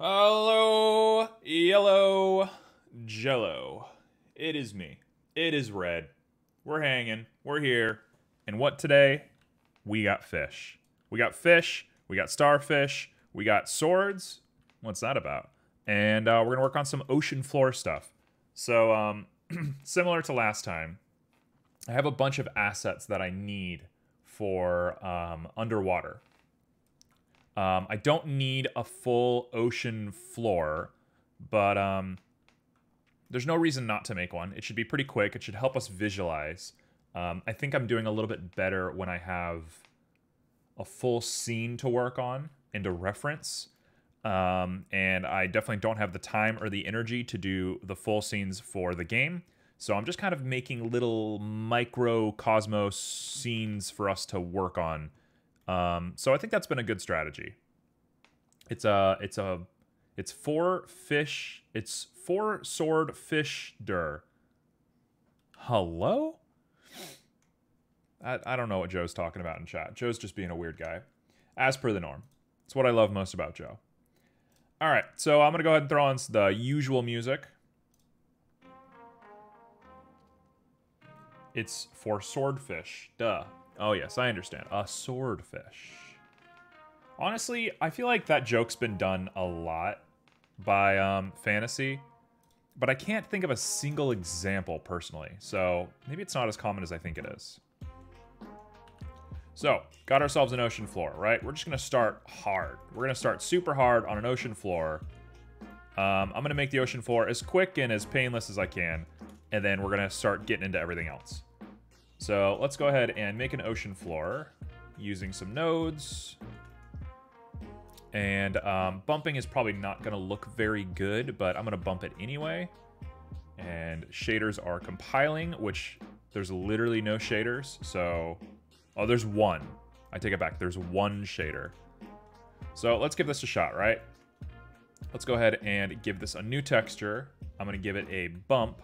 Hello, yellow jello. It is me. It is red. We're hanging. We're here. And what today? We got fish. We got fish. We got starfish. We got swords. What's that about? And uh, we're going to work on some ocean floor stuff. So, um, similar to last time, I have a bunch of assets that I need for um, underwater. Um, I don't need a full ocean floor, but um, there's no reason not to make one. It should be pretty quick. It should help us visualize. Um, I think I'm doing a little bit better when I have a full scene to work on and a reference. Um, and I definitely don't have the time or the energy to do the full scenes for the game. So I'm just kind of making little microcosmos scenes for us to work on um, so I think that's been a good strategy. It's a it's a it's four fish. It's four sword fish der. Hello? I, I don't know what Joe's talking about in chat. Joe's just being a weird guy. As per the norm. It's what I love most about Joe. All right, so I'm to go ahead and throw on the usual music. It's for swordfish. Duh. Oh, yes, I understand. A swordfish. Honestly, I feel like that joke's been done a lot by um, fantasy, but I can't think of a single example personally, so maybe it's not as common as I think it is. So, got ourselves an ocean floor, right? We're just to start hard. We're to start super hard on an ocean floor. Um, I'm to make the ocean floor as quick and as painless as I can, and then we're to start getting into everything else. So let's go ahead and make an ocean floor using some nodes. And um, bumping is probably not going to look very good, but I'm going to bump it anyway. And shaders are compiling, which there's literally no shaders. So, oh, there's one. I take it back. There's one shader. So let's give this a shot, right? Let's go ahead and give this a new texture. I'm going to give it a bump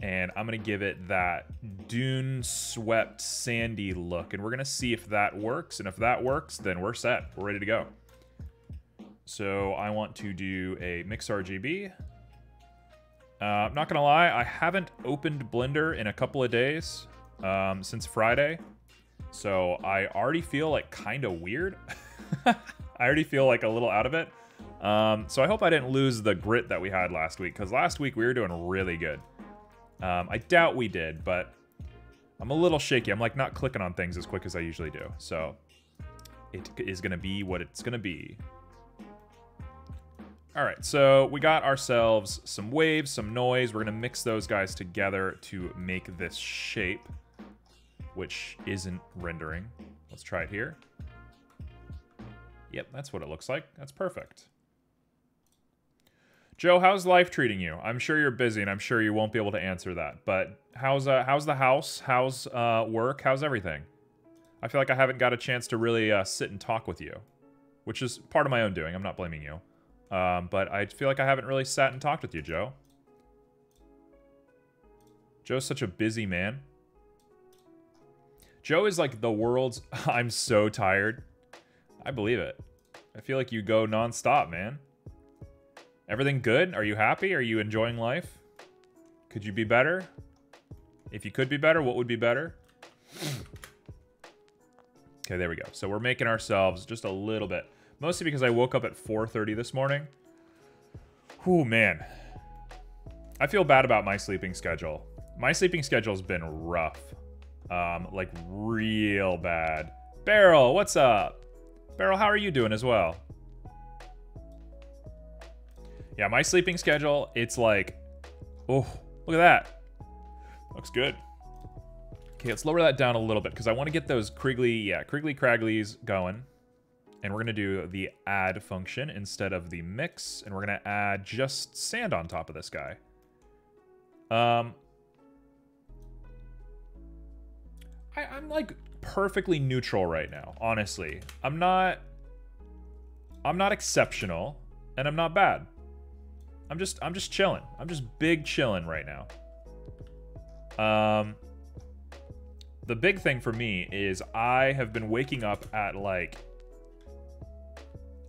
and I'm to give it that dune swept sandy look. And we're to see if that works. And if that works then we're set. We're ready to go. So I want to do a mix RGB uh, I'm not gonna lie I haven't opened blender in a couple of days um, since Friday. So I already feel like kind of weird. I already feel like a little out of it. Um, so I hope I didn't lose the grit that we had last week because last week we were doing really good um, I doubt we did, but I'm a little shaky. I'm like not clicking on things as quick as I usually do. So it is going to be what it's going to be. All right, so we got ourselves some waves, some noise. We're going to mix those guys together to make this shape, which isn't rendering. Let's try it here. Yep, that's what it looks like. That's perfect. Joe, how's life treating you? I'm sure you're busy, and I'm sure you won't be able to answer that. But how's uh, how's the house? How's uh, work? How's everything? I feel like I haven't got a chance to really uh, sit and talk with you, which is part of my own doing. I'm not blaming you, um, but I feel like I haven't really sat and talked with you, Joe. Joe's such a busy man. Joe is like the world's. I'm so tired. I believe it. I feel like you go nonstop, man. Everything good? Are you happy? Are you enjoying life? Could you be better? If you could be better, what would be better? Okay, there we go. So we're making ourselves just a little bit. Mostly because I woke up at 4.30 this morning. Whew, man. I feel bad about my sleeping schedule. My sleeping schedule's been rough. Um, like, real bad. Beryl, what's up? Beryl, how are you doing as well? Yeah, my sleeping schedule, it's like, oh, look at that. Looks good. Okay, let's lower that down a little bit because I want to get those Kriggly, yeah, Kriggly Kragglies going. And we're going to do the add function instead of the mix. And we're going to add just sand on top of this guy. Um, I, I'm like perfectly neutral right now, honestly. I'm not, I'm not exceptional and I'm not bad. I'm just I'm just chilling. I'm just big chilling right now. Um the big thing for me is I have been waking up at like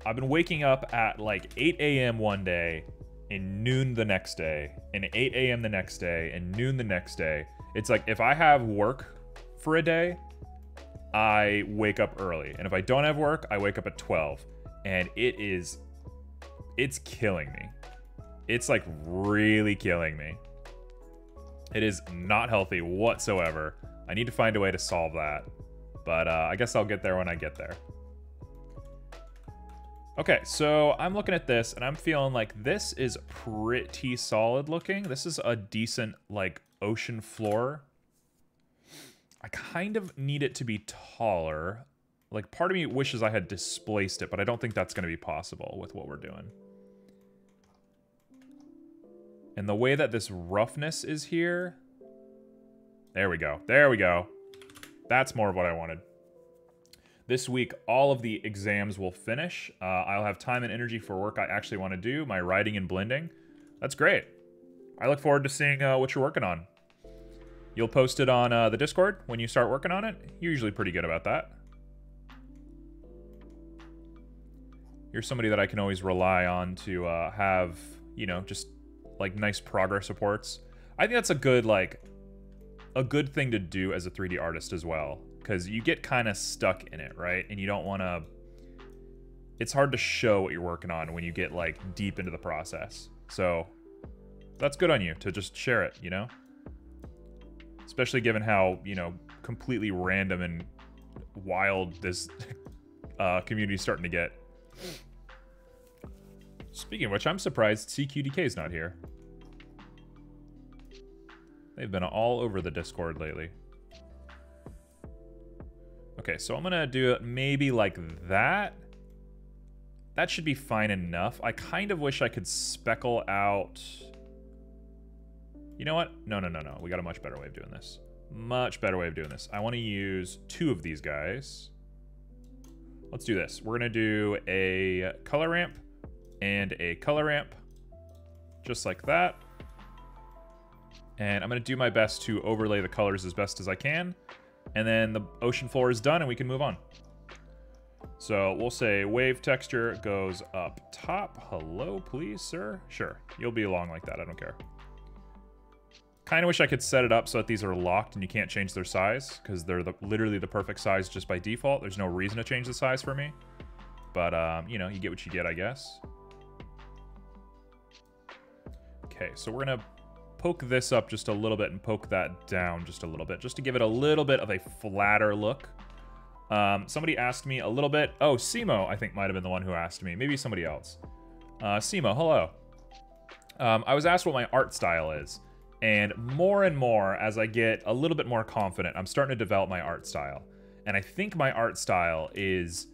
I've been waking up at like 8 a.m. one day and noon the next day, and 8 a.m. the next day, and noon the next day. It's like if I have work for a day, I wake up early. And if I don't have work, I wake up at 12. And it is, it's killing me. It's like really killing me. It is not healthy whatsoever. I need to find a way to solve that. But uh, I guess I'll get there when I get there. Okay, so I'm looking at this and I'm feeling like this is pretty solid looking. This is a decent like ocean floor. I kind of need it to be taller. Like part of me wishes I had displaced it, but I don't think that's going to be possible with what we're doing. And the way that this roughness is here... There we go. There we go. That's more of what I wanted. This week, all of the exams will finish. Uh, I'll have time and energy for work I actually want to do, my writing and blending. That's great. I look forward to seeing uh, what you're working on. You'll post it on uh, the Discord when you start working on it. You're usually pretty good about that. You're somebody that I can always rely on to uh, have, you know, just like nice progress reports. I think that's a good like a good thing to do as a 3D artist as well because you get kind of stuck in it, right? And you don't want to it's hard to show what you're working on when you get like deep into the process. So that's good on you to just share it, you know? Especially given how, you know, completely random and wild this uh, community is starting to get. Speaking of which, I'm surprised CQDK is not here. They've been all over the Discord lately. Okay, so I'm gonna do it maybe like that. That should be fine enough. I kind of wish I could speckle out... You know what? No, no, no, no. We got a much better way of doing this. Much better way of doing this. I want to use two of these guys. Let's do this. We're going to do a color ramp and a color ramp, just like that. And I'm to do my best to overlay the colors as best as I can. And then the ocean floor is done and we can move on. So we'll say wave texture goes up top. Hello, please, sir. Sure, you'll be along like that. I don't care. Kind of wish I could set it up so that these are locked and you can't change their size because they're the, literally the perfect size just by default. There's no reason to change the size for me. But, um, you know, you get what you get, I guess. Okay, so we're to poke this up just a little bit and poke that down just a little bit, just to give it a little bit of a flatter look. Um, somebody asked me a little bit. Oh, Simo, I think, might have been the one who asked me. Maybe somebody else. Uh, Simo, hello. Um, I was asked what my art style is. And more and more, as I get a little bit more confident, I'm starting to develop my art style. And I think my art style is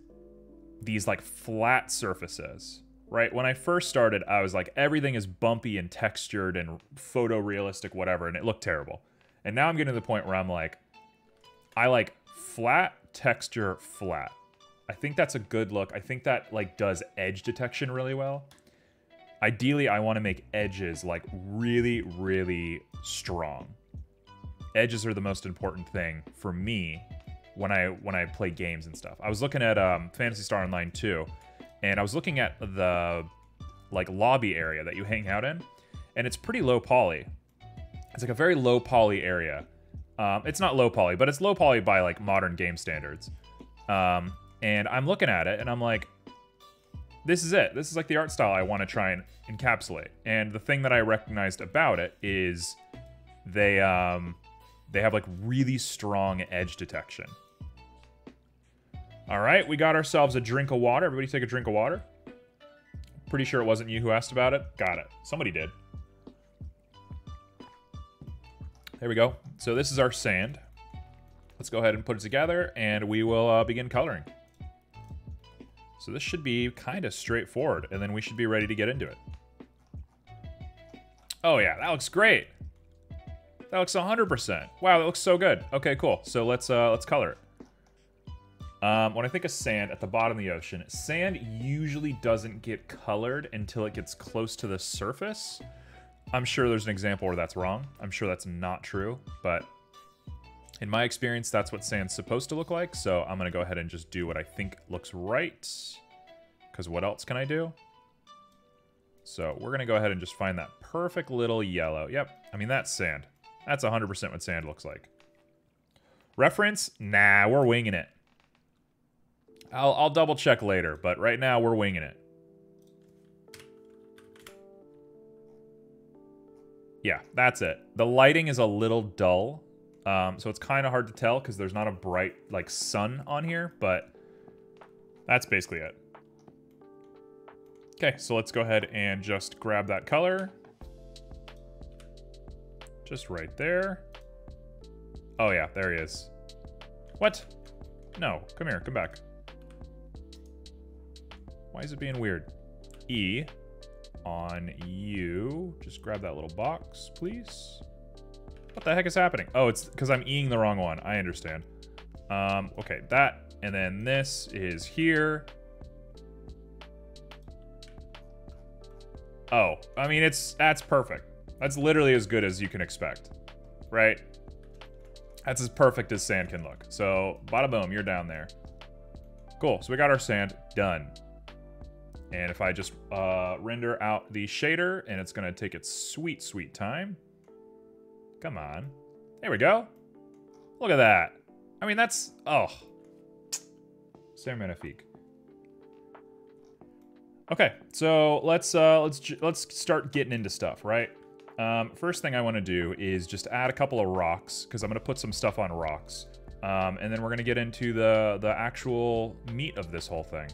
these like flat surfaces right? When I first started, I was like, everything is bumpy and textured and photorealistic, whatever, and it looked terrible. And now I'm getting to the point where I'm like, I like flat texture flat. I think that's a good look. I think that like does edge detection really well. Ideally, I want to make edges like really, really strong. Edges are the most important thing for me when I when I play games and stuff. I was looking at um, Phantasy Star Online 2, and I was looking at the like lobby area that you hang out in, and it's pretty low poly. It's like a very low poly area. Um, it's not low poly, but it's low poly by like modern game standards. Um, and I'm looking at it and I'm like, this is it. This is like the art style I want to try and encapsulate. And the thing that I recognized about it is they um, they have like really strong edge detection. All right, we got ourselves a drink of water. Everybody take a drink of water. Pretty sure it wasn't you who asked about it. Got it. Somebody did. There we go. So this is our sand. Let's go ahead and put it together, and we will uh, begin coloring. So this should be kind of straightforward, and then we should be ready to get into it. Oh yeah, that looks great. That looks 100%. Wow, that looks so good. Okay, cool. So let's uh, let's color it. Um, when I think of sand at the bottom of the ocean, sand usually doesn't get colored until it gets close to the surface. I'm sure there's an example where that's wrong. I'm sure that's not true, but in my experience, that's what sand's supposed to look like. So I'm to go ahead and just do what I think looks right. because what else can I do? So we're to go ahead and just find that perfect little yellow. Yep, I mean, that's sand. That's 100% what sand looks like. Reference? Nah, we're winging it. I'll, I'll double check later, but right now we're winging it. Yeah, that's it. The lighting is a little dull, um, so it's kind of hard to tell because there's not a bright, like, sun on here, but that's basically it. Okay, so let's go ahead and just grab that color. Just right there. Oh yeah, there he is. What? No, come here, come back. Why is it being weird? E on you. Just grab that little box, please. What the heck is happening? Oh, it's because I'm eing the wrong one. I understand. Um, okay, that, and then this is here. Oh, I mean, it's that's perfect. That's literally as good as you can expect, right? That's as perfect as sand can look. So, bada boom, you're down there. Cool, so we got our sand done. And if I just uh, render out the shader, and it's to take its sweet, sweet time. Come on. There we go. Look at that. I mean, that's... Oh. C'est magnifique. Okay, so let's uh, let's let's start getting into stuff, right? Um, first thing I want to do is just add a couple of rocks because I'm to put some stuff on rocks, um, and then we're to get into the the actual meat of this whole thing.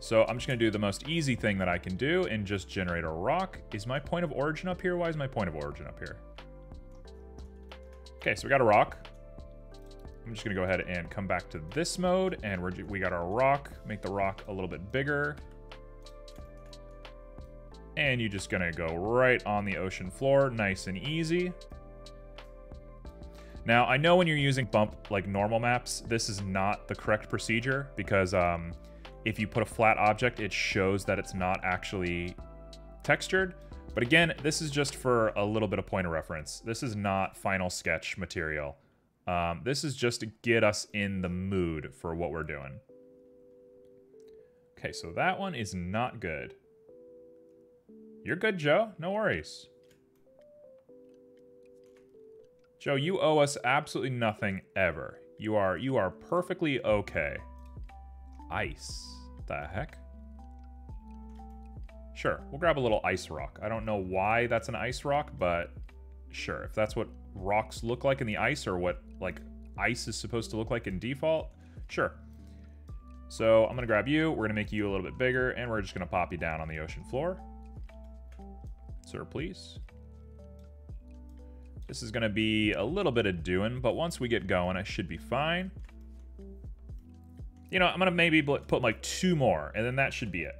So I'm just to do the most easy thing that I can do and just generate a rock. Is my point of origin up here? Why is my point of origin up here? Okay, so we got a rock. I'm just to go ahead and come back to this mode, and we're, we got our rock. Make the rock a little bit bigger. And you're just to go right on the ocean floor, nice and easy. Now, I know when you're using bump like normal maps, this is not the correct procedure because um, if you put a flat object, it shows that it's not actually textured. But again, this is just for a little bit of point of reference. This is not final sketch material. Um, this is just to get us in the mood for what we're doing. Okay, so that one is not good. You're good, Joe. No worries. Joe, you owe us absolutely nothing ever. You are you are perfectly okay. Ice. The heck? Sure, we'll grab a little ice rock. I don't know why that's an ice rock, but sure, if that's what rocks look like in the ice or what like ice is supposed to look like in default, sure. So I'm gonna grab you, we're gonna make you a little bit bigger, and we're just gonna pop you down on the ocean floor. Sir, please. This is gonna be a little bit of doing, but once we get going, I should be fine. You know, I'm gonna maybe put like two more, and then that should be it.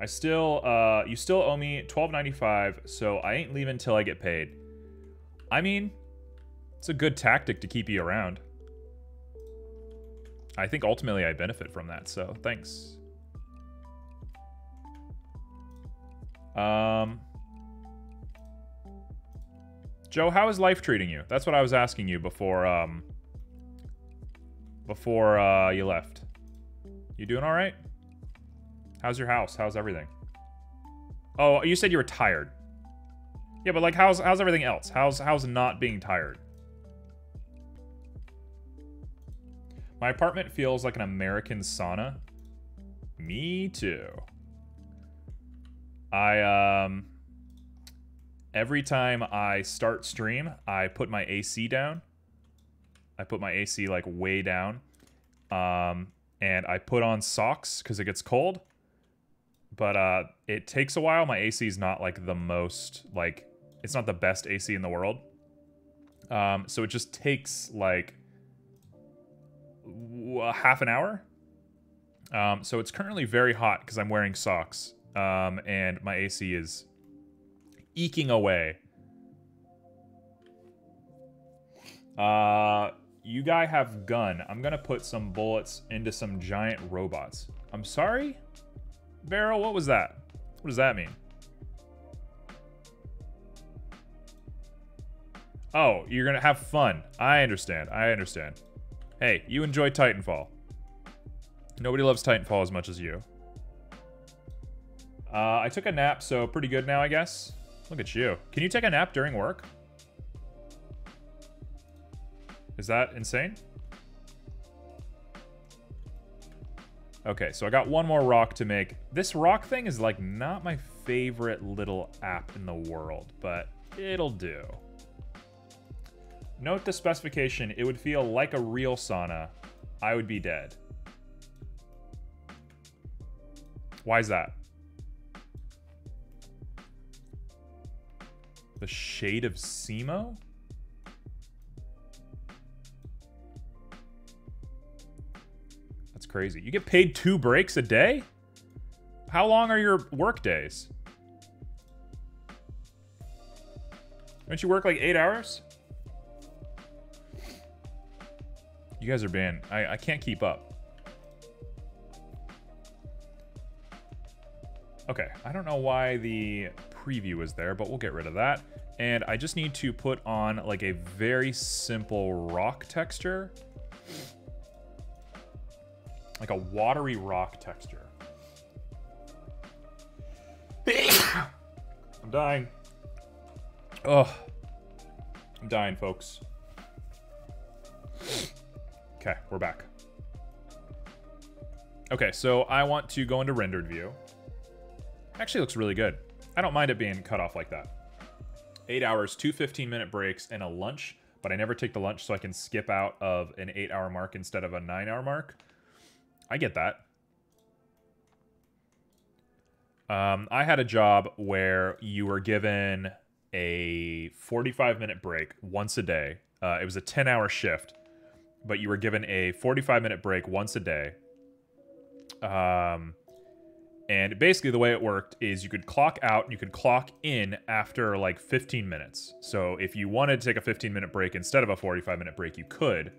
I still, uh, you still owe me $12.95, so I ain't leaving until I get paid. I mean, it's a good tactic to keep you around. I think ultimately I benefit from that, so thanks. Um, Joe, how is life treating you? That's what I was asking you before, um, before uh, you left. You doing all right? How's your house? How's everything? Oh, you said you were tired. Yeah, but like, how's how's everything else? How's how's not being tired? My apartment feels like an American sauna. Me too. I um every time I start stream, I put my AC down. I put my AC like way down. Um and I put on socks cuz it gets cold. But uh it takes a while. My AC is not like the most like it's not the best AC in the world. Um, so it just takes like half an hour. Um, so it's currently very hot because I'm wearing socks. Um, and my AC is eking away. Uh, you guy have gun. I'm gonna put some bullets into some giant robots. I'm sorry? Barrel, what was that? What does that mean? Oh, you're gonna have fun. I understand. I understand. Hey, you enjoy Titanfall. Nobody loves Titanfall as much as you. Uh, I took a nap, so pretty good now, I guess. Look at you. Can you take a nap during work? Is that insane? Okay, so I got one more rock to make. This rock thing is like not my favorite little app in the world, but it'll do. Note the specification. It would feel like a real sauna. I would be dead. Why is that? The Shade of Simo? Crazy. You get paid two breaks a day? How long are your work days? Don't you work like eight hours? You guys are banned. I, I can't keep up. Okay, I don't know why the preview is there, but we'll get rid of that. And I just need to put on like a very simple rock texture. Like a watery rock texture. I'm dying. Oh, I'm dying, folks. Okay, we're back. Okay, so I want to go into rendered view. Actually looks really good. I don't mind it being cut off like that. Eight hours, two 15 minute breaks, and a lunch, but I never take the lunch so I can skip out of an eight hour mark instead of a nine hour mark. I get that. Um, I had a job where you were given a 45 minute break once a day. Uh, it was a 10 hour shift, but you were given a 45 minute break once a day. Um, and basically, the way it worked is you could clock out you could clock in after like 15 minutes. So if you wanted to take a 15 minute break instead of a 45 minute break, you could.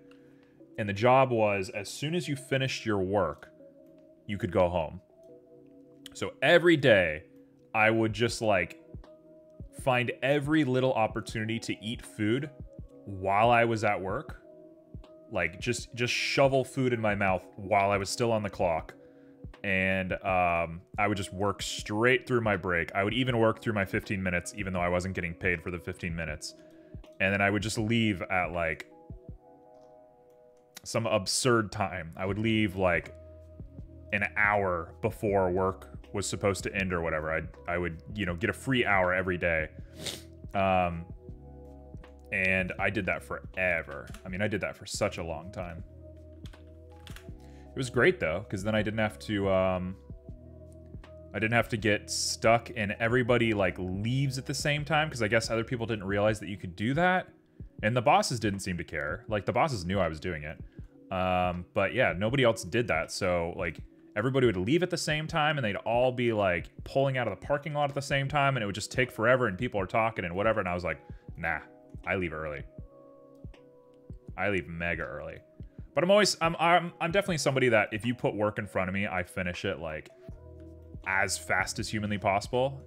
And the job was as soon as you finished your work, you could go home. So every day, I would just like find every little opportunity to eat food while I was at work. Like just just shovel food in my mouth while I was still on the clock. And um, I would just work straight through my break. I would even work through my 15 minutes, even though I wasn't getting paid for the 15 minutes. And then I would just leave at like some absurd time. I would leave like an hour before work was supposed to end or whatever. I I would you know get a free hour every day, um, and I did that forever. I mean, I did that for such a long time. It was great though, because then I didn't have to um, I didn't have to get stuck and everybody like leaves at the same time because I guess other people didn't realize that you could do that. And the bosses didn't seem to care. Like the bosses knew I was doing it. Um, but yeah, nobody else did that. So like everybody would leave at the same time and they'd all be like pulling out of the parking lot at the same time and it would just take forever and people are talking and whatever. And I was like, nah, I leave early. I leave mega early. But I'm always I'm I'm I'm definitely somebody that if you put work in front of me, I finish it like as fast as humanly possible.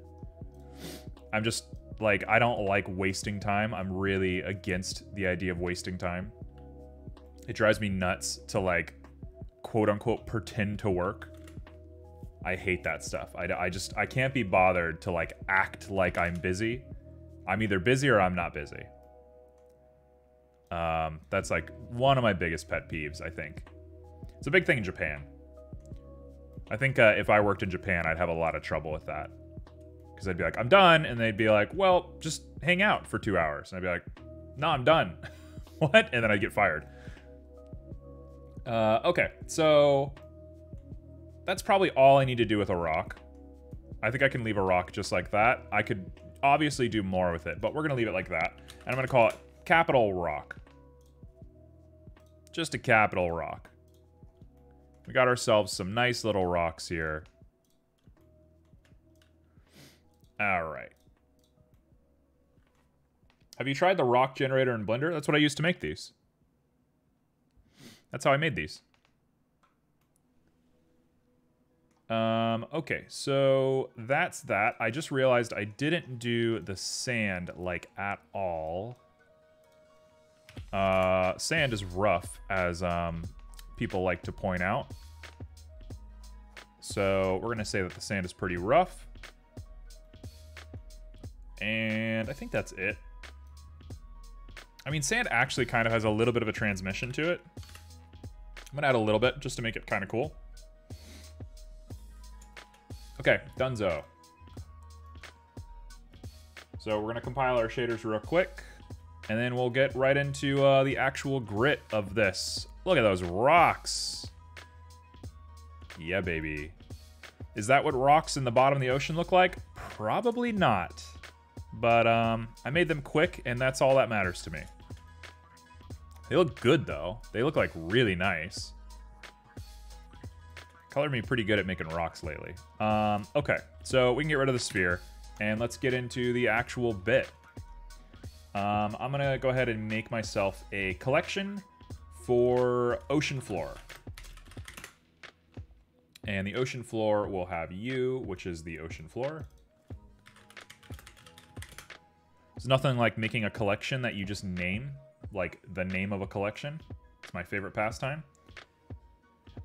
I'm just like I don't like wasting time. I'm really against the idea of wasting time. It drives me nuts to like quote unquote pretend to work. I hate that stuff. I, I just, I can't be bothered to like act like I'm busy. I'm either busy or I'm not busy. Um, that's like one of my biggest pet peeves, I think. It's a big thing in Japan. I think uh, if I worked in Japan, I'd have a lot of trouble with that. Because I'd be like, I'm done. And they'd be like, well, just hang out for two hours. And I'd be like, no, I'm done. what? And then I'd get fired. Uh, okay, so that's probably all I need to do with a rock. I think I can leave a rock just like that. I could obviously do more with it, but we're going to leave it like that. And I'm going to call it Capital Rock. Just a capital rock. We got ourselves some nice little rocks here. All right. Have you tried the rock generator in Blender? That's what I used to make these. That's how I made these. Um, okay, so that's that. I just realized I didn't do the sand, like, at all. Uh, sand is rough, as um, people like to point out. So we're going to say that the sand is pretty rough. And I think that's it. I mean, sand actually kind of has a little bit of a transmission to it. I'm to add a little bit just to make it kind of cool. Okay, donezo. So we're to compile our shaders real quick. And then we'll get right into uh, the actual grit of this. Look at those rocks. Yeah, baby. Is that what rocks in the bottom of the ocean look like? Probably not. But um, I made them quick, and that's all that matters to me. They look good, though. They look like really nice. Colored me pretty good at making rocks lately. Um, okay, so we can get rid of the sphere, and let's get into the actual bit. Um, I'm to go ahead and make myself a collection for ocean floor. And the ocean floor will have you, which is the ocean floor. There's nothing like making a collection that you just name, like the name of a collection. It's my favorite pastime.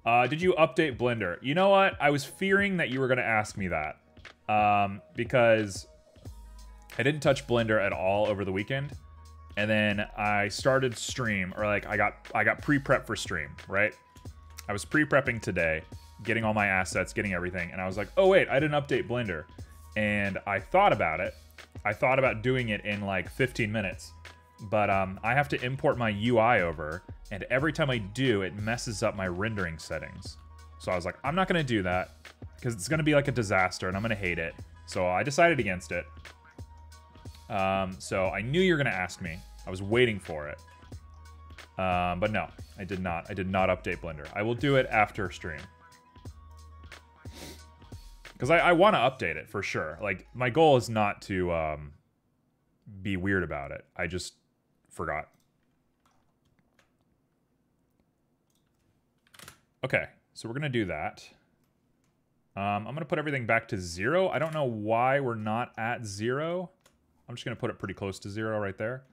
Uh, did you update Blender? You know what? I was fearing that you were going to ask me that. Um, because I didn't touch Blender at all over the weekend. And then I started stream, or like I got I got pre-prep for stream, right? I was pre-prepping today, getting all my assets, getting everything, and I was like, oh wait, I didn't update Blender. And I thought about it. I thought about doing it in like 15 minutes, but um, I have to import my UI over, and every time I do, it messes up my rendering settings. So I was like, I'm not gonna do that because it's gonna be like a disaster, and I'm gonna hate it. So I decided against it. Um, so I knew you were gonna ask me. I was waiting for it. Um, but no, I did not. I did not update Blender. I will do it after stream. Because I, I want to update it for sure. Like, my goal is not to um, be weird about it. I just forgot. Okay, so we're going to do that. Um, I'm going to put everything back to zero. I don't know why we're not at zero. I'm just going to put it pretty close to zero right there.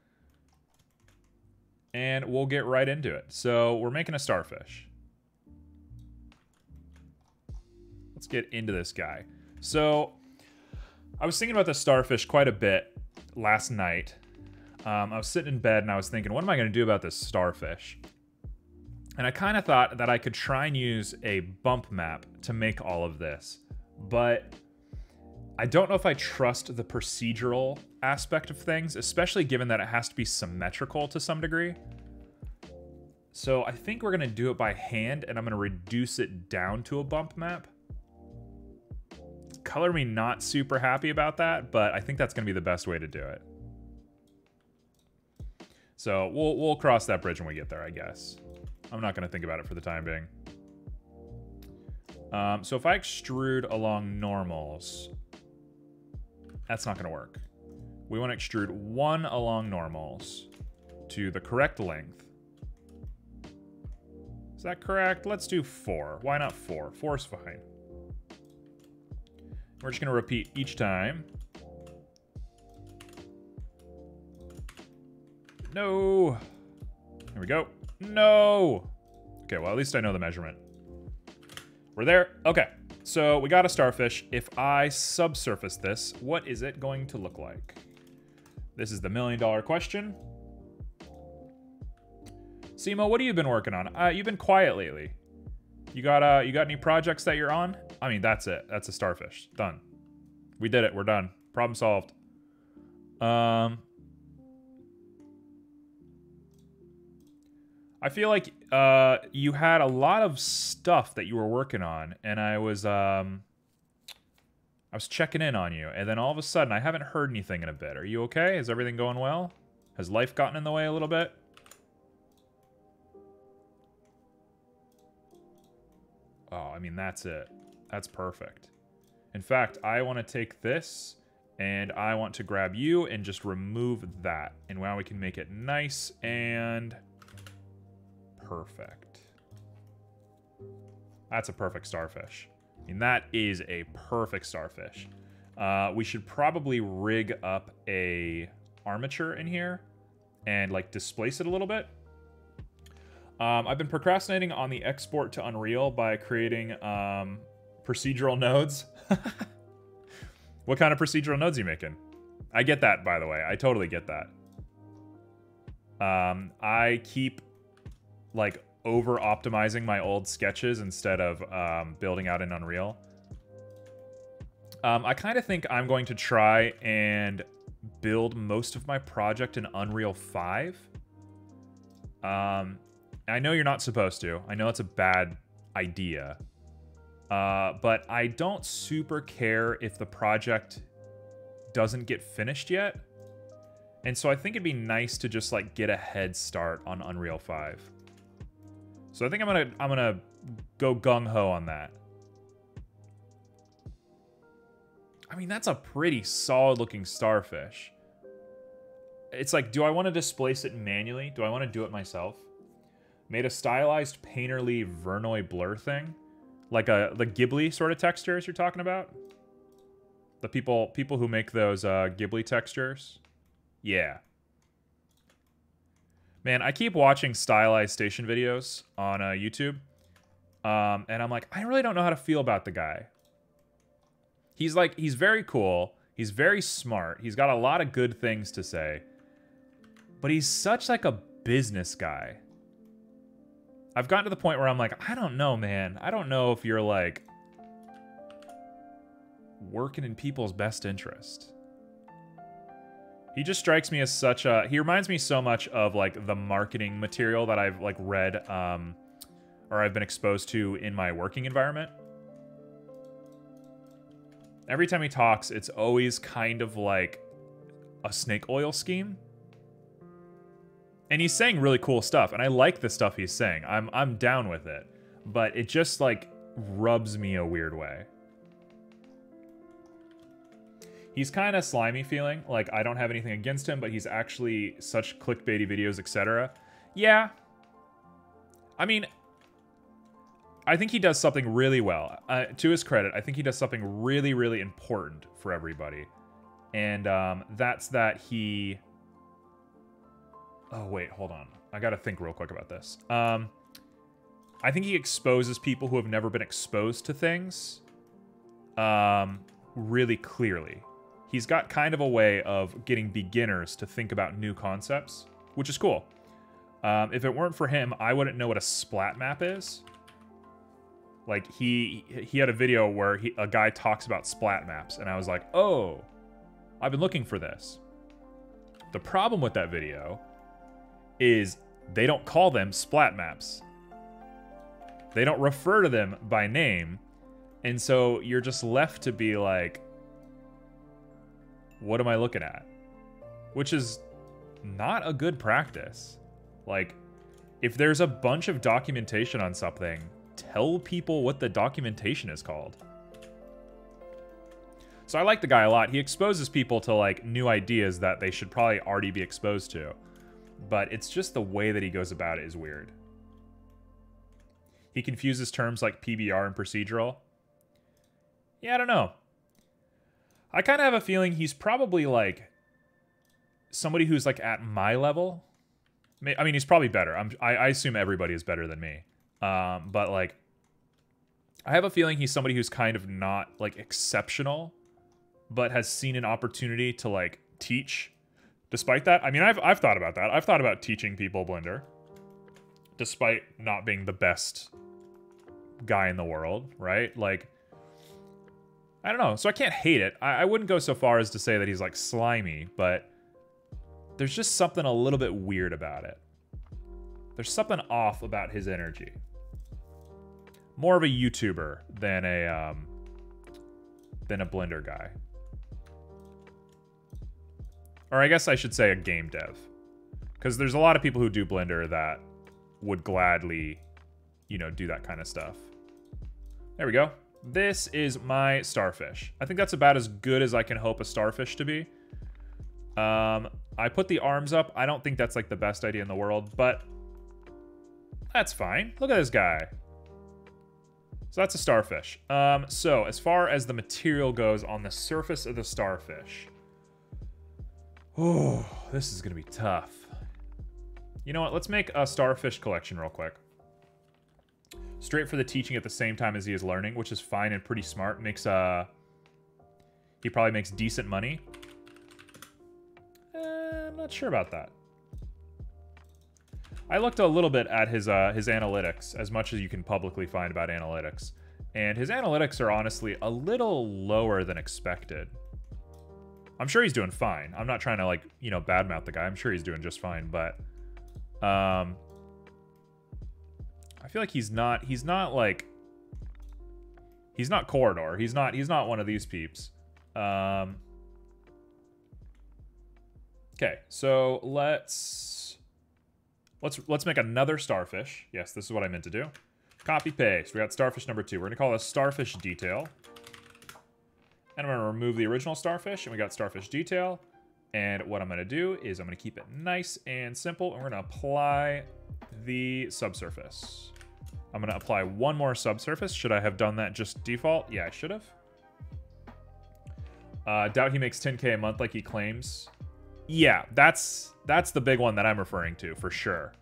And we'll get right into it. So we're making a starfish. let's get into this guy. So I was thinking about the starfish quite a bit last night. Um, I was sitting in bed and I was thinking, what am I going to do about this starfish? And I kind of thought that I could try and use a bump map to make all of this. But I don't know if I trust the procedural aspect of things, especially given that it has to be symmetrical to some degree. So I think we're going to do it by hand, and I'm going to reduce it down to a bump map color me not super happy about that, but I think that's going to be the best way to do it. So we'll, we'll cross that bridge when we get there, I guess. I'm not going to think about it for the time being. Um, so if I extrude along normals, that's not going to work. We want to extrude one along normals to the correct length. Is that correct? Let's do four. Why not four? Four is fine. We're just going to repeat each time. No. Here we go. No. Okay, well, at least I know the measurement. We're there. Okay, so we got a starfish. If I subsurface this, what is it going to look like? This is the million dollar question. Simo, what have you been working on? Uh, you've been quiet lately. You got uh, you got any projects that you're on? I mean, that's it. That's a starfish. Done. We did it. We're done. Problem solved. Um, I feel like uh, you had a lot of stuff that you were working on, and I was um, I was checking in on you, and then all of a sudden, I haven't heard anything in a bit. Are you okay? Is everything going well? Has life gotten in the way a little bit? Oh, I mean, that's it. That's perfect. In fact, I want to take this and I want to grab you and just remove that. And now we can make it nice and perfect. That's a perfect starfish. I mean, that is a perfect starfish. Uh, we should probably rig up a armature in here and like displace it a little bit. Um, I've been procrastinating on the export to Unreal by creating um, Procedural nodes? what kind of procedural nodes you making? I get that, by the way. I totally get that. Um, I keep, like, over-optimizing my old sketches instead of um, building out in Unreal. Um, I kind of think I'm going to try and build most of my project in Unreal 5. Um, I know you're not supposed to. I know it's a bad idea. Uh, but I don't super care if the project doesn't get finished yet. And so I think it'd be nice to just like get a head start on Unreal 5. So I think I'm gonna I'm gonna go gung ho on that. I mean, that's a pretty solid looking starfish. It's like, do I want to displace it manually? Do I want to do it myself? Made a stylized painterly Voronoi blur thing. Like a the Ghibli sort of textures you're talking about? The people people who make those uh, Ghibli textures? Yeah. Man, I keep watching stylized station videos on uh, YouTube. Um, and I'm like, I really don't know how to feel about the guy. He's like, he's very cool. He's very smart. He's got a lot of good things to say. But he's such like a business guy. I've gotten to the point where I'm like, I don't know, man. I don't know if you're like working in people's best interest. He just strikes me as such a he reminds me so much of like the marketing material that I've like read um or I've been exposed to in my working environment. Every time he talks, it's always kind of like a snake oil scheme. And he's saying really cool stuff, and I like the stuff he's saying. I'm I'm down with it. But it just like rubs me a weird way. He's kind of slimy feeling, like I don't have anything against him, but he's actually such clickbaity videos, etc. Yeah. I mean, I think he does something really well. Uh, to his credit, I think he does something really, really important for everybody. And um, that's that he... Oh, wait, hold on. I gotta think real quick about this. Um, I think he exposes people who have never been exposed to things um, really clearly. He's got kind of a way of getting beginners to think about new concepts, which is cool. Um, if it weren't for him, I wouldn't know what a splat map is. Like he he had a video where he, a guy talks about splat maps, and I was like, oh, I've been looking for this. The problem with that video is they don't call them splat maps. They don't refer to them by name, and so you're just left to be like, what am I looking at? Which is not a good practice. Like, if there's a bunch of documentation on something, tell people what the documentation is called. So I like the guy a lot. He exposes people to like new ideas that they should probably already be exposed to. But it's just the way that he goes about it is weird. He confuses terms like PBR and procedural. Yeah, I don't know. I kind of have a feeling he's probably like somebody who's like at my level. I mean, he's probably better. I'm, I, I assume everybody is better than me. Um, but like, I have a feeling he's somebody who's kind of not like exceptional, but has seen an opportunity to like teach. Despite that, I mean, I've I've thought about that. I've thought about teaching people Blender, despite not being the best guy in the world, right? Like, I don't know. So I can't hate it. I, I wouldn't go so far as to say that he's like slimy, but there's just something a little bit weird about it. There's something off about his energy more of a YouTuber than a um, than a Blender guy. Or I guess I should say a game dev. Because there's a lot of people who do Blender that would gladly, you know, do that kind of stuff. There we go. This is my starfish. I think that's about as good as I can hope a starfish to be. Um, I put the arms up. I don't think that's like the best idea in the world, but that's fine. Look at this guy. So that's a starfish. Um, so as far as the material goes on the surface of the starfish. Oh, this is to be tough. You know what? Let's make a starfish collection real quick. Straight for the teaching at the same time as he is learning, which is fine and pretty smart. Makes uh, he probably makes decent money. Uh, I'm not sure about that. I looked a little bit at his uh, his analytics, as much as you can publicly find about analytics, and his analytics are honestly a little lower than expected. I'm sure he's doing fine. I'm not trying to like you know badmouth the guy. I'm sure he's doing just fine, but um, I feel like he's not he's not like he's not corridor. He's not he's not one of these peeps. Um, okay, so let's let's let's make another starfish. Yes, this is what I meant to do. Copy paste. We got starfish number two. We're gonna call this starfish detail. And I'm gonna remove the original starfish, and we got starfish detail. And what I'm gonna do is I'm gonna keep it nice and simple, and we're gonna apply the subsurface. I'm gonna apply one more subsurface. Should I have done that just default? Yeah, I should have. Uh, doubt he makes 10k a month like he claims. Yeah, that's that's the big one that I'm referring to for sure.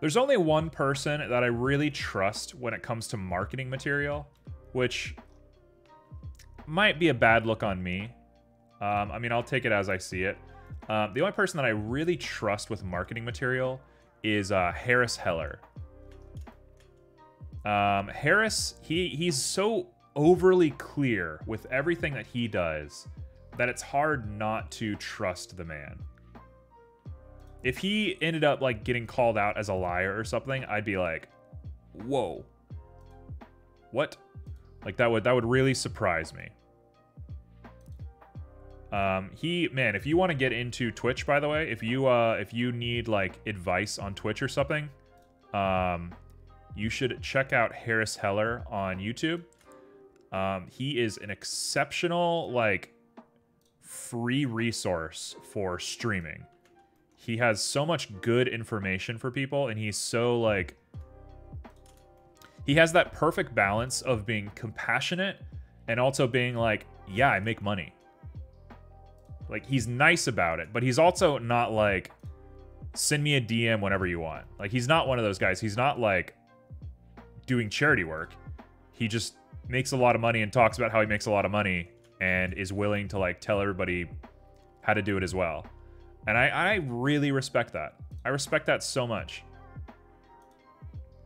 There's only one person that I really trust when it comes to marketing material, which might be a bad look on me. Um, I mean, I'll take it as I see it. Um, the only person that I really trust with marketing material is uh, Harris Heller. Um, Harris, he he's so overly clear with everything that he does that it's hard not to trust the man. If he ended up like getting called out as a liar or something, I'd be like, "Whoa. What?" Like that would that would really surprise me. Um, he man, if you want to get into Twitch, by the way, if you uh if you need like advice on Twitch or something, um, you should check out Harris Heller on YouTube. Um, he is an exceptional like free resource for streaming. He has so much good information for people, and he's so like he has that perfect balance of being compassionate and also being like, yeah, I make money. Like he's nice about it, but he's also not like send me a DM whenever you want. Like he's not one of those guys. He's not like doing charity work. He just makes a lot of money and talks about how he makes a lot of money and is willing to like tell everybody how to do it as well. And I, I really respect that. I respect that so much.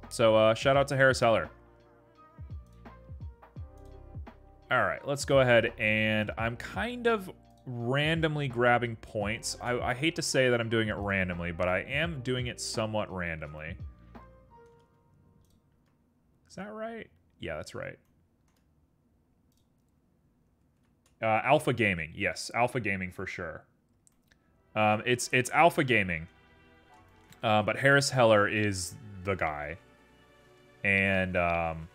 So uh, shout out to Harris Heller. All right, let's go ahead and I'm kind of randomly grabbing points. I, I hate to say that I'm doing it randomly, but I am doing it somewhat randomly. Is that right? Yeah, that's right. Uh, Alpha Gaming, yes, Alpha Gaming for sure. Um, it's it's Alpha Gaming, uh, but Harris Heller is the guy, and um,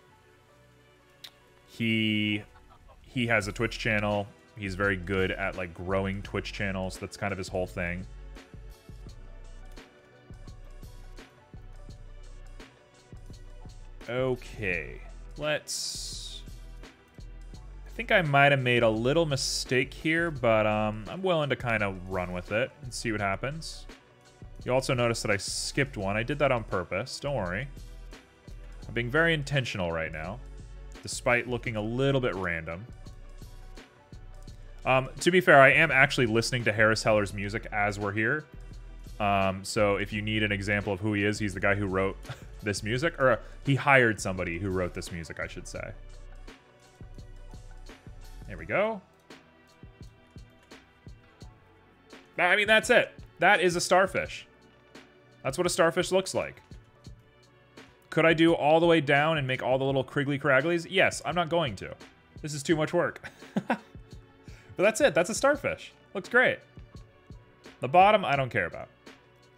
he he has a Twitch channel. He's very good at like growing Twitch channels. That's kind of his whole thing. Okay, let's... I think I might have made a little mistake here, but um, I'm willing to kind of run with it and see what happens. You also notice that I skipped one. I did that on purpose. Don't worry. I'm being very intentional right now, despite looking a little bit random. Um, to be fair, I am actually listening to Harris Heller's music as we're here. Um, so if you need an example of who he is, he's the guy who wrote this music, or uh, he hired somebody who wrote this music, I should say. There we go. I mean, that's it. That is a starfish. That's what a starfish looks like. Could I do all the way down and make all the little criggly cragglies? Yes, I'm not going to. This is too much work. but that's it. That's a starfish. Looks great. The bottom, I don't care about.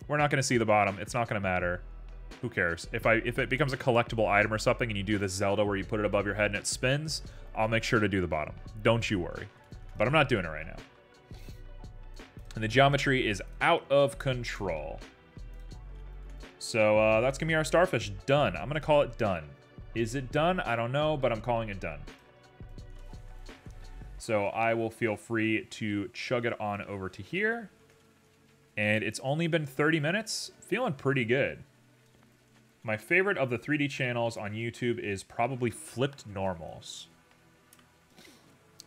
We're not going to see the bottom. It's not going to matter. Who cares? If I if it becomes a collectible item or something and you do this Zelda where you put it above your head and it spins, I'll make sure to do the bottom. Don't you worry. But I'm not doing it right now. And the geometry is out of control. So uh, that's going to be our starfish done. I'm going to call it done. Is it done? I don't know, but I'm calling it done. So I will feel free to chug it on over to here. And it's only been 30 minutes. Feeling pretty good. My favorite of the 3D channels on YouTube is probably Flipped Normals.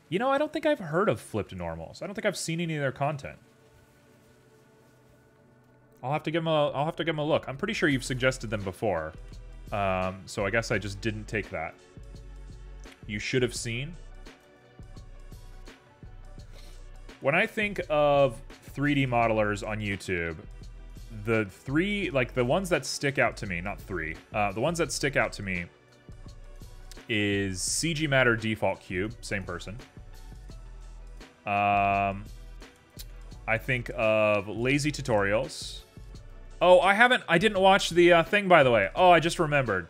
You know, I don't think I've heard of Flipped Normals. I don't think I've seen any of their content. I'll have to give them a I'll have to give them a look. I'm pretty sure you've suggested them before. Um, so I guess I just didn't take that. You should have seen. When I think of 3D modelers on YouTube, the three, like the ones that stick out to me, not three, uh, the ones that stick out to me is CG Matter Default Cube, same person. Um, I think of Lazy Tutorials. Oh, I haven't, I didn't watch the uh, thing, by the way. Oh, I just remembered.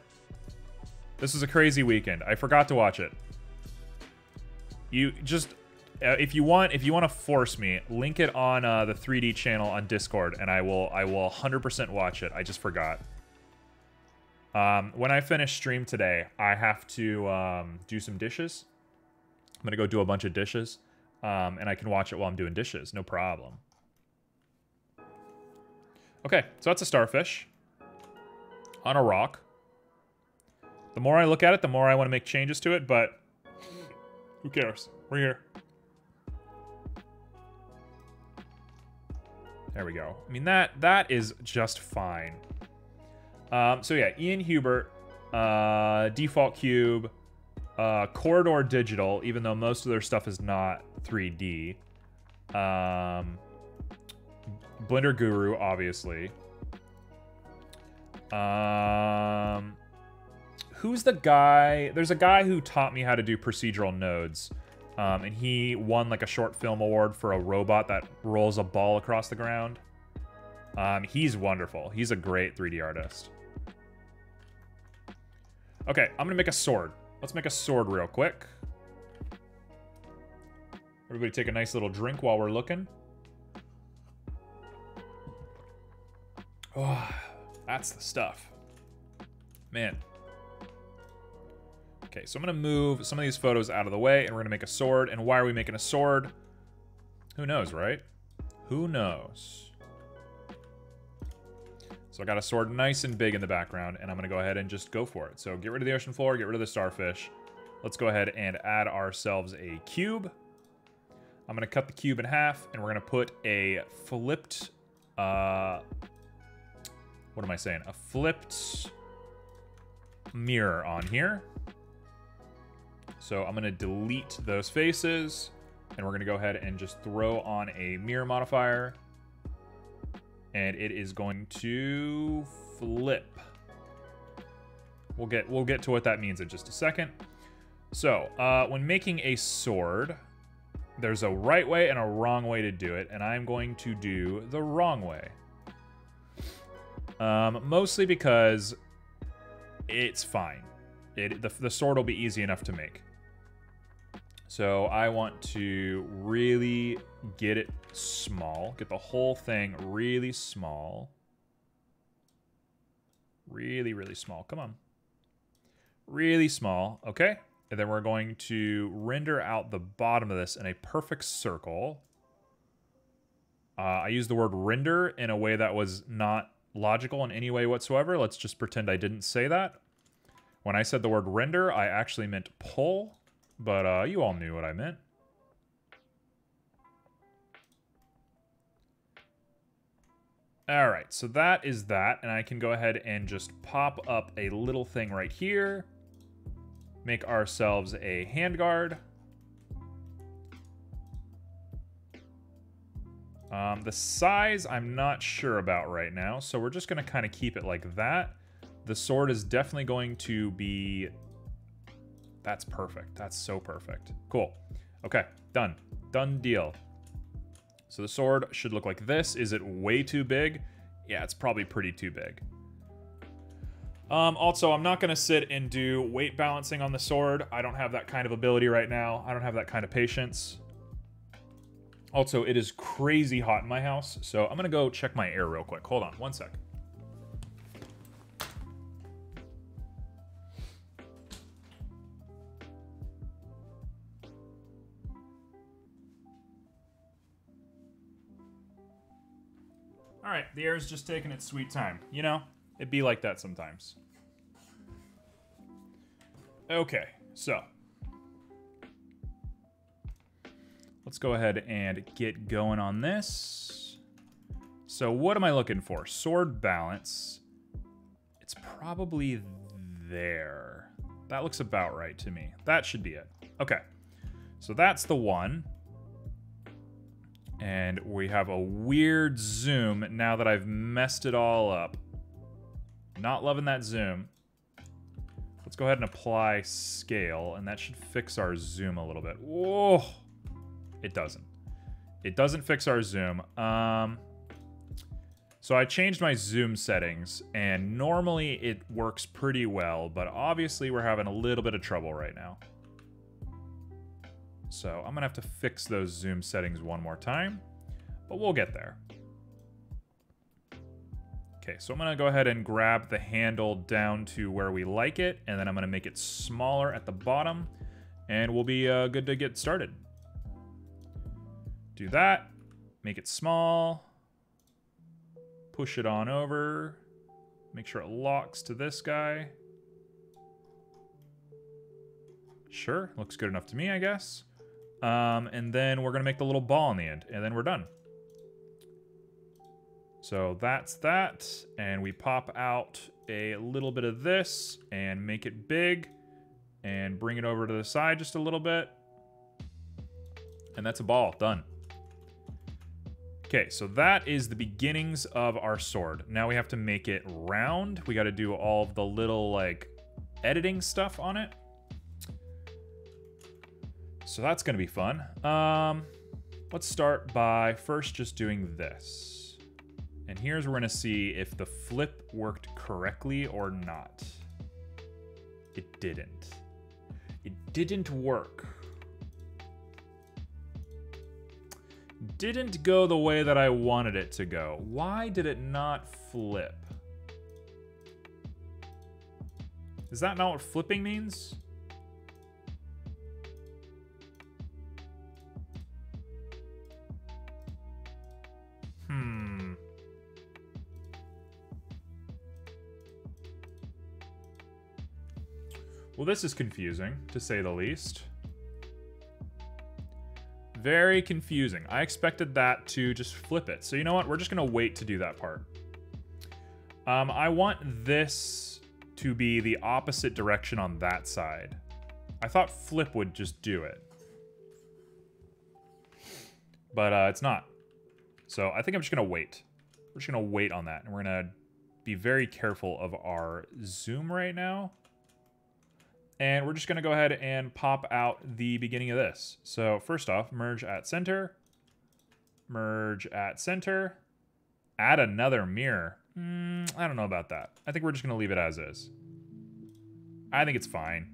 This was a crazy weekend. I forgot to watch it. You just, uh, if you want, if you want to force me, link it on uh, the 3D channel on Discord, and I will, I will 100% watch it. I just forgot. Um, when I finish stream today, I have to um, do some dishes. I'm gonna go do a bunch of dishes, um, and I can watch it while I'm doing dishes. No problem. Okay, so that's a starfish on a rock. The more I look at it, the more I want to make changes to it, but who cares? We're here. There we go. I mean, that that is just fine. Um, so yeah, Ian Hubert, uh, Default Cube, uh, Corridor Digital, even though most of their stuff is not 3D. Um, Blender Guru, obviously. Um, who's the guy? There's a guy who taught me how to do procedural nodes. Um, and he won like a short film award for a robot that rolls a ball across the ground. Um, he's wonderful. He's a great 3D artist. Okay, I'm gonna make a sword. Let's make a sword real quick. Everybody take a nice little drink while we're looking. Oh, that's the stuff. Man. Okay, so I'm going to move some of these photos out of the way, and we're going to make a sword. And why are we making a sword? Who knows, right? Who knows? So I got a sword nice and big in the background, and I'm going to go ahead and just go for it. So get rid of the ocean floor, get rid of the starfish. Let's go ahead and add ourselves a cube. I'm going to cut the cube in half, and we're going to put a flipped... Uh, what am I saying? A flipped mirror on here. So I'm going to delete those faces, and we're going to go ahead and just throw on a mirror modifier. And it is going to flip. We'll get we'll get to what that means in just a second. So, uh, when making a sword, there's a right way and a wrong way to do it, and I'm going to do the wrong way. Um, mostly because it's fine. It, the, the sword will be easy enough to make. So I want to really get it small. Get the whole thing really small. Really, really small. Come on. Really small. Okay. And then we're going to render out the bottom of this in a perfect circle. Uh, I used the word render in a way that was not logical in any way whatsoever. Let's just pretend I didn't say that. When I said the word render, I actually meant pull, but uh, you all knew what I meant. All right, so that is that, and I can go ahead and just pop up a little thing right here, make ourselves a handguard. Um, the size, I'm not sure about right now, so we're just going to kind of keep it like that. The sword is definitely going to be... That's perfect. That's so perfect. Cool. Okay, done. Done deal. So the sword should look like this. Is it way too big? Yeah, it's probably pretty too big. Um, also, I'm not going to sit and do weight balancing on the sword. I don't have that kind of ability right now. I don't have that kind of patience. Also, it is crazy hot in my house, so I'm going to go check my air real quick. Hold on, one sec. Right, the air is just taking its sweet time. You know, It'd be like that sometimes. Okay, so. Let's go ahead and get going on this. So what am I looking for? Sword balance. It's probably there. That looks about right to me. That should be it. Okay. So that's the one. And we have a weird zoom now that I've messed it all up. Not loving that zoom. Let's go ahead and apply scale, and that should fix our zoom a little bit. Whoa! It doesn't. It doesn't fix our zoom. Um, so I changed my zoom settings, and normally it works pretty well, but obviously we're having a little bit of trouble right now. So I'm to have to fix those zoom settings one more time, but we'll get there. Okay, so I'm to go ahead and grab the handle down to where we like it, and then I'm to make it smaller at the bottom, and we'll be uh, good to get started. Do that, make it small, push it on over, make sure it locks to this guy. Sure, looks good enough to me, I guess. Um, and then we're to make the little ball in the end, and then we're done. So that's that, and we pop out a little bit of this and make it big and bring it over to the side just a little bit. And that's a ball, done. Okay, so that is the beginnings of our sword. Now we have to make it round. We got to do all the little like editing stuff on it. So that's to be fun. Um, let's start by first just doing this. And here's we're to see if the flip worked correctly or not. It didn't. It didn't work. Didn't go the way that I wanted it to go. Why did it not flip? Is that not what flipping means? Well, this is confusing, to say the least. Very confusing. I expected that to just flip it. So you know what? We're just going to wait to do that part. Um, I want this to be the opposite direction on that side. I thought flip would just do it. But uh, it's not. So I think I'm just going to wait. We're just going to wait on that. And we're going to be very careful of our zoom right now. And we're just going to go ahead and pop out the beginning of this. So first off, merge at center, merge at center, add another mirror. Mm, I don't know about that. I think we're just going to leave it as is. I think it's fine.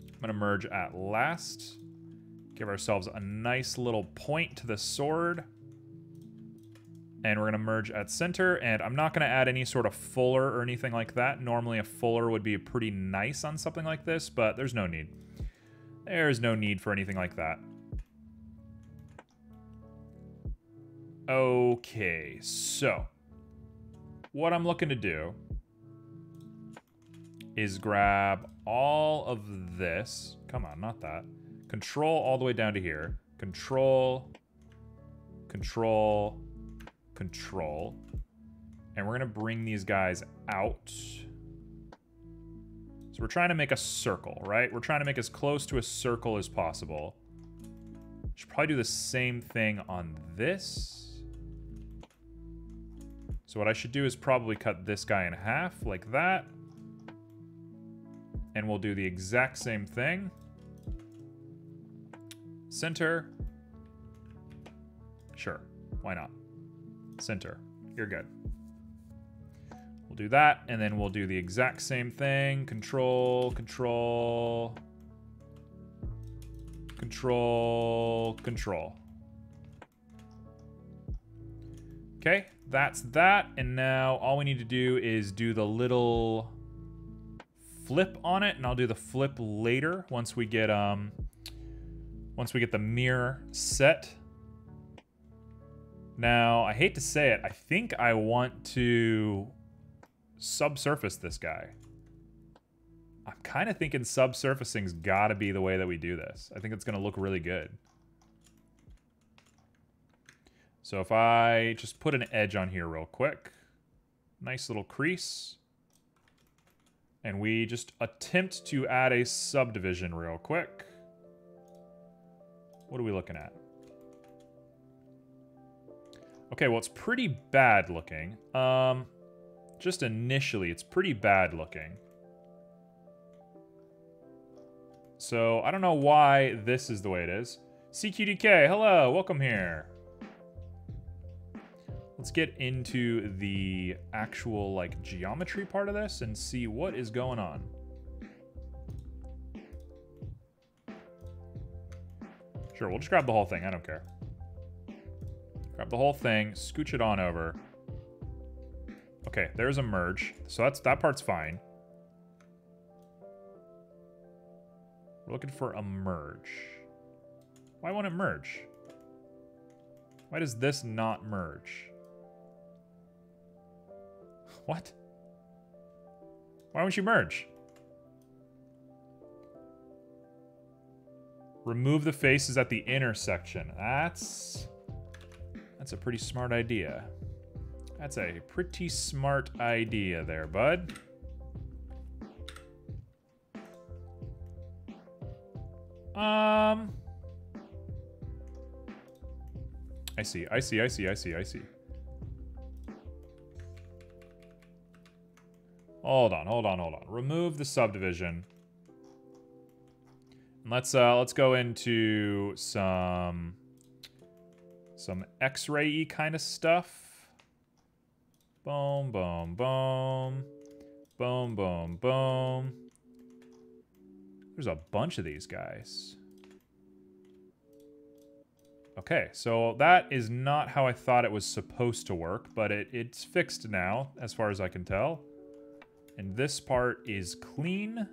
I'm going to merge at last. Give ourselves a nice little point to the sword and we're to merge at center, and I'm not to add any sort of fuller or anything like that. Normally a fuller would be pretty nice on something like this, but there's no need. There's no need for anything like that. Okay, so what I'm looking to do is grab all of this. Come on, not that. Control all the way down to here. Control, control, control. And we're to bring these guys out. So we're trying to make a circle, right? We're trying to make as close to a circle as possible. Should probably do the same thing on this. So what I should do is probably cut this guy in half like that. And we'll do the exact same thing. Center. Sure, why not? Center. You're good. We'll do that, and then we'll do the exact same thing. Control, control, control, control. Okay, that's that. And now all we need to do is do the little flip on it, and I'll do the flip later once we get um once we get the mirror set. Now, I hate to say it, I think I want to subsurface this guy. I'm kind of thinking subsurfacing's got to be the way that we do this. I think it's going to look really good. So if I just put an edge on here real quick, nice little crease, and we just attempt to add a subdivision real quick. What are we looking at? Okay, well, it's pretty bad looking. Um, just initially, it's pretty bad looking. So, I don't know why this is the way it is. CQDK, hello, welcome here. Let's get into the actual, like, geometry part of this and see what is going on. Sure, we'll just grab the whole thing. I don't care. Grab the whole thing, scooch it on over. Okay, there's a merge. So that's that part's fine. We're looking for a merge. Why won't it merge? Why does this not merge? What? Why won't you merge? Remove the faces at the intersection. That's... That's a pretty smart idea. That's a pretty smart idea there, bud. Um... I see, I see, I see, I see, I see. Hold on, hold on, hold on. Remove the subdivision. And let's uh let's go into some some X-ray kind of stuff. Boom, boom, boom. Boom, boom, boom. There's a bunch of these guys. Okay, so that is not how I thought it was supposed to work, but it, it's fixed now, as far as I can tell. And this part is clean.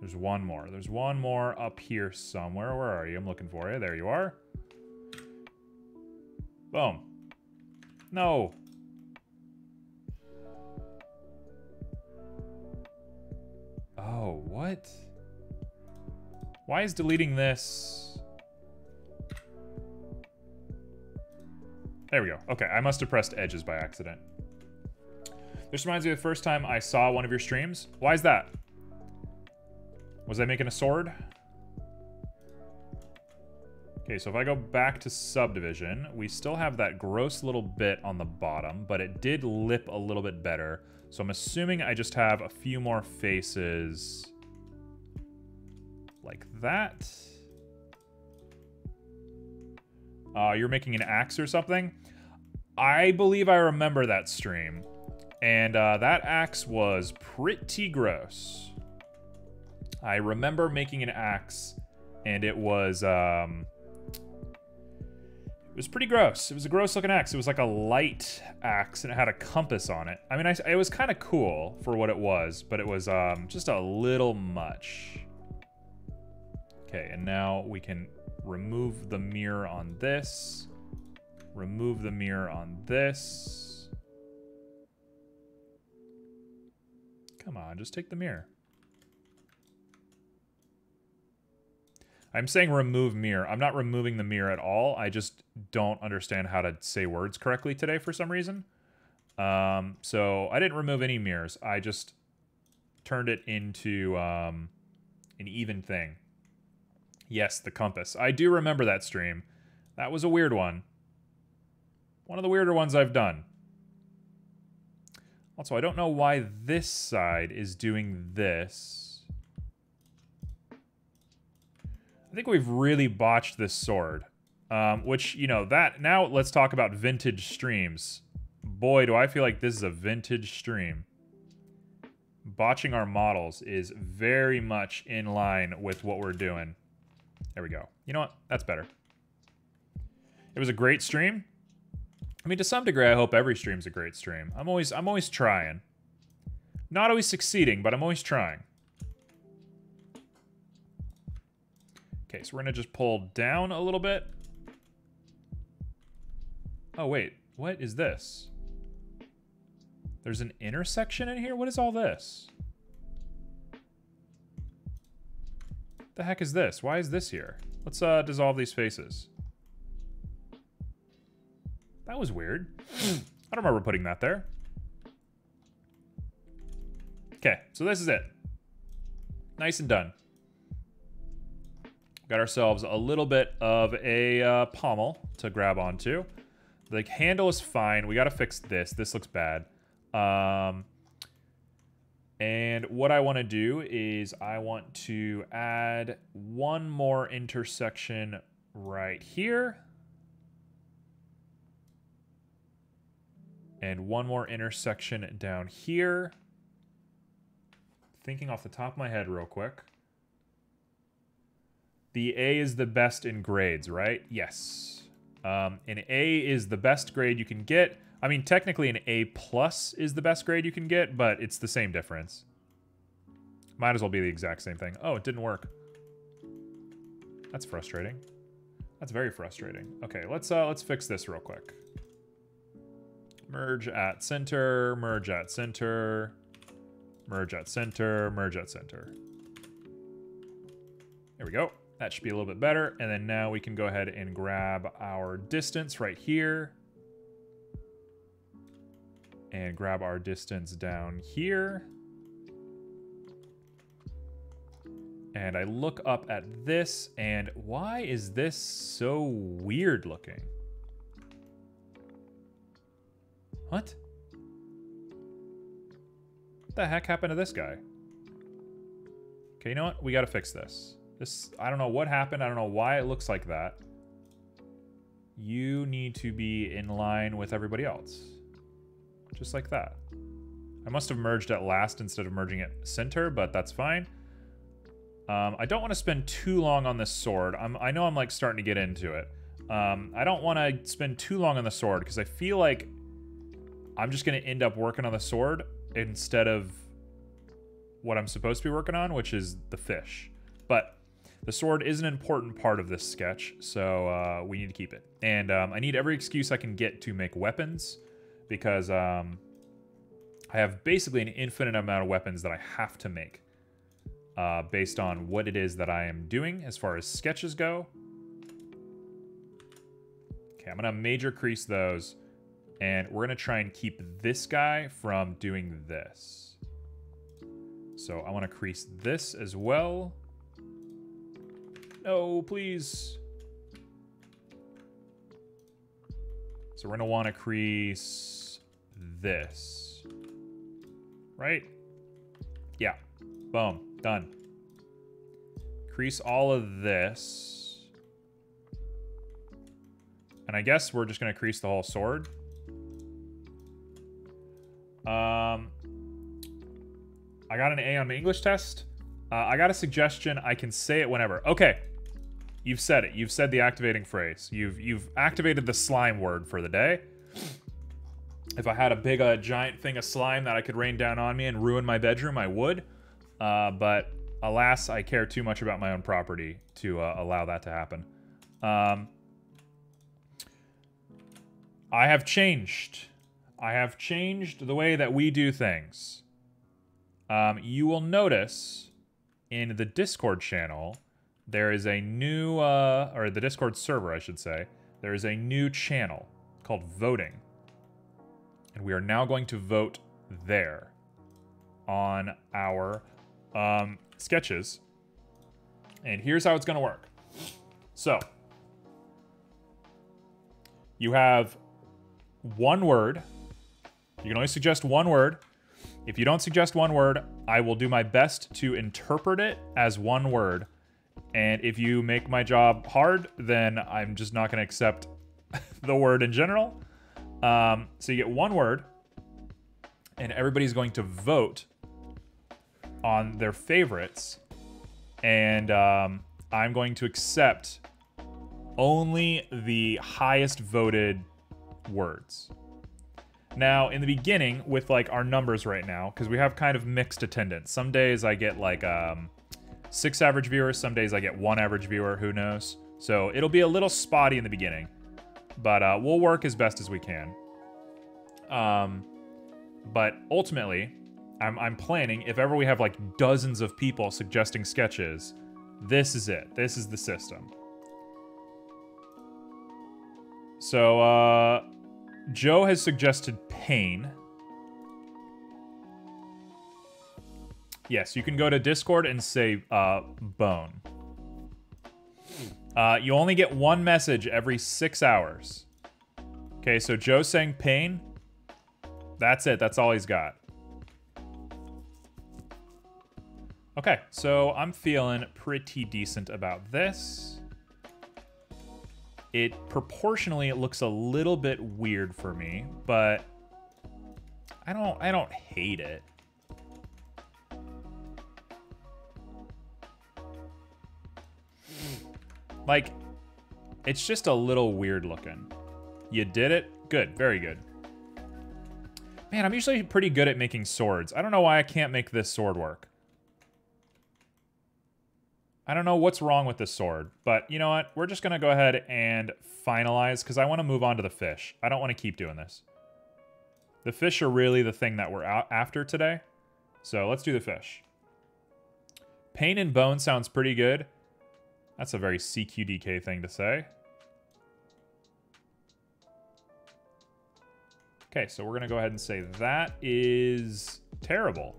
There's one more. There's one more up here somewhere. Where are you? I'm looking for you. There you are. Boom. No. Oh, what? Why is deleting this? There we go. Okay, I must have pressed edges by accident. This reminds me of the first time I saw one of your streams. Why is that? Was I making a sword? Okay, so if I go back to subdivision, we still have that gross little bit on the bottom, but it did lip a little bit better. So I'm assuming I just have a few more faces like that. Uh, you're making an axe or something? I believe I remember that stream. And uh, that axe was pretty gross. I remember making an axe, and it was um, was pretty gross. It was a gross looking axe. It was like a light axe, and it had a compass on it. I mean, I, it was kind of cool for what it was, but it was um, just a little much. Okay, and now we can remove the mirror on this. Remove the mirror on this. Come on, just take the mirror. I'm saying remove mirror. I'm not removing the mirror at all. I just don't understand how to say words correctly today for some reason. Um, so I didn't remove any mirrors. I just turned it into um, an even thing. Yes, the compass. I do remember that stream. That was a weird one. One of the weirder ones I've done. Also, I don't know why this side is doing this. Think we've really botched this sword. Um, which, you know, that... Now let's talk about vintage streams. Boy, do I feel like this is a vintage stream. Botching our models is very much in line with what we're doing. There we go. You know what? That's better. It was a great stream. I mean, to some degree, I hope every stream's a great stream. I'm always, I'm always trying. Not always succeeding, but I'm always trying. Okay, so we're gonna just pull down a little bit. Oh, wait. What is this? There's an intersection in here? What is all this? The heck is this? Why is this here? Let's uh, dissolve these faces. That was weird. I don't remember putting that there. Okay, so this is it. Nice and done. Got ourselves a little bit of a uh, pommel to grab onto. The handle is fine. We got to fix this. This looks bad. Um, and what I want to do is I want to add one more intersection right here. And one more intersection down here. Thinking off the top of my head real quick. The A is the best in grades, right? Yes. Um, an A is the best grade you can get. I mean, technically an A plus is the best grade you can get, but it's the same difference. Might as well be the exact same thing. Oh, it didn't work. That's frustrating. That's very frustrating. Okay, let's uh, let's fix this real quick. Merge at center, merge at center, merge at center, merge at center. There we go. That should be a little bit better. And then now we can go ahead and grab our distance right here. And grab our distance down here. And I look up at this, and why is this so weird looking? What? What the heck happened to this guy? Okay, you know what? We gotta fix this. This, I don't know what happened. I don't know why it looks like that. You need to be in line with everybody else. Just like that. I must have merged at last instead of merging at center, but that's fine. Um, I don't want to spend too long on this sword. I'm, I know I'm like starting to get into it. Um, I don't want to spend too long on the sword because I feel like I'm just going to end up working on the sword instead of what I'm supposed to be working on, which is the fish. But the sword is an important part of this sketch, so uh, we need to keep it. And um, I need every excuse I can get to make weapons because um, I have basically an infinite amount of weapons that I have to make uh, based on what it is that I am doing as far as sketches go. Okay, I'm to major crease those. And we're to try and keep this guy from doing this. So I want to crease this as well. No, please. So we're going to want to crease this. Right? Yeah. Boom. Done. Crease all of this. And I guess we're just going to crease the whole sword. Um, I got an A on my English test. Uh, I got a suggestion. I can say it whenever. Okay. You've said it. You've said the activating phrase. You've you've activated the slime word for the day. If I had a big, uh, giant thing of slime that I could rain down on me and ruin my bedroom, I would. Uh, but alas, I care too much about my own property to uh, allow that to happen. Um, I have changed. I have changed the way that we do things. Um, you will notice in the Discord channel, there is a new, uh, or the Discord server, I should say, there is a new channel called Voting. And we are now going to vote there on our um, sketches. And here's how it's going to work. So, you have one word. You can only suggest one word. If you don't suggest one word, I will do my best to interpret it as one word. And if you make my job hard, then I'm just not going to accept the word in general. Um, so you get one word, and everybody's going to vote on their favorites, and um, I'm going to accept only the highest voted words. Now, in the beginning, with like our numbers right now, because we have kind of mixed attendance. Some days I get like um, six average viewers, some days I get one average viewer, who knows. So it'll be a little spotty in the beginning. but uh, we'll work as best as we can. Um, but ultimately, I'm, I'm planning if ever we have like dozens of people suggesting sketches, this is it. This is the system. So, uh, Joe has suggested pain. Yes, you can go to Discord and say uh, bone. Uh, you only get one message every six hours. Okay, so Joe's saying pain. That's it. That's all he's got. Okay, so I'm feeling pretty decent about this. It proportionally it looks a little bit weird for me, but I don't I don't hate it. Like it's just a little weird looking. You did it? Good, very good. Man, I'm usually pretty good at making swords. I don't know why I can't make this sword work. I don't know what's wrong with this sword, but you know what? We're just to go ahead and finalize because I want to move on to the fish. I don't want to keep doing this. The fish are really the thing that we're out after today. So let's do the fish. Pain and bone sounds pretty good. That's a very CQDK thing to say. Okay, so we're going to go ahead and say that is terrible.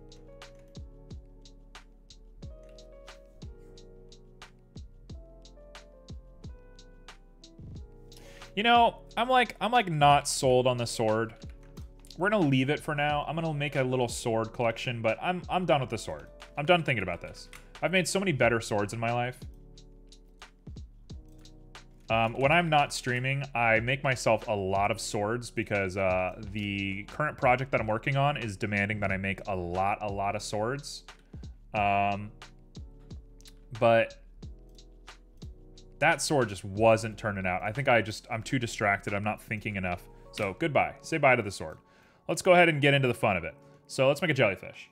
You know, I'm like I'm like not sold on the sword. We're gonna leave it for now. I'm gonna make a little sword collection, but I'm I'm done with the sword. I'm done thinking about this. I've made so many better swords in my life. Um, when I'm not streaming, I make myself a lot of swords because uh, the current project that I'm working on is demanding that I make a lot, a lot of swords. Um, but that sword just wasn't turning out. I think I just, I'm too distracted. I'm not thinking enough. So goodbye. Say bye to the sword. Let's go ahead and get into the fun of it. So let's make a jellyfish.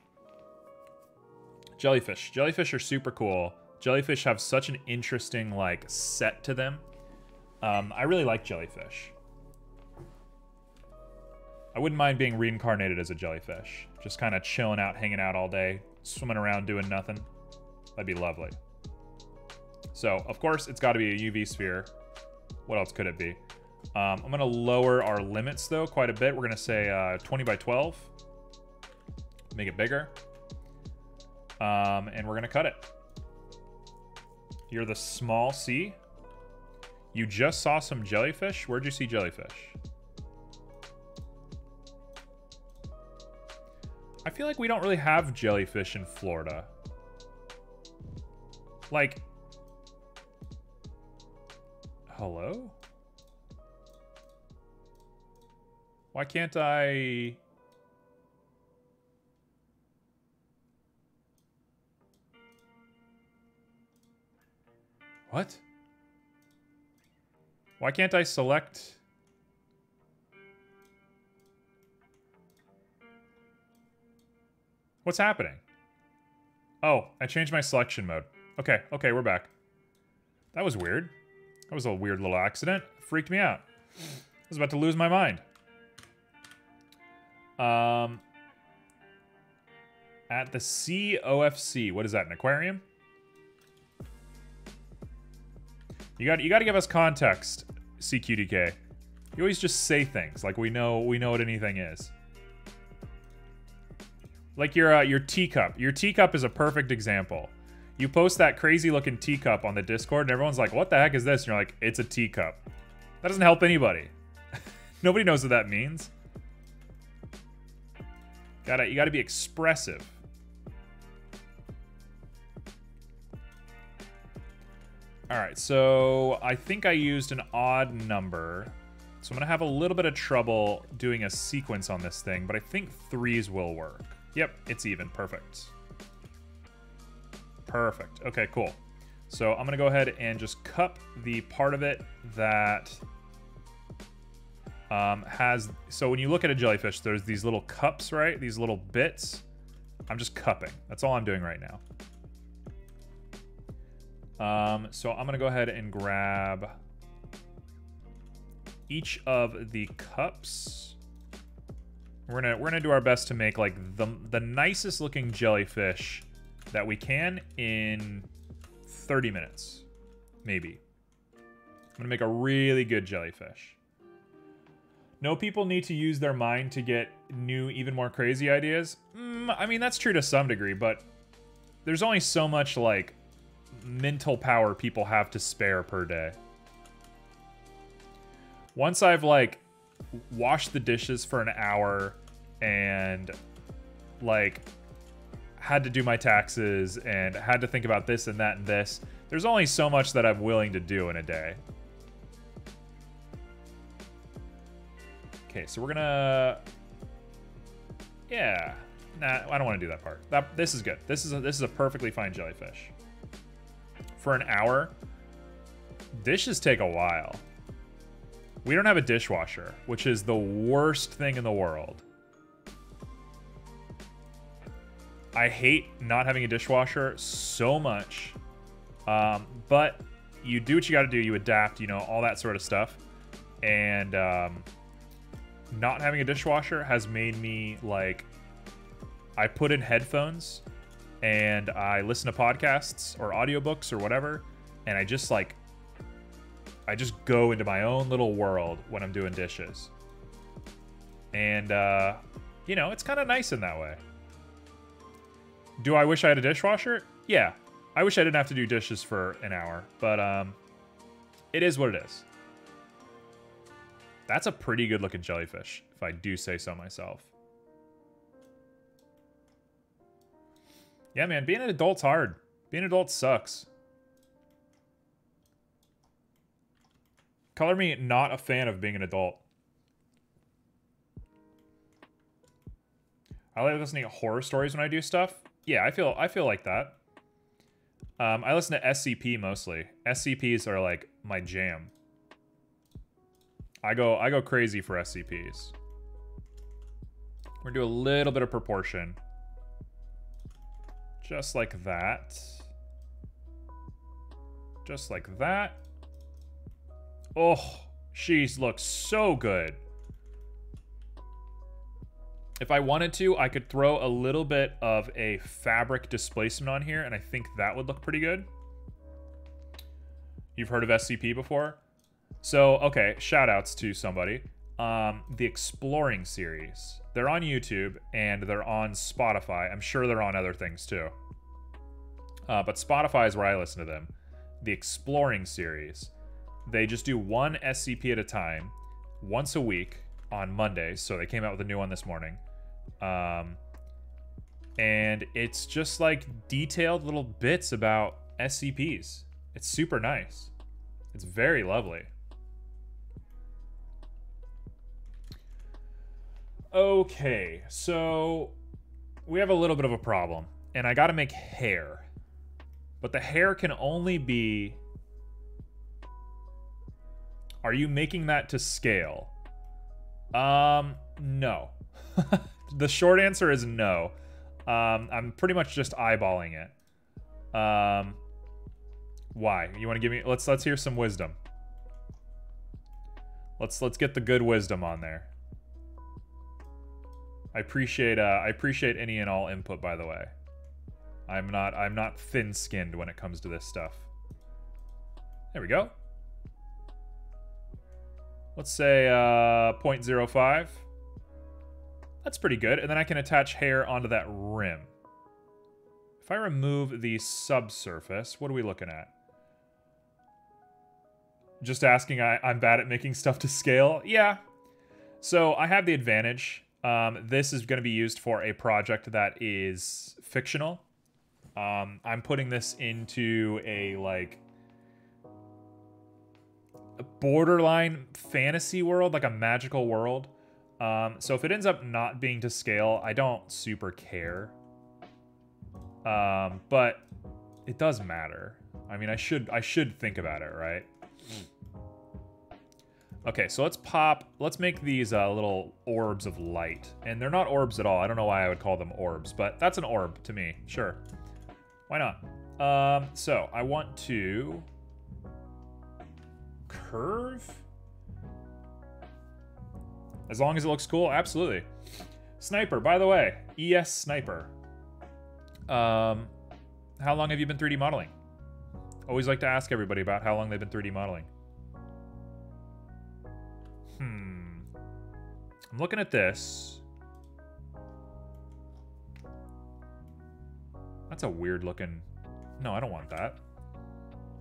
Jellyfish. Jellyfish are super cool. Jellyfish have such an interesting, like, set to them. Um, I really like jellyfish. I wouldn't mind being reincarnated as a jellyfish. Just kind of chilling out, hanging out all day, swimming around doing nothing. That'd be lovely. So, of course, it's got to be a UV sphere. What else could it be? Um, I'm going to lower our limits, though, quite a bit. We're going to say uh, 20 by 12. Make it bigger. Um, and we're going to cut it. You're the small C. You just saw some jellyfish? Where'd you see jellyfish? I feel like we don't really have jellyfish in Florida. Like, hello? Why can't I... What? Why can't I select... What's happening? Oh, I changed my selection mode. Okay, okay, we're back. That was weird. That was a weird little accident. freaked me out. I was about to lose my mind. Um, at the COFC, what is that, an aquarium? You got you got to give us context, CQDK. You always just say things like we know we know what anything is. Like your uh, your teacup. Your teacup is a perfect example. You post that crazy looking teacup on the Discord, and everyone's like, "What the heck is this?" And you're like, "It's a teacup." That doesn't help anybody. Nobody knows what that means. Got to you got to be expressive. All right, so I think I used an odd number. So I'm gonna have a little bit of trouble doing a sequence on this thing, but I think threes will work. Yep, it's even, perfect. Perfect, okay, cool. So I'm gonna go ahead and just cup the part of it that um, has, so when you look at a jellyfish, there's these little cups, right? These little bits. I'm just cupping, that's all I'm doing right now. Um, so I'm to go ahead and grab each of the cups. We're gonna we're gonna do our best to make like the the nicest looking jellyfish that we can in 30 minutes, maybe. I'm gonna make a really good jellyfish. No people need to use their mind to get new, even more crazy ideas. Mm, I mean, that's true to some degree, but there's only so much, like, mental power people have to spare per day. Once I've, like, washed the dishes for an hour and, like, had to do my taxes and had to think about this and that and this, there's only so much that I'm willing to do in a day. Okay, so we're gonna... Yeah. Nah, I don't want to do that part. That, this is good. This is a, this is a perfectly fine jellyfish. For an hour, dishes take a while. We don't have a dishwasher, which is the worst thing in the world. I hate not having a dishwasher so much. Um, but you do what you got to do. You adapt, you know, all that sort of stuff. And um, not having a dishwasher has made me like I put in headphones and I listen to podcasts or audiobooks or whatever and I just like I just go into my own little world when I'm doing dishes. And uh you know, it's kind of nice in that way. Do I wish I had a dishwasher? Yeah. I wish I didn't have to do dishes for an hour, but um it is what it is. That's a pretty good looking jellyfish, if I do say so myself. Yeah, man, being an adult's hard. Being an adult sucks. Color me not a fan of being an adult. I like listening to horror stories when I do stuff. Yeah, I feel I feel like that. Um, I listen to SCP mostly. SCPs are like my jam. I go I go crazy for SCPs. We're gonna do a little bit of proportion. Just like that. Just like that. Oh, she looks so good. If I wanted to, I could throw a little bit of a fabric displacement on here, and I think that would look pretty good. You've heard of SCP before? So, okay, shout outs to somebody. Um, the Exploring series. They're on YouTube and they're on Spotify. I'm sure they're on other things too. Uh, but Spotify is where I listen to them. The Exploring series. They just do one SCP at a time, once a week on Mondays. So they came out with a new one this morning. Um, and it's just like detailed little bits about SCPs. It's super nice. It's very lovely. Okay, so we have a little bit of a problem, and I gotta make hair. But the hair can only be... Are you making that to scale? Um, no. the short answer is no. Um, I'm pretty much just eyeballing it. Um, why? You want to give me? Let's let's hear some wisdom. Let's let's get the good wisdom on there. I appreciate uh, I appreciate any and all input, by the way. I'm not I'm not thin-skinned when it comes to this stuff. There we go. Let's say uh, 0.05. That's pretty good. And then I can attach hair onto that rim. If I remove the subsurface, what are we looking at? Just asking, I, I'm bad at making stuff to scale. Yeah. So I have the advantage um, this is going to be used for a project that is fictional. Um, I'm putting this into a like a borderline fantasy world, like a magical world. Um, so if it ends up not being to scale, I don't super care. Um, but it does matter. I mean, I should I should think about it, right? Okay, so let's pop, let's make these uh, little orbs of light. And they're not orbs at all. I don't know why I would call them orbs, but that's an orb to me. Sure. Why not? Um, so I want to curve As long as it looks cool, absolutely. Sniper, by the way, ES Sniper. Um, how long have you been 3D modeling? Always like to ask everybody about how long they've been 3D modeling. Hmm. I'm looking at this. That's a weird looking... No, I don't want that.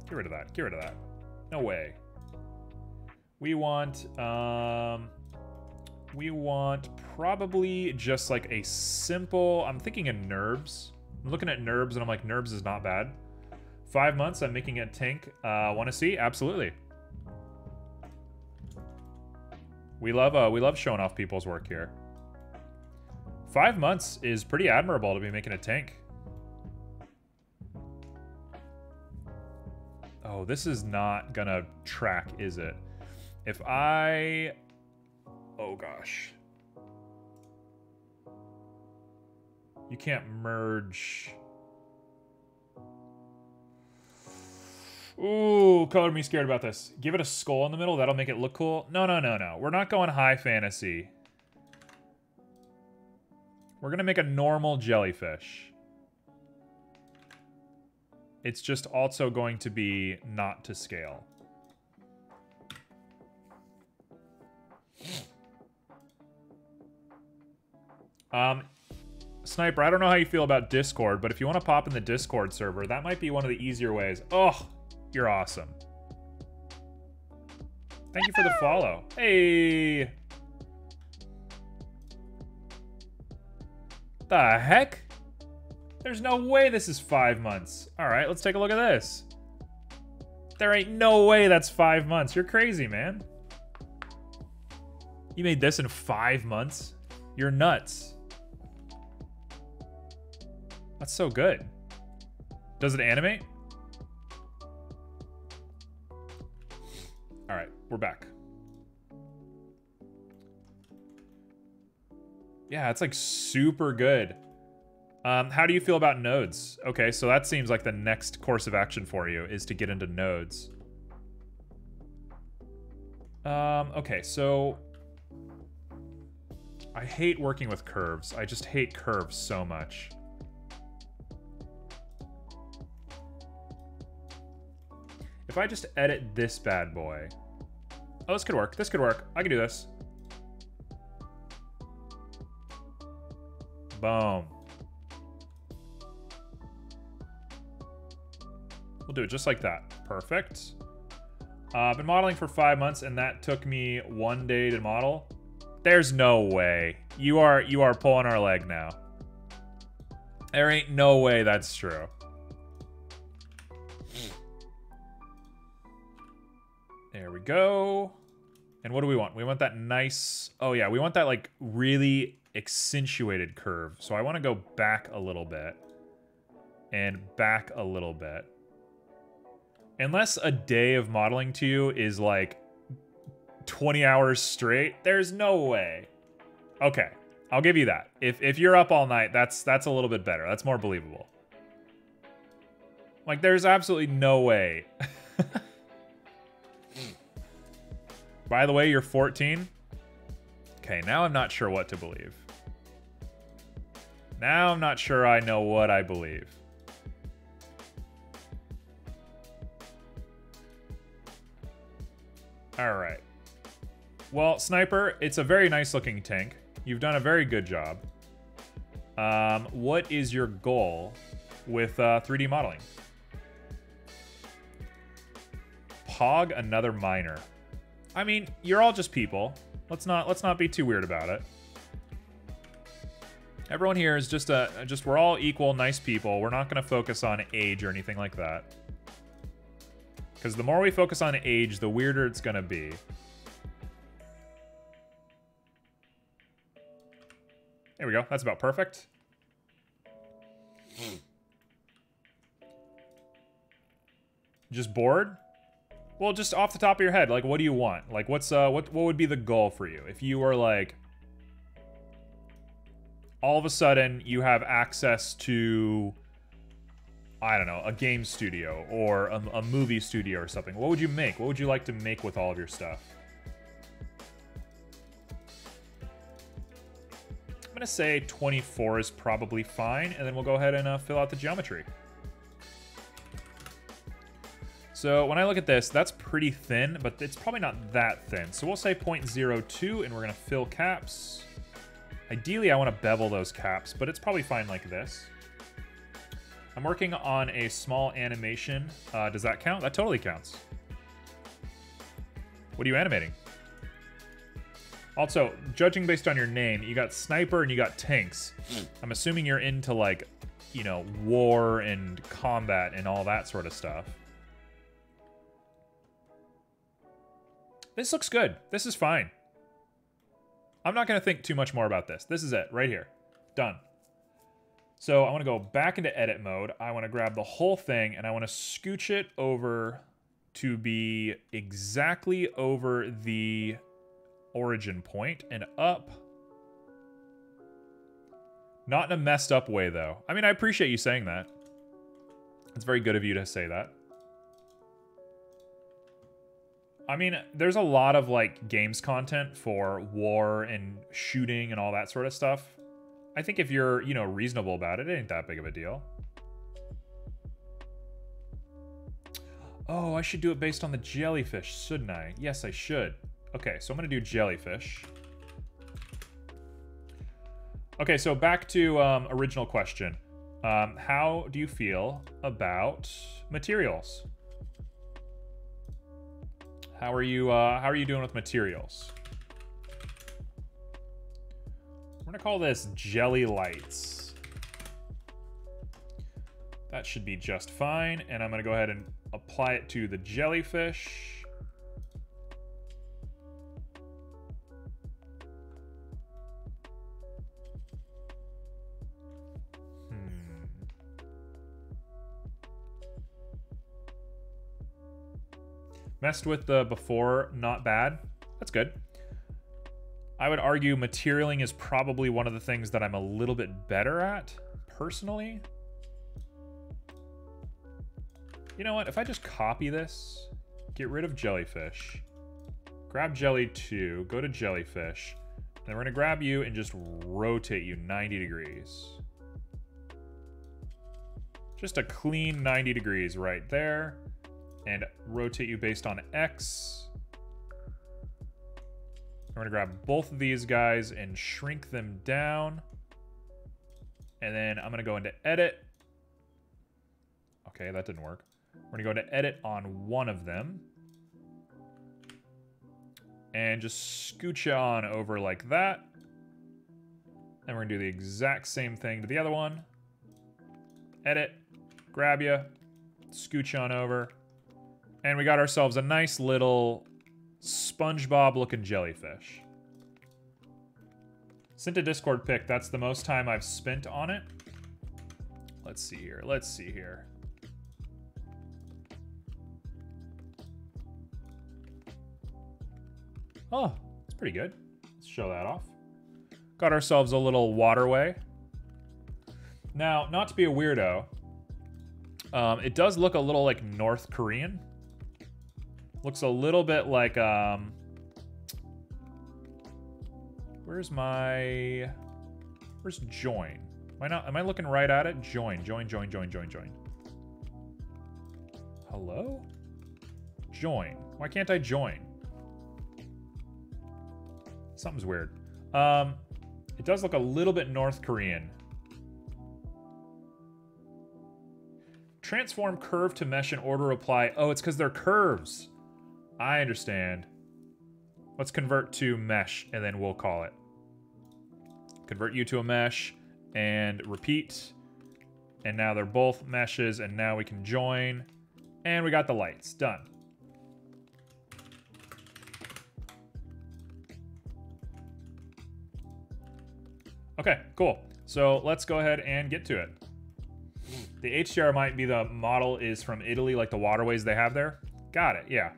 Get rid of that. Get rid of that. No way. We want, um... We want probably just like a simple... I'm thinking of NURBS. I'm looking at NURBS and I'm like, NURBS is not bad. Five months, I'm making a tank. Uh, want to see? Absolutely. We love uh, we love showing off people's work here. Five months is pretty admirable to be making a tank. Oh, this is not gonna track, is it? If I... Oh, gosh. You can't merge... Ooh, color me scared about this. Give it a skull in the middle. That'll make it look cool. No, no, no, no. We're not going high fantasy. We're going to make a normal jellyfish. It's just also going to be not to scale. Um, Sniper, I don't know how you feel about Discord, but if you want to pop in the Discord server, that might be one of the easier ways. Oh, you're awesome. Thank you for the follow. Hey! The heck? There's no way this is five months. All right, let's take a look at this. There ain't no way that's five months. You're crazy, man. You made this in five months? You're nuts. That's so good. Does it animate? We're back. Yeah, it's like super good. Um, how do you feel about nodes? Okay, so that seems like the next course of action for you is to get into nodes. Um, okay, so I hate working with curves. I just hate curves so much. If I just edit this bad boy. Oh, this could work. This could work. I can do this. Boom. We'll do it just like that. Perfect. Uh, I've been modeling for five months, and that took me one day to model. There's no way. You are you are pulling our leg now. There ain't no way that's true. Go. And what do we want? We want that nice... Oh, yeah. We want that, like, really accentuated curve. So I want to go back a little bit. And back a little bit. Unless a day of modeling to you is, like, 20 hours straight, there's no way. Okay. I'll give you that. If, if you're up all night, that's that's a little bit better. That's more believable. Like, there's absolutely no way. By the way, you're 14? Okay, now I'm not sure what to believe. Now I'm not sure I know what I believe. Alright. Well, Sniper, it's a very nice looking tank. You've done a very good job. Um, what is your goal with uh, 3D modeling? Pog another miner. I mean, you're all just people. Let's not let's not be too weird about it. Everyone here is just a just we're all equal, nice people. We're not going to focus on age or anything like that. Cuz the more we focus on age, the weirder it's going to be. There we go. That's about perfect. Just bored? Well, just off the top of your head, like, what do you want? Like, what's uh, what what would be the goal for you if you were like, all of a sudden you have access to, I don't know, a game studio or a, a movie studio or something. What would you make? What would you like to make with all of your stuff? I'm to say 24 is probably fine, and then we'll go ahead and uh, fill out the geometry. So when I look at this, that's pretty thin, but it's probably not that thin. So we'll say 0.02, and we're going to fill caps. Ideally, I want to bevel those caps, but it's probably fine like this. I'm working on a small animation. Uh, does that count? That totally counts. What are you animating? Also, judging based on your name, you got sniper and you got tanks. I'm assuming you're into like, you know, war and combat and all that sort of stuff. This looks good. This is fine. I'm not going to think too much more about this. This is it, right here. Done. So I want to go back into edit mode. I want to grab the whole thing and I want to scooch it over to be exactly over the origin point and up. Not in a messed up way, though. I mean, I appreciate you saying that. It's very good of you to say that. I mean, there's a lot of like games content for war and shooting and all that sort of stuff. I think if you're, you know, reasonable about it, it ain't that big of a deal. Oh, I should do it based on the jellyfish, shouldn't I? Yes, I should. Okay, so I'm gonna do jellyfish. Okay, so back to um, original question. Um, how do you feel about materials? How are you? Uh, how are you doing with materials? We're gonna call this jelly lights. That should be just fine, and I'm gonna go ahead and apply it to the jellyfish. Messed with the before, not bad. That's good. I would argue materialing is probably one of the things that I'm a little bit better at, personally. You know what? If I just copy this, get rid of jellyfish, grab jelly 2, go to jellyfish, and we're to grab you and just rotate you 90 degrees. Just a clean 90 degrees right there and rotate you based on X. We're gonna grab both of these guys and shrink them down. And then I'm gonna go into edit. Okay, that didn't work. We're gonna go into edit on one of them. And just scooch on over like that. And we're gonna do the exact same thing to the other one. Edit, grab you, scooch on over. And we got ourselves a nice little SpongeBob looking jellyfish. Sent a Discord pic. That's the most time I've spent on it. Let's see here. Let's see here. Oh, it's pretty good. Let's show that off. Got ourselves a little waterway. Now, not to be a weirdo, um, it does look a little like North Korean. Looks a little bit like, um... Where's my... Where's join? Am I not, am I looking right at it? Join, join, join, join, join, join. Hello? Join. Why can't I join? Something's weird. Um, it does look a little bit North Korean. Transform curve to mesh in order apply. Oh, it's because they're curves. I understand. Let's convert to mesh, and then we'll call it. Convert you to a mesh, and repeat. And now they're both meshes, and now we can join. And we got the lights. Done. Okay, cool. So let's go ahead and get to it. The HDR might be the model is from Italy, like the waterways they have there. Got it, yeah.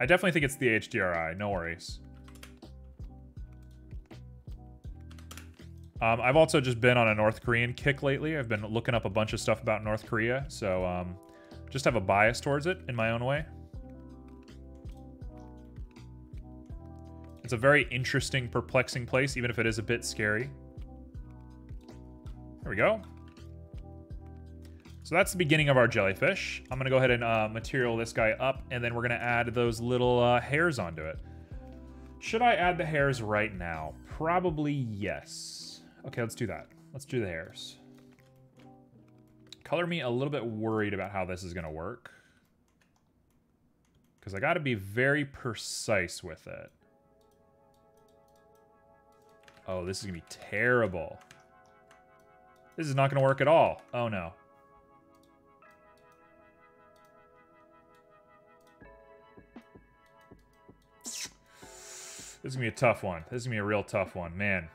I definitely think it's the HDRI, no worries. Um, I've also just been on a North Korean kick lately. I've been looking up a bunch of stuff about North Korea, so um, just have a bias towards it in my own way. It's a very interesting, perplexing place, even if it is a bit scary. There we go. So that's the beginning of our jellyfish. I'm gonna go ahead and uh, material this guy up, and then we're gonna add those little uh, hairs onto it. Should I add the hairs right now? Probably yes. Okay, let's do that. Let's do the hairs. Color me a little bit worried about how this is gonna work. Because I gotta be very precise with it. Oh, this is gonna be terrible. This is not gonna work at all. Oh no. This is gonna be a tough one. This is gonna be a real tough one, man.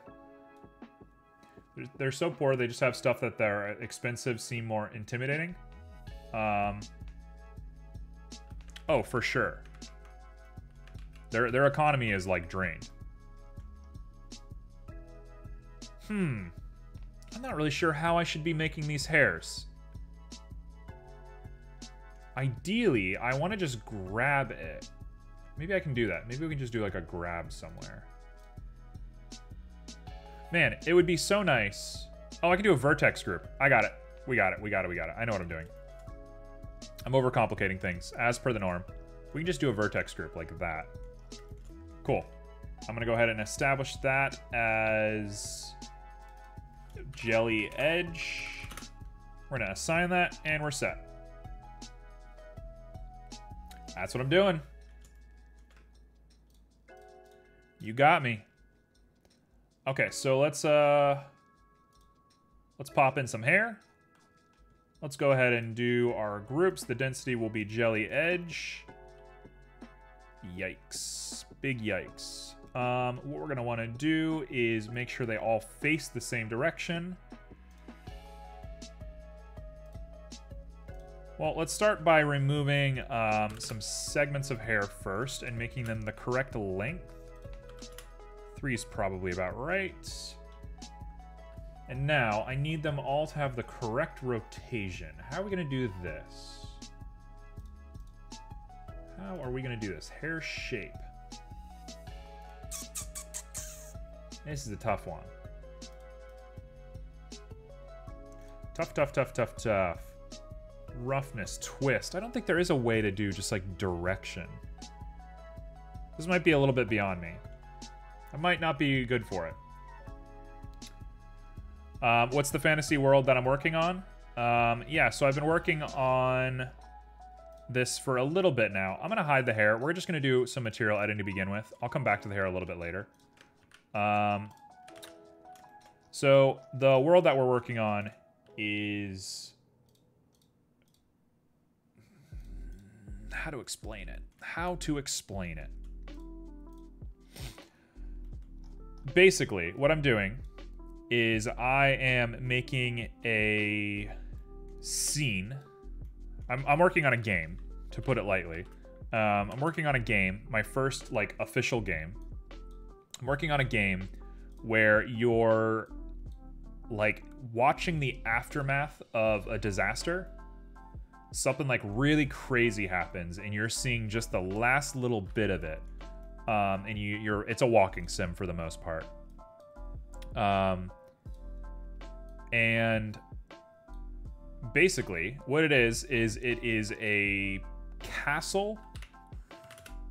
They're, they're so poor. They just have stuff that they're expensive seem more intimidating. Um. Oh, for sure. Their their economy is like drained. Hmm. I'm not really sure how I should be making these hairs. Ideally, I want to just grab it. Maybe I can do that. Maybe we can just do like a grab somewhere. Man, it would be so nice. Oh, I can do a vertex group. I got it. We got it. We got it. We got it. I know what I'm doing. I'm overcomplicating things, as per the norm. We can just do a vertex group like that. Cool. I'm going to go ahead and establish that as jelly edge. We're going to assign that, and we're set. That's what I'm doing. You got me. Okay, so let's uh let's pop in some hair. Let's go ahead and do our groups. The density will be jelly edge. Yikes. Big yikes. Um, what we're going to want to do is make sure they all face the same direction. Well, let's start by removing um, some segments of hair first and making them the correct length. Three is probably about right. And now I need them all to have the correct rotation. How are we to do this? How are we to do this? Hair shape. This is a tough one. Tough, tough, tough, tough, tough. Roughness, twist. I don't think there is a way to do just like direction. This might be a little bit beyond me. I might not be good for it. Um, what's the fantasy world that I'm working on? Um, yeah, so I've been working on this for a little bit now. I'm going to hide the hair. We're just going to do some material editing to begin with. I'll come back to the hair a little bit later. Um, so the world that we're working on is... How to explain it. How to explain it. Basically, what I'm doing is I am making a scene. I'm, I'm working on a game, to put it lightly. Um, I'm working on a game, my first like official game. I'm working on a game where you're like watching the aftermath of a disaster. Something like really crazy happens, and you're seeing just the last little bit of it um, and you, you're it's a walking sim for the most part. Um, and basically, what it is is it is a castle,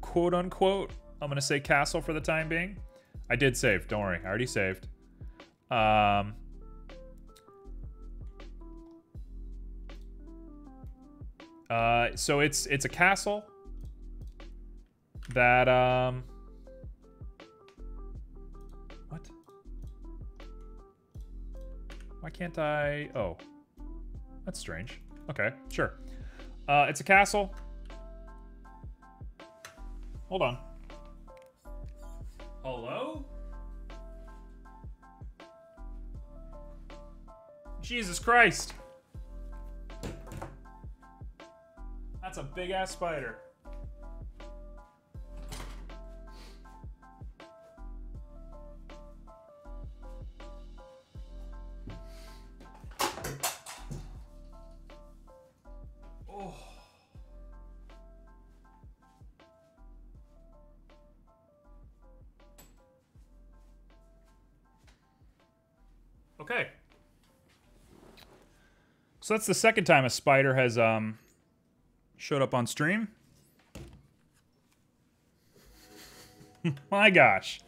quote unquote. I'm gonna say castle for the time being. I did save. Don't worry, I already saved. Um, uh, so it's it's a castle that, um... What? Why can't I... Oh. That's strange. Okay, sure. Uh, it's a castle. Hold on. Hello? Jesus Christ! That's a big-ass spider. That's the second time a spider has um showed up on stream. My gosh.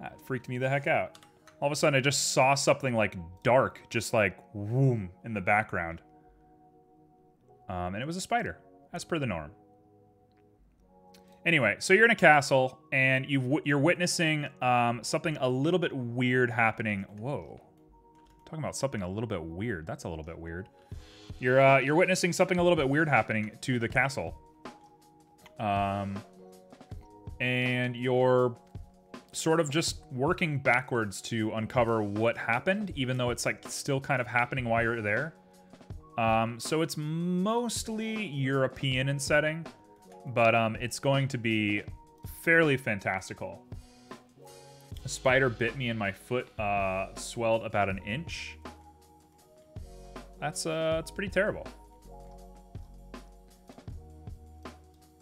That freaked me the heck out. All of a sudden, I just saw something like dark, just like whoom in the background. Um, and it was a spider, as per the norm. Anyway, so you're in a castle, and you you're witnessing um, something a little bit weird happening. Whoa. Talking about something a little bit weird. That's a little bit weird. You're uh, you're witnessing something a little bit weird happening to the castle. Um, and you're sort of just working backwards to uncover what happened, even though it's like still kind of happening while you're there. Um, so it's mostly European in setting, but um, it's going to be fairly fantastical. A spider bit me and my foot uh, swelled about an inch. That's uh, that's pretty terrible.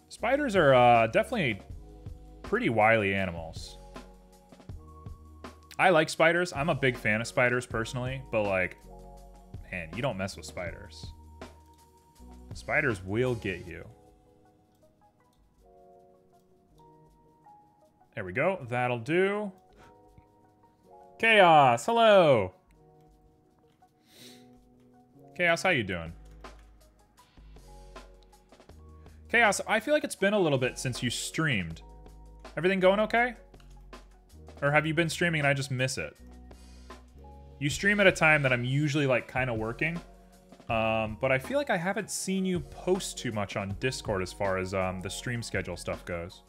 Spiders are uh, definitely pretty wily animals. I like spiders. I'm a big fan of spiders personally, but like, man, you don't mess with spiders. Spiders will get you. There we go. That'll do. Chaos, hello. Chaos, how you doing? Chaos, I feel like it's been a little bit since you streamed. Everything going okay? Or have you been streaming and I just miss it? You stream at a time that I'm usually like kind of working. Um, but I feel like I haven't seen you post too much on Discord as far as um, the stream schedule stuff goes.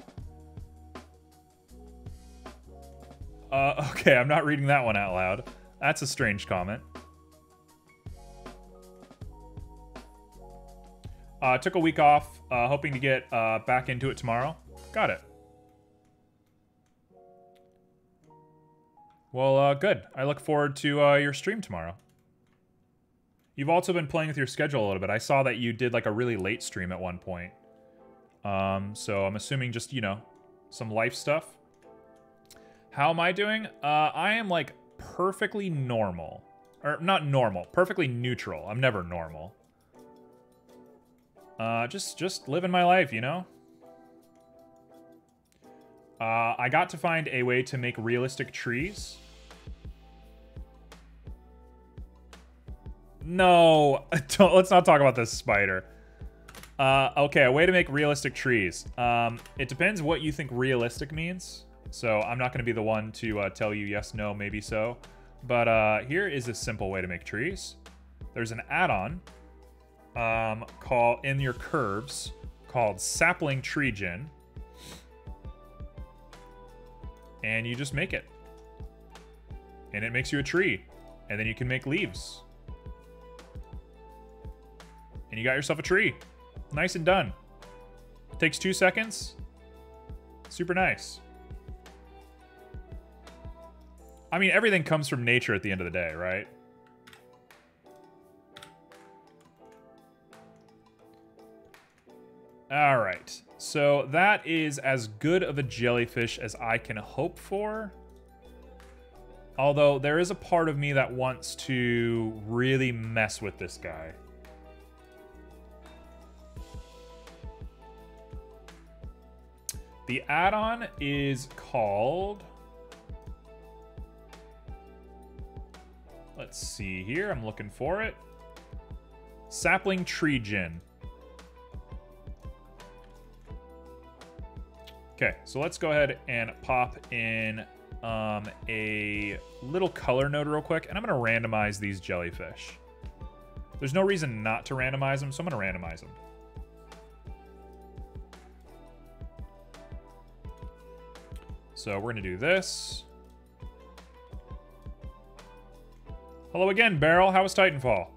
Uh, okay, I'm not reading that one out loud. That's a strange comment. Uh, took a week off, uh, hoping to get uh, back into it tomorrow. Got it. Well, uh, good. I look forward to uh, your stream tomorrow. You've also been playing with your schedule a little bit. I saw that you did like a really late stream at one point. Um, so I'm assuming just, you know, some life stuff. How am I doing? Uh, I am like perfectly normal. Or not normal, perfectly neutral. I'm never normal. Uh, just, just living my life, you know? Uh, I got to find a way to make realistic trees. No, Don't, let's not talk about this spider. Uh, okay, a way to make realistic trees. Um, it depends what you think realistic means. So I'm not going to be the one to uh, tell you yes, no, maybe so. But uh, here is a simple way to make trees. There's an add-on um, called in your curves called Sapling Tree Gen and you just make it. And it makes you a tree. And then you can make leaves. And you got yourself a tree. Nice and done. Takes two seconds. Super nice. I mean, everything comes from nature at the end of the day, right? All right. So that is as good of a jellyfish as I can hope for. Although there is a part of me that wants to really mess with this guy. The add-on is called... Let's see here. I'm looking for it. Sapling Tree Gen. Okay, so let's go ahead and pop in um, a little color node real quick, and I'm going to randomize these jellyfish. There's no reason not to randomize them, so I'm going to randomize them. So we're going to do this. Hello again, Barrel. How was Titanfall?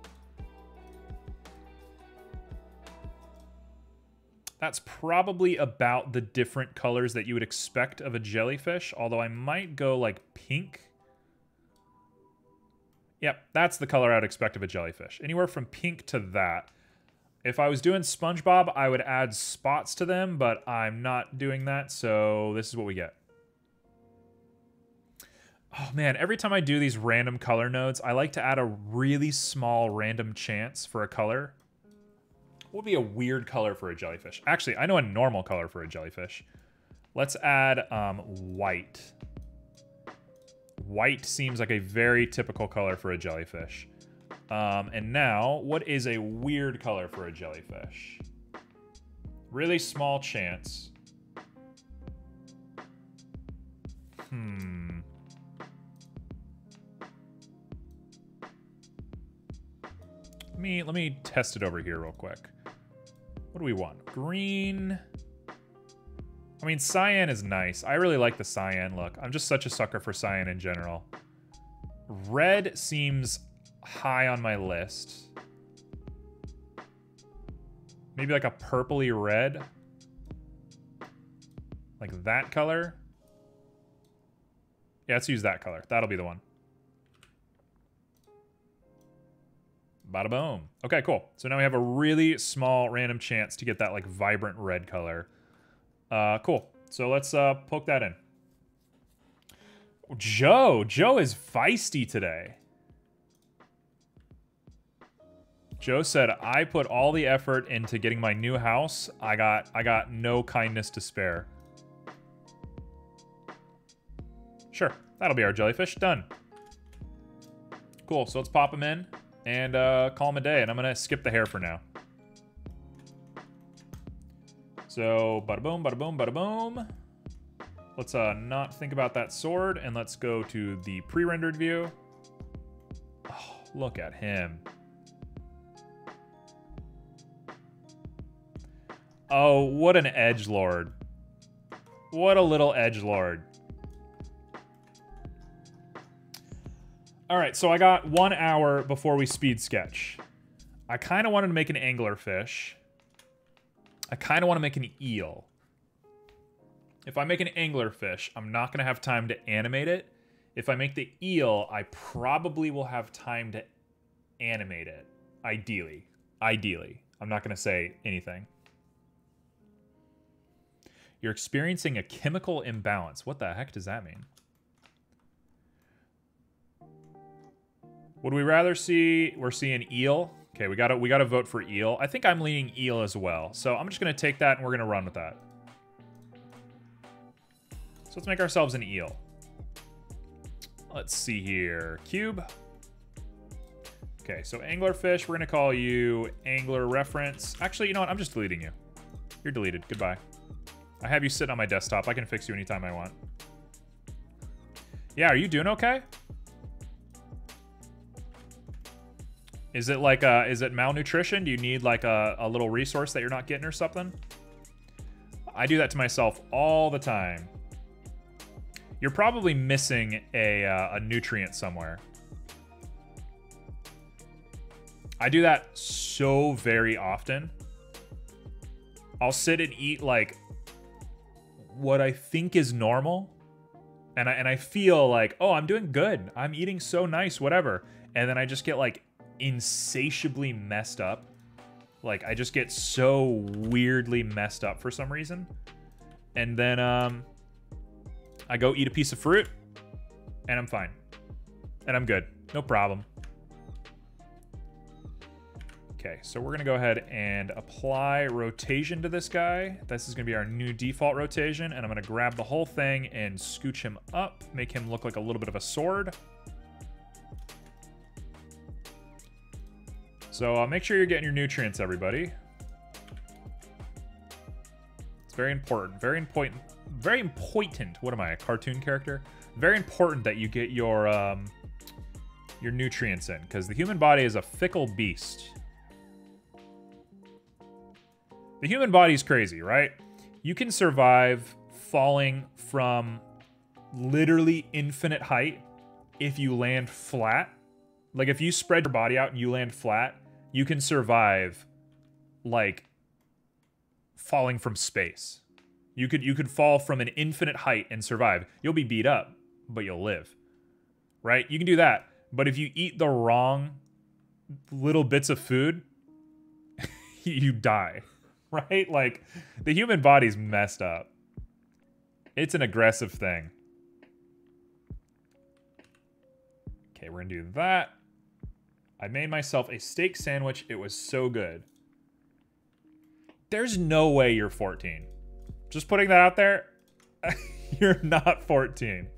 That's probably about the different colors that you would expect of a jellyfish, although I might go like pink. Yep, that's the color I'd expect of a jellyfish. Anywhere from pink to that. If I was doing SpongeBob, I would add spots to them, but I'm not doing that, so this is what we get. Oh man, every time I do these random color nodes, I like to add a really small random chance for a color. What would be a weird color for a jellyfish? Actually, I know a normal color for a jellyfish. Let's add um, white. White seems like a very typical color for a jellyfish. Um, and now, what is a weird color for a jellyfish? Really small chance. Hmm. Me let me test it over here real quick. What do we want? Green. I mean, cyan is nice. I really like the cyan look. I'm just such a sucker for cyan in general. Red seems high on my list. Maybe like a purpley red. Like that color. Yeah, let's use that color. That'll be the one. Bada boom. Okay, cool. So now we have a really small random chance to get that like vibrant red color. Uh, cool. So let's uh, poke that in. Joe. Joe is feisty today. Joe said, I put all the effort into getting my new house. I got I got no kindness to spare. Sure, that'll be our jellyfish. Done. Cool, so let's pop them in and uh, call them a day. And I'm going to skip the hair for now. So, bada boom, bada boom, bada boom. Let's uh, not think about that sword, and let's go to the pre-rendered view. Oh, look at him. Oh, what an edge lord. What a little edge lord. All right, so I got one hour before we speed sketch. I kind of wanted to make an anglerfish. I kind of want to make an eel. If I make an anglerfish, I'm not going to have time to animate it. If I make the eel, I probably will have time to animate it. Ideally. Ideally. I'm not going to say anything. You're experiencing a chemical imbalance. What the heck does that mean? Would we rather see... We're seeing eel. Okay, we gotta we gotta vote for eel. I think I'm leaning eel as well. So I'm just gonna take that and we're gonna run with that. So let's make ourselves an eel. Let's see here. Cube. Okay, so anglerfish, we're gonna call you angler reference. Actually, you know what? I'm just deleting you. You're deleted. Goodbye. I have you sitting on my desktop. I can fix you anytime I want. Yeah, are you doing okay? Is it like a, is it malnutrition? Do you need like a, a little resource that you're not getting or something? I do that to myself all the time. You're probably missing a, uh, a nutrient somewhere. I do that so very often. I'll sit and eat like what I think is normal. And I, and I feel like, oh, I'm doing good. I'm eating so nice, whatever. And then I just get like insatiably messed up. Like I just get so weirdly messed up for some reason. And then um I go eat a piece of fruit and I'm fine. And I'm good. No problem. Okay, so we're gonna go ahead and apply rotation to this guy. This is gonna be our new default rotation, and I'm gonna grab the whole thing and scooch him up, make him look like a little bit of a sword. So uh, make sure you're getting your nutrients, everybody. It's very important. Very important. Very important. What am I, a cartoon character? Very important that you get your um, your nutrients in, because the human body is a fickle beast. The human body is crazy, right? You can survive falling from literally infinite height if you land flat. Like if you spread your body out and you land flat, you can survive like falling from space. You could you could fall from an infinite height and survive. You'll be beat up, but you'll live. Right? You can do that. But if you eat the wrong little bits of food, you die. Right? Like the human body's messed up. It's an aggressive thing. Okay, we're gonna do that. I made myself a steak sandwich. It was so good. There's no way you're 14. Just putting that out there. you're not 14.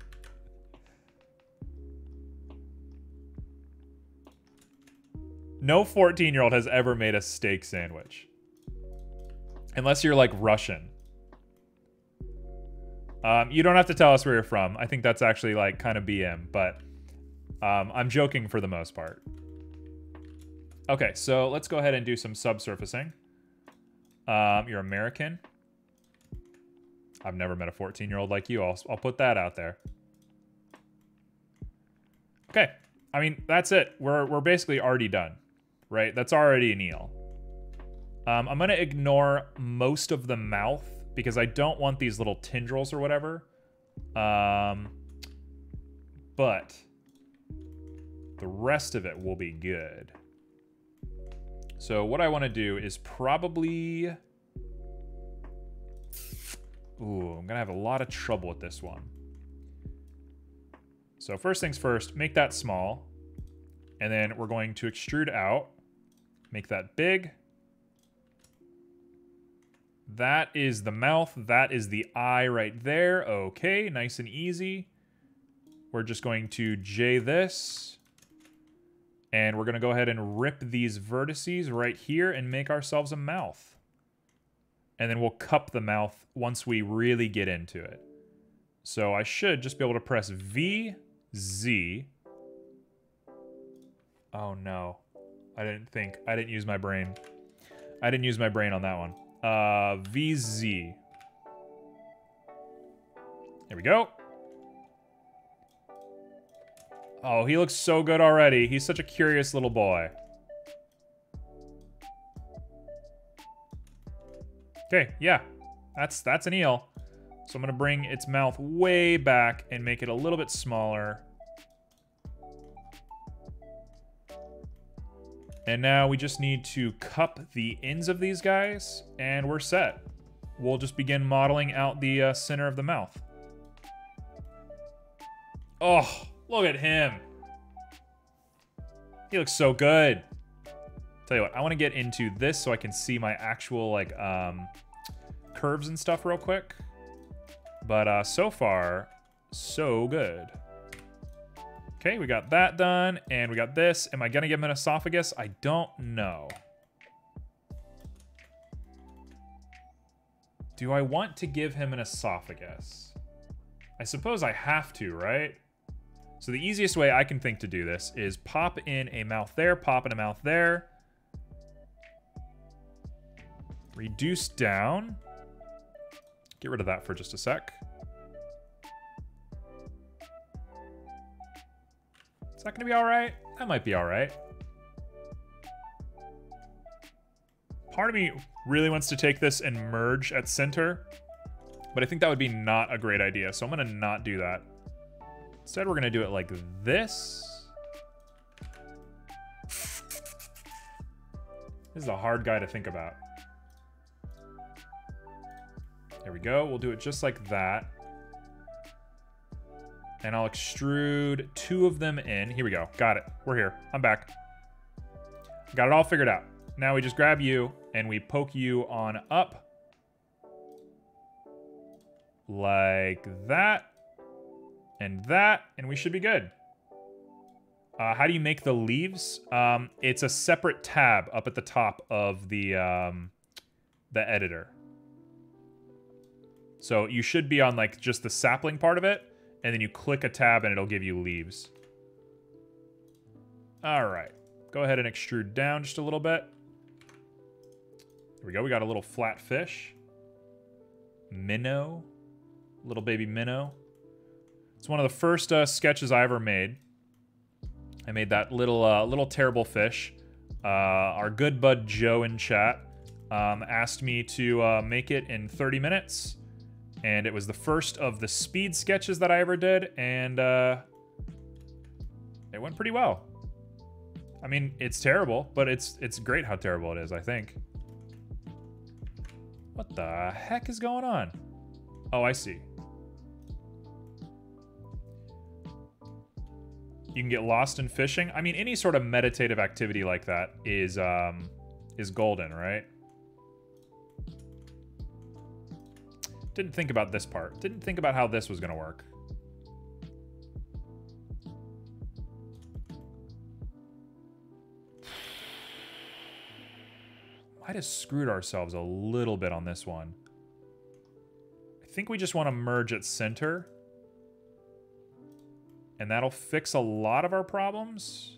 No 14 year old has ever made a steak sandwich. Unless you're like Russian. Um, you don't have to tell us where you're from. I think that's actually like kind of BM, but um, I'm joking for the most part. Okay, so let's go ahead and do some subsurfacing. Um, you're American. I've never met a 14 year old like you. I'll, I'll put that out there. Okay. I mean, that's it. We're, we're basically already done, right? That's already an eel. Um, I'm going to ignore most of the mouth because I don't want these little tendrils or whatever. Um, but the rest of it will be good. So what I want to do is probably... Ooh, I'm going to have a lot of trouble with this one. So first things first, make that small. And then we're going to extrude out. Make that big. That is the mouth. That is the eye right there. Okay, nice and easy. We're just going to J this. And we're going to go ahead and rip these vertices right here and make ourselves a mouth. And then we'll cup the mouth once we really get into it. So I should just be able to press V, Z. Oh no. I didn't think. I didn't use my brain. I didn't use my brain on that one. Uh, VZ. There we go. Oh, he looks so good already. He's such a curious little boy. Okay, yeah. That's that's an eel. So I'm going to bring its mouth way back and make it a little bit smaller. And now we just need to cup the ends of these guys, and we're set. We'll just begin modeling out the uh, center of the mouth. Oh, look at him. He looks so good. Tell you what, I want to get into this so I can see my actual like um, curves and stuff real quick. But uh, so far, so good. Okay, we got that done, and we got this. Am I gonna give him an esophagus? I don't know. Do I want to give him an esophagus? I suppose I have to, right? So the easiest way I can think to do this is pop in a mouth there, pop in a mouth there. Reduce down. Get rid of that for just a sec. Is that to be all right? That might be all right. Part of me really wants to take this and merge at center, but I think that would be not a great idea, so I'm going to not do that. Instead, we're to do it like this. This is a hard guy to think about. There we go. We'll do it just like that and I'll extrude two of them in. Here we go. Got it. We're here. I'm back. Got it all figured out. Now we just grab you and we poke you on up. Like that. And that. And we should be good. Uh, how do you make the leaves? Um, it's a separate tab up at the top of the, um, the editor. So you should be on like just the sapling part of it and then you click a tab and it'll give you leaves. All right, go ahead and extrude down just a little bit. There we go, we got a little flat fish. Minnow, little baby minnow. It's one of the first uh, sketches I ever made. I made that little uh, little terrible fish. Uh, our good bud Joe in chat um, asked me to uh, make it in 30 minutes and it was the first of the speed sketches that I ever did, and uh, it went pretty well. I mean, it's terrible, but it's it's great how terrible it is, I think. What the heck is going on? Oh, I see. You can get lost in fishing. I mean, any sort of meditative activity like that is um, is golden, right? Didn't think about this part. Didn't think about how this was going to work. Might have screwed ourselves a little bit on this one. I think we just want to merge at center. And that'll fix a lot of our problems.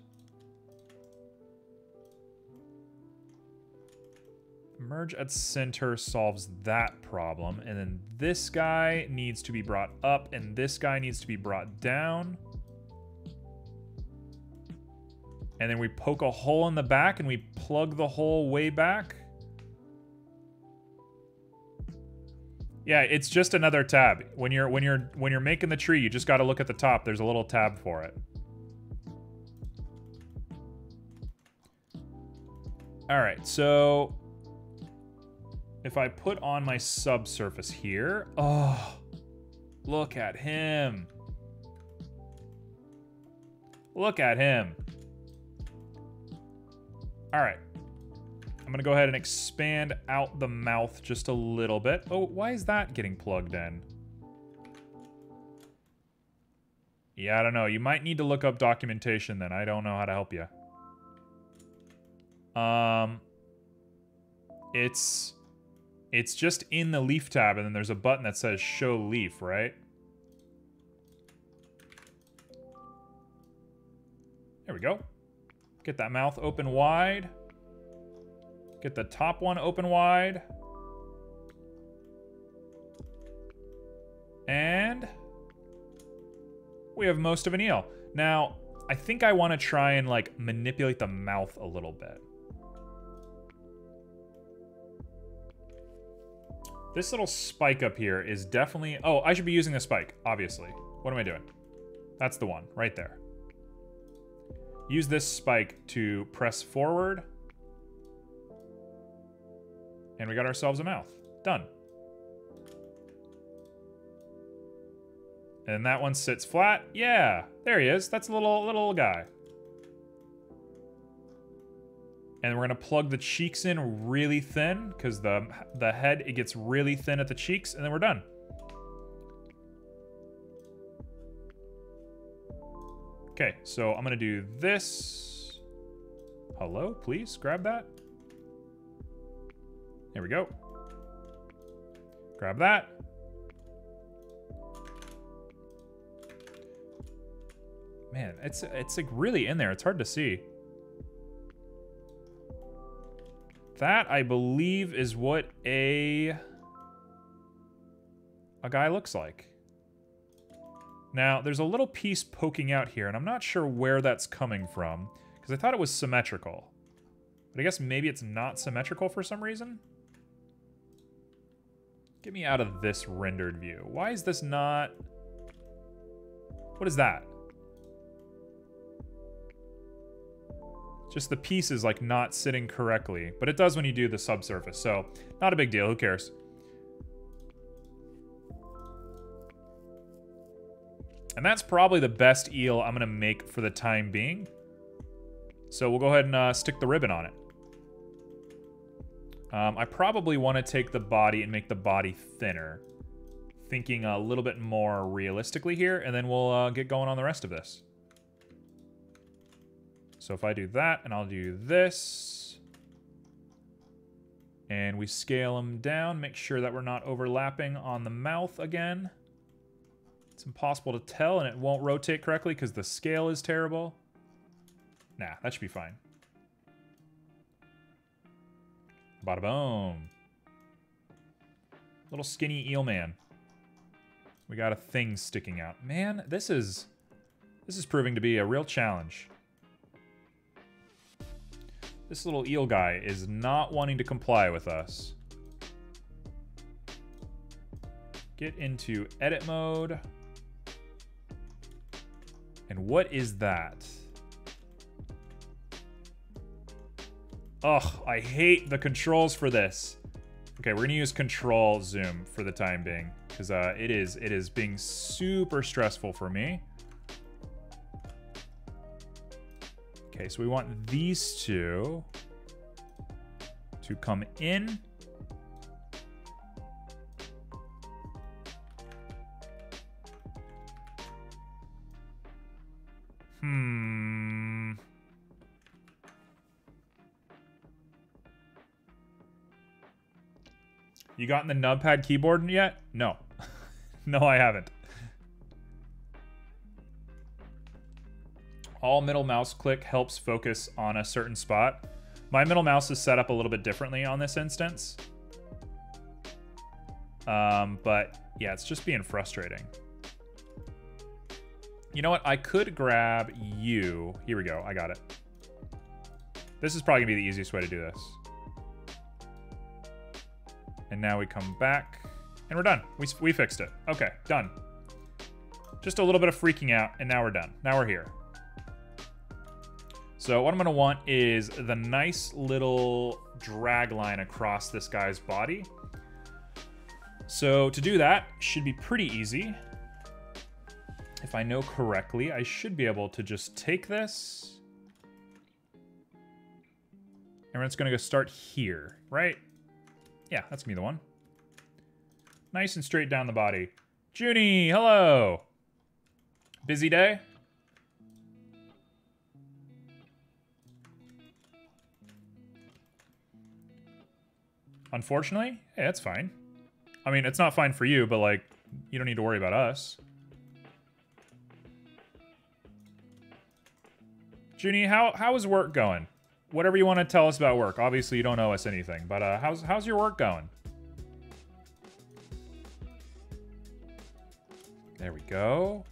Merge at center solves that problem. And then this guy needs to be brought up and this guy needs to be brought down. And then we poke a hole in the back and we plug the hole way back. Yeah, it's just another tab. When you're when you're when you're making the tree, you just got to look at the top. There's a little tab for it. All right, so if I put on my subsurface here, oh, look at him. Look at him. All right. I'm to go ahead and expand out the mouth just a little bit. Oh, why is that getting plugged in? Yeah, I don't know. You might need to look up documentation then. I don't know how to help you. Um, it's it's just in the leaf tab, and then there's a button that says show leaf, right? There we go. Get that mouth open wide. Get the top one open wide. And we have most of an eel. Now, I think I want to try and like manipulate the mouth a little bit. This little spike up here is definitely... Oh, I should be using the spike, obviously. What am I doing? That's the one, right there. Use this spike to press forward and we got ourselves a mouth. Done. And that one sits flat. Yeah, there he is. That's a little little guy. And we're gonna plug the cheeks in really thin because the the head it gets really thin at the cheeks, and then we're done. Okay, so I'm gonna do this. Hello, please grab that. There we go. Grab that. Man, it's it's like really in there. It's hard to see. That, I believe, is what a a guy looks like. Now, there's a little piece poking out here, and I'm not sure where that's coming from, because I thought it was symmetrical. But I guess maybe it's not symmetrical for some reason? Get me out of this rendered view. Why is this not... What is that? Just the piece is like not sitting correctly, but it does when you do the subsurface, so not a big deal, who cares? And that's probably the best eel I'm gonna make for the time being. So we'll go ahead and uh, stick the ribbon on it. Um, I probably want to take the body and make the body thinner. Thinking a little bit more realistically here, and then we'll uh, get going on the rest of this. So if I do that, and I'll do this, and we scale them down, make sure that we're not overlapping on the mouth again. It's impossible to tell, and it won't rotate correctly because the scale is terrible. Nah, that should be fine. Bada boom. Little skinny eel man. We got a thing sticking out. Man, this is this is proving to be a real challenge. This little eel guy is not wanting to comply with us. Get into edit mode. And what is that? Ugh, I hate the controls for this. Okay, we're gonna use control zoom for the time being because uh, it is it is being super stressful for me. Okay, so we want these two to come in. Hmm. You gotten the numpad keyboard yet? No. no, I haven't. All middle mouse click helps focus on a certain spot. My middle mouse is set up a little bit differently on this instance. Um, but yeah, it's just being frustrating. You know what? I could grab you. Here we go. I got it. This is probably going to be the easiest way to do this. And now we come back. And we're done. We, we fixed it. Okay, done. Just a little bit of freaking out, and now we're done. Now we're here. So what I'm to want is the nice little drag line across this guy's body. So to do that should be pretty easy. If I know correctly, I should be able to just take this. And it's to go start here, right? Yeah, that's me, the one. Nice and straight down the body. Junie, hello! Busy day? Unfortunately? Hey, that's fine. I mean, it's not fine for you, but, like, you don't need to worry about us. Junie, how, how is work going? Whatever you want to tell us about work. Obviously, you don't owe us anything, but uh, how's, how's your work going? There we go.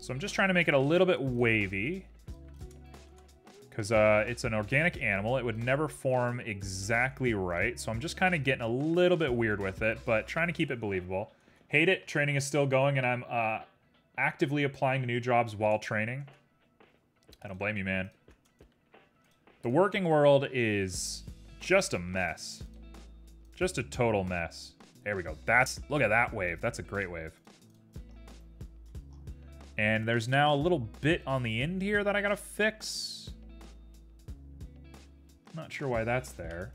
So I'm just trying to make it a little bit wavy because uh, it's an organic animal. It would never form exactly right. So I'm just kind of getting a little bit weird with it, but trying to keep it believable. Hate it. Training is still going, and I'm uh, actively applying new jobs while training. I don't blame you, man. The working world is just a mess. Just a total mess. There we go. That's Look at that wave. That's a great wave. And there's now a little bit on the end here that I gotta fix. Not sure why that's there.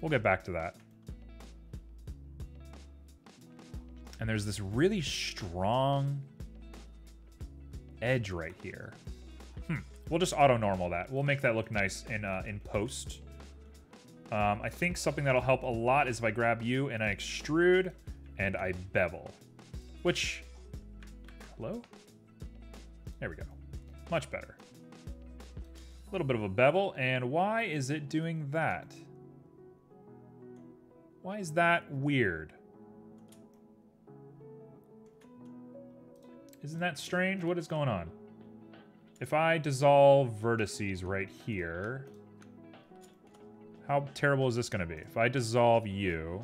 We'll get back to that. And there's this really strong edge right here. We'll just auto-normal that. We'll make that look nice in, uh, in post. Um, I think something that'll help a lot is if I grab you and I extrude and I bevel. Which... Hello? There we go. Much better. A little bit of a bevel, and why is it doing that? Why is that weird? Isn't that strange? What is going on? If I dissolve vertices right here, how terrible is this going to be? If I dissolve you,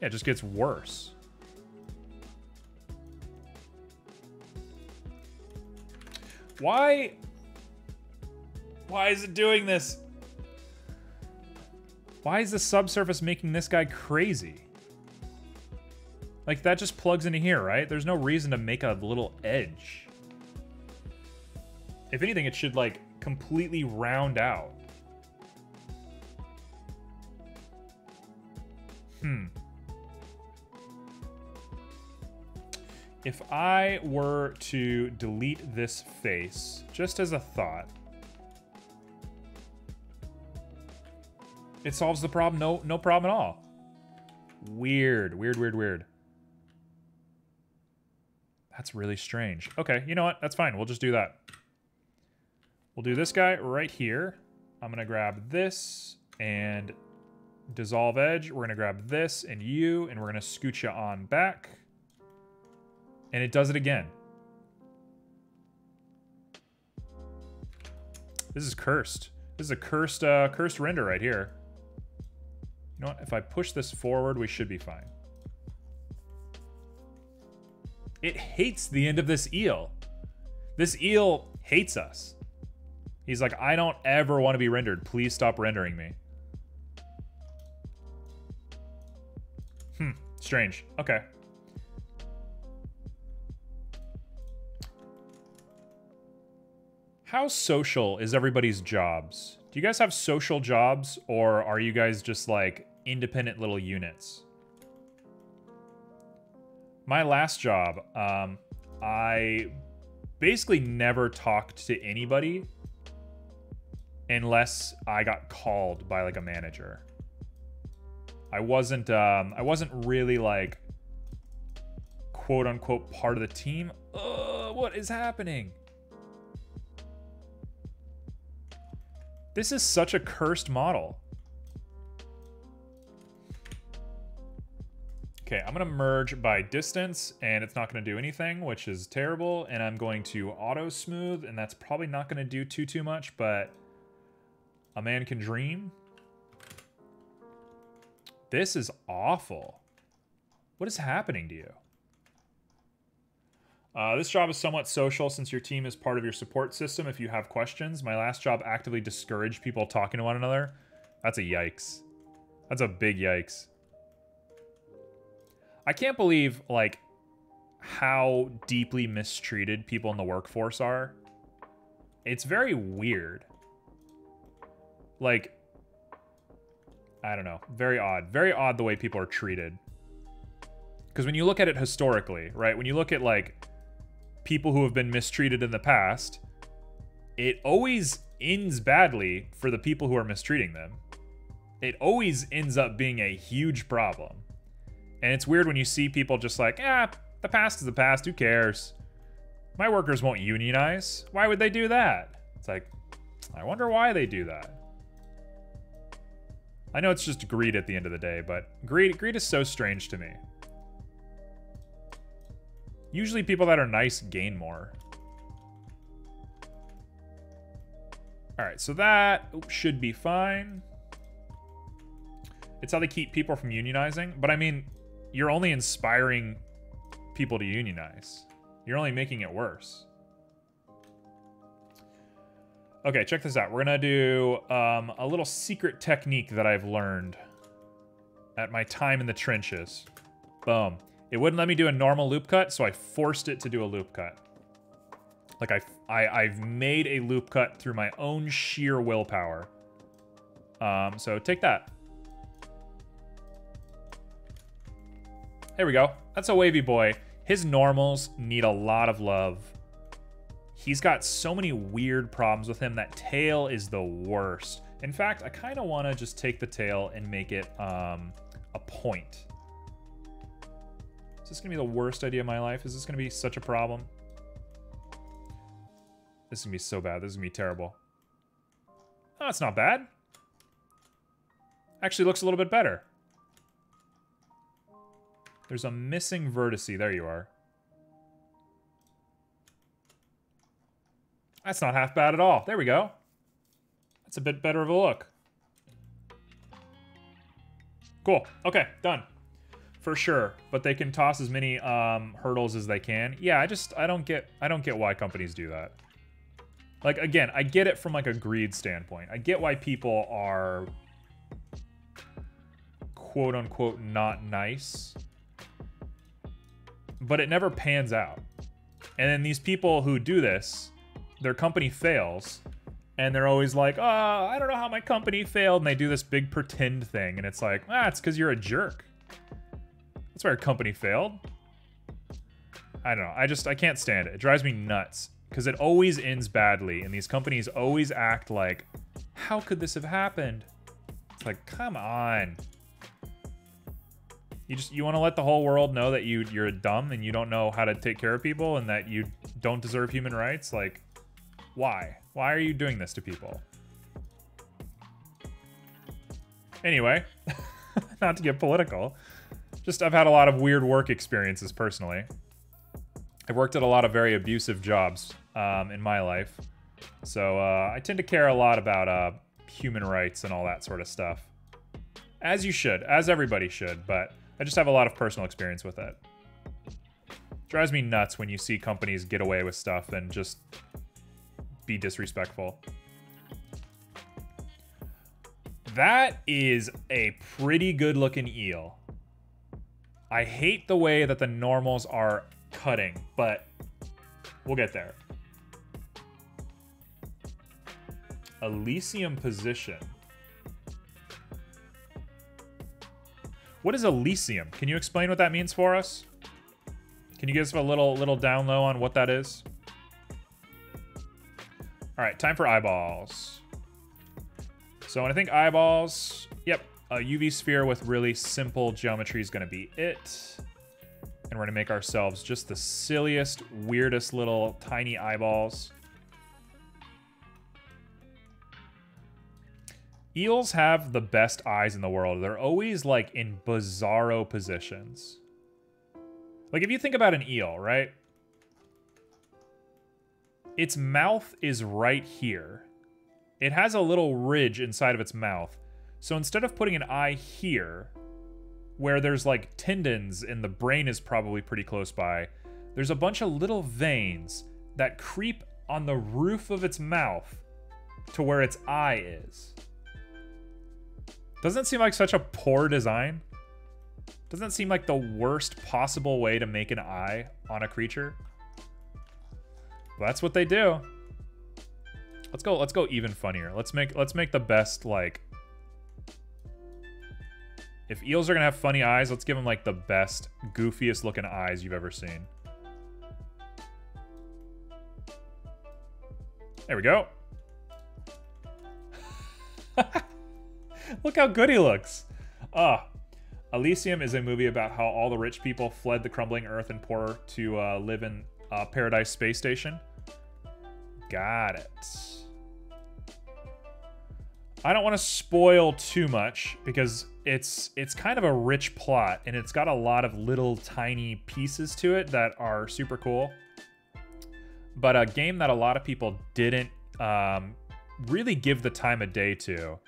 yeah, it just gets worse. Why why is it doing this? Why is the subsurface making this guy crazy? Like, that just plugs into here, right? There's no reason to make a little edge. If anything, it should, like, completely round out. Hmm. If I were to delete this face, just as a thought, It solves the problem. No, no problem at all. Weird, weird, weird, weird. That's really strange. Okay, you know what? That's fine. We'll just do that. We'll do this guy right here. I'm going to grab this and dissolve edge. We're going to grab this and you, and we're going to scoot you on back. And it does it again. This is cursed. This is a cursed, uh, cursed render right here You know what? If I push this forward, we should be fine. It hates the end of this eel. This eel hates us. He's like, I don't ever want to be rendered. Please stop rendering me. Hmm, strange. Okay. How social is everybody's jobs? Do you guys have social jobs or are you guys just like independent little units? My last job, um, I basically never talked to anybody unless I got called by like a manager. I wasn't um I wasn't really like quote unquote part of the team. Uh, what is happening? This is such a cursed model. Okay, I'm gonna merge by distance and it's not gonna do anything, which is terrible. And I'm going to auto smooth and that's probably not gonna do too, too much, but a man can dream. This is awful. What is happening to you? Uh, this job is somewhat social since your team is part of your support system if you have questions. My last job actively discouraged people talking to one another. That's a yikes. That's a big yikes. I can't believe, like, how deeply mistreated people in the workforce are. It's very weird. Like, I don't know. Very odd. Very odd the way people are treated. Because when you look at it historically, right? When you look at, like, people who have been mistreated in the past, it always ends badly for the people who are mistreating them. It always ends up being a huge problem. And it's weird when you see people just like, ah, the past is the past, who cares? My workers won't unionize. Why would they do that? It's like, I wonder why they do that. I know it's just greed at the end of the day, but greed greed is so strange to me. Usually people that are nice gain more. Alright, so that should be fine. It's how they keep people from unionizing. But I mean, you're only inspiring people to unionize. You're only making it worse. Okay, check this out. We're to do um, a little secret technique that I've learned at my time in the trenches. Boom. It wouldn't let me do a normal loop cut, so I forced it to do a loop cut. Like, I, I, I've made a loop cut through my own sheer willpower. Um, so take that. There we go. That's a wavy boy. His normals need a lot of love. He's got so many weird problems with him. That tail is the worst. In fact, I kind of want to just take the tail and make it um, a point Is this going to be the worst idea of my life? Is this going to be such a problem? This is going to be so bad. This is going to be terrible. Oh, it's not bad. Actually looks a little bit better. There's a missing vertice. There you are. That's not half bad at all. There we go. That's a bit better of a look. Cool. Okay, done for sure. But they can toss as many um, hurdles as they can. Yeah, I just I don't get I don't get why companies do that. Like again, I get it from like a greed standpoint. I get why people are quote unquote not nice. But it never pans out. And then these people who do this, their company fails, and they're always like, "Oh, I don't know how my company failed," and they do this big pretend thing, and it's like, "Ah, it's because you're a jerk." That's why a company failed. I don't know. I just, I can't stand it. It drives me nuts. Because it always ends badly, and these companies always act like, how could this have happened? It's like, come on. You just, you want to let the whole world know that you, you're dumb and you don't know how to take care of people and that you don't deserve human rights? Like, why? Why are you doing this to people? Anyway, not to get political. Just, I've had a lot of weird work experiences personally. I've worked at a lot of very abusive jobs um, in my life. So uh, I tend to care a lot about uh, human rights and all that sort of stuff. As you should, as everybody should, but I just have a lot of personal experience with it. Drives me nuts when you see companies get away with stuff and just be disrespectful. That is a pretty good looking eel. I hate the way that the normals are cutting, but we'll get there. Elysium position. What is Elysium? Can you explain what that means for us? Can you give us a little little down low on what that is? All right, time for eyeballs. So when I think eyeballs, yep, a UV sphere with really simple geometry is to be it. And we're to make ourselves just the silliest, weirdest little tiny eyeballs. Eels have the best eyes in the world. They're always like in bizarro positions. Like if you think about an eel, right? Its mouth is right here. It has a little ridge inside of its mouth. So instead of putting an eye here, where there's like tendons and the brain is probably pretty close by, there's a bunch of little veins that creep on the roof of its mouth to where its eye is. Doesn't seem like such a poor design? Doesn't seem like the worst possible way to make an eye on a creature? That's what they do. Let's go let's go even funnier. Let's make let's make the best like if eels are gonna have funny eyes, let's give them like the best, goofiest looking eyes you've ever seen. There we go. Look how good he looks. Ah. Elysium is a movie about how all the rich people fled the crumbling earth and poor to uh, live in uh, Paradise Space Station. Got it. I don't want to spoil too much because it's it's kind of a rich plot and it's got a lot of little tiny pieces to it that are super cool. But a game that a lot of people didn't um, really give the time of day to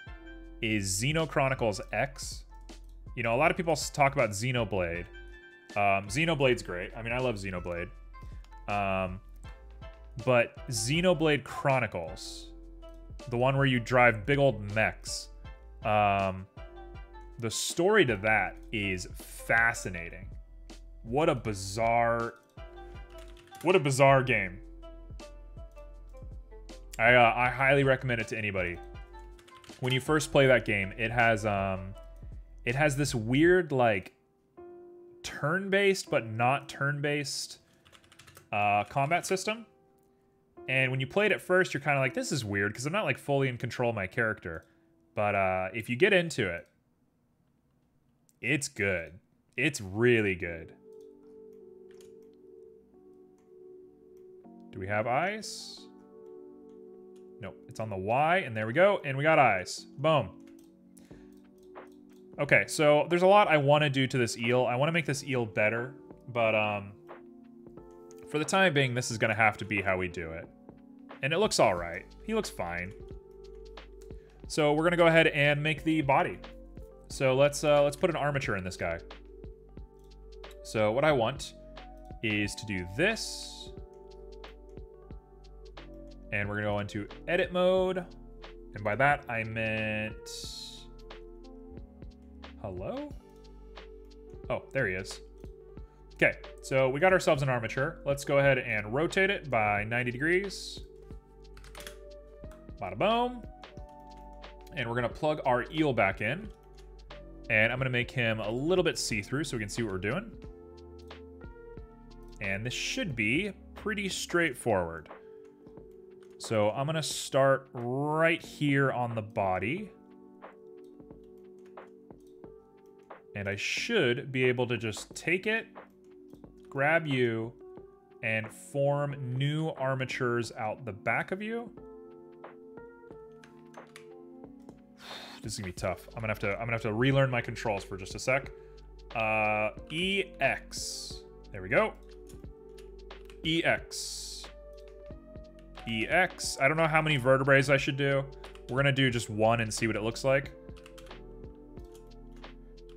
is Xenochronicles X. You know, a lot of people talk about Xenoblade. Um, Xenoblade's great. I mean, I love Xenoblade. Um, but Xenoblade Chronicles, the one where you drive big old mechs, um, the story to that is fascinating. What a bizarre, what a bizarre game. I uh, I highly recommend it to anybody when you first play that game, it has um, it has this weird like turn-based but not turn-based uh, combat system. And when you play it at first, you're kind of like, this is weird because I'm not like fully in control of my character. But uh, if you get into it, it's good. It's really good. Do we have eyes? Nope, it's on the Y, and there we go, and we got eyes. Boom. Okay, so there's a lot I want to do to this eel. I want to make this eel better, but um, for the time being, this is going to have to be how we do it. And it looks all right. He looks fine. So we're to go ahead and make the body. So let's uh, let's put an armature in this guy. So what I want is to do this and we're gonna go into edit mode. And by that, I meant, hello? Oh, there he is. Okay, so we got ourselves an armature. Let's go ahead and rotate it by 90 degrees. Bada boom. And we're gonna plug our eel back in. And I'm gonna make him a little bit see-through so we can see what we're doing. And this should be pretty straightforward. So I'm going to start right here on the body. And I should be able to just take it, grab you, and form new armatures out the back of you. This is gonna be tough. I'm gonna have to I'm gonna have to relearn my controls for just a sec. Uh, EX. There we go. EX. EX. I don't know how many vertebrae I should do. We're to do just one and see what it looks like.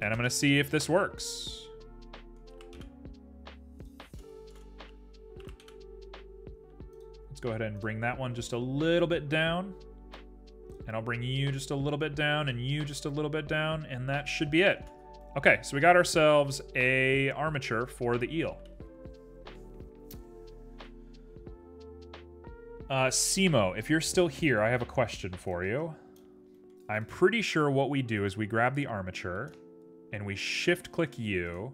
And I'm to see if this works. Let's go ahead and bring that one just a little bit down. And I'll bring you just a little bit down and you just a little bit down. And that should be it. Okay, so we got ourselves a armature for the eel. Uh, Simo, if you're still here, I have a question for you. I'm pretty sure what we do is we grab the armature and we shift click you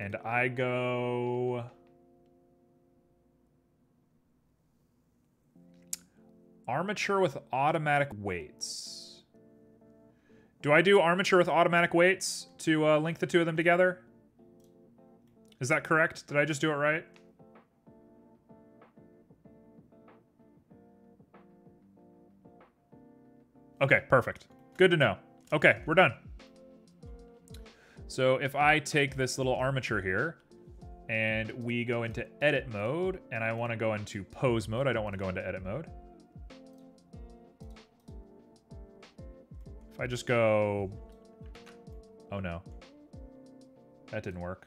and I go armature with automatic weights. Do I do armature with automatic weights to uh, link the two of them together? Is that correct? Did I just do it right? Okay, perfect. Good to know. Okay, we're done. So if I take this little armature here and we go into edit mode and I want to go into pose mode, I don't want to go into edit mode. If I just go, oh no, that didn't work.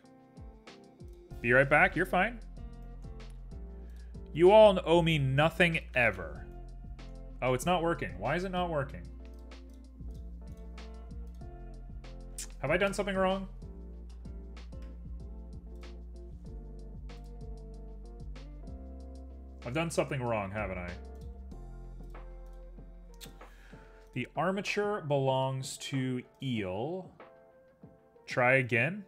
Be right back, you're fine. You all owe me nothing ever. Oh, it's not working. Why is it not working? Have I done something wrong? I've done something wrong, haven't I? The armature belongs to eel. Try again.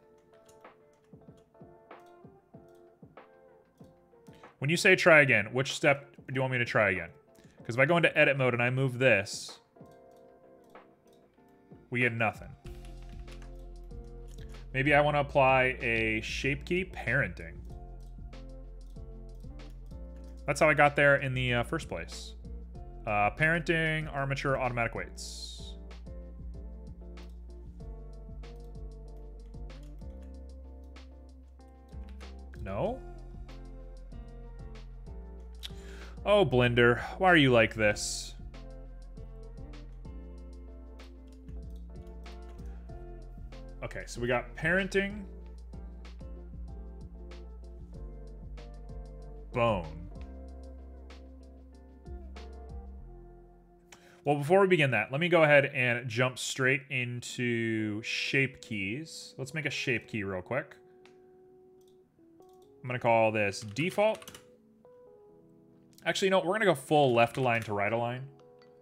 When you say try again, which step do you want me to try again? Because if I go into edit mode and I move this, we get nothing. Maybe I want to apply a shape key parenting. That's how I got there in the uh, first place. Uh, parenting, armature, automatic weights. No? Oh, Blender, why are you like this? Okay, so we got parenting. Bone. Well, before we begin that, let me go ahead and jump straight into shape keys. Let's make a shape key real quick. I'm going to call this default. Actually, no, we're going to go full left align to right align.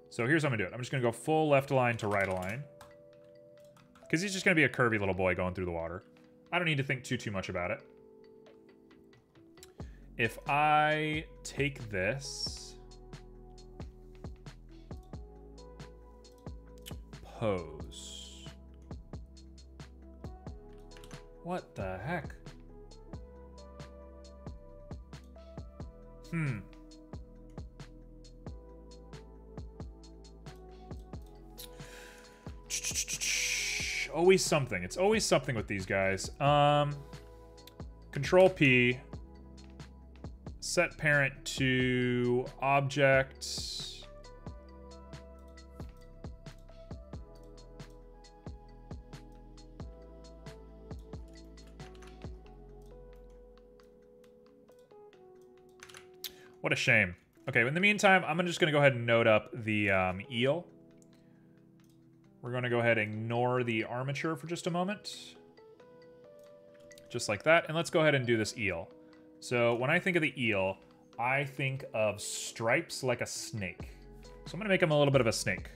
So here's how I'm going to do it. I'm just going to go full left align to right align. Because he's just going to be a curvy little boy going through the water. I don't need to think too, too much about it. If I take this... Pose. What the heck? Hmm. always something. It's always something with these guys. Um, control P. Set parent to object. What a shame. Okay, in the meantime, I'm just going to go ahead and note up the um, eel. We're going to go ahead and ignore the armature for just a moment. Just like that. And let's go ahead and do this eel. So when I think of the eel, I think of stripes like a snake. So I'm going to make him a little bit of a snake.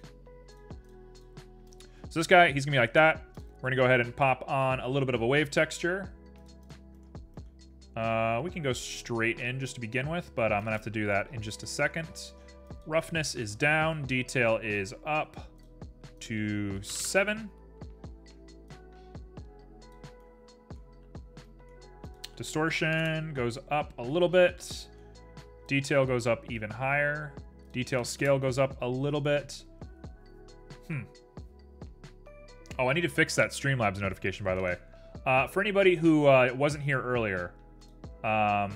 So this guy, he's going to be like that. We're going to go ahead and pop on a little bit of a wave texture. Uh, we can go straight in just to begin with, but I'm to have to do that in just a second. Roughness is down, detail is up to seven. Distortion goes up a little bit. Detail goes up even higher. Detail scale goes up a little bit. Hmm. Oh, I need to fix that Streamlabs notification, by the way. Uh, for anybody who uh, wasn't here earlier, um,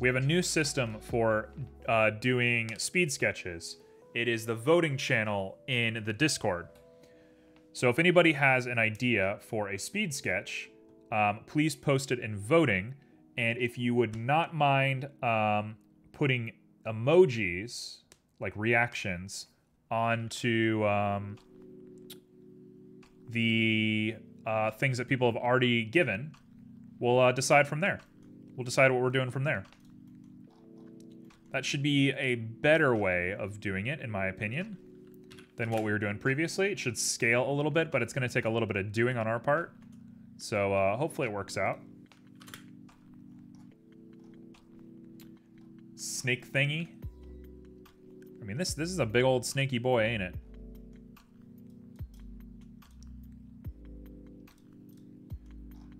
we have a new system for uh, doing speed sketches. It is the voting channel in the Discord. So if anybody has an idea for a speed sketch, um, please post it in voting. And if you would not mind um, putting emojis, like reactions, onto um, the uh, things that people have already given, we'll uh, decide from there. We'll decide what we're doing from there. That should be a better way of doing it, in my opinion, than what we were doing previously. It should scale a little bit, but it's going to take a little bit of doing on our part. So uh, hopefully it works out. Snake thingy. I mean, this this is a big old snaky boy, ain't it?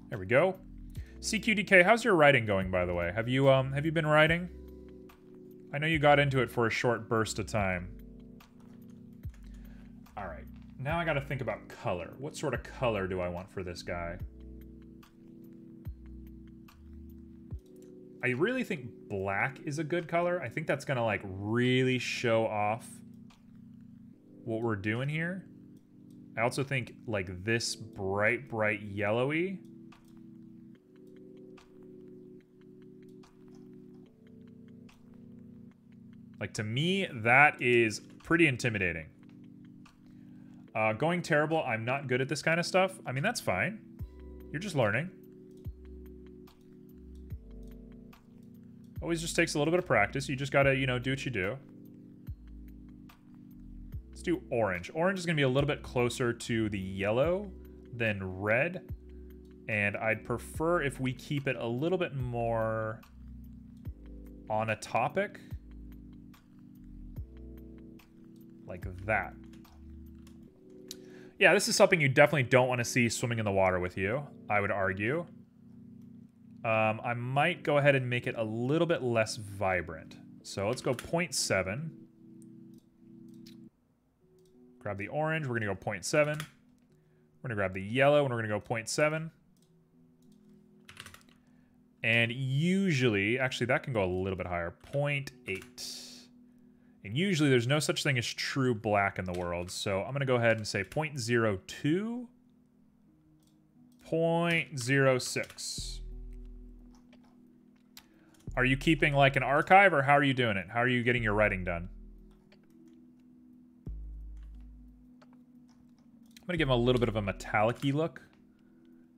There we go. CQDK, how's your writing going, by the way? Have you um have you been writing? I know you got into it for a short burst of time. All right, now I got to think about color. What sort of color do I want for this guy? I really think black is a good color. I think that's gonna like really show off what we're doing here. I also think like this bright, bright yellowy Like, to me, that is pretty intimidating. Uh, going terrible, I'm not good at this kind of stuff. I mean, that's fine. You're just learning. Always just takes a little bit of practice. You just gotta, you know, do what you do. Let's do orange. Orange is gonna be a little bit closer to the yellow than red. And I'd prefer if we keep it a little bit more on a topic like that. Yeah, this is something you definitely don't want to see swimming in the water with you, I would argue. Um, I might go ahead and make it a little bit less vibrant. So let's go 0.7. Grab the orange, we're going to go 0.7. We're going to grab the yellow, and we're going to go 0.7. And usually, actually that can go a little bit higher, 0.8. And usually there's no such thing as true black in the world. So I'm going to go ahead and say 0.02, 0.06. Are you keeping like an archive or how are you doing it? How are you getting your writing done? I'm going to give him a little bit of a metallic look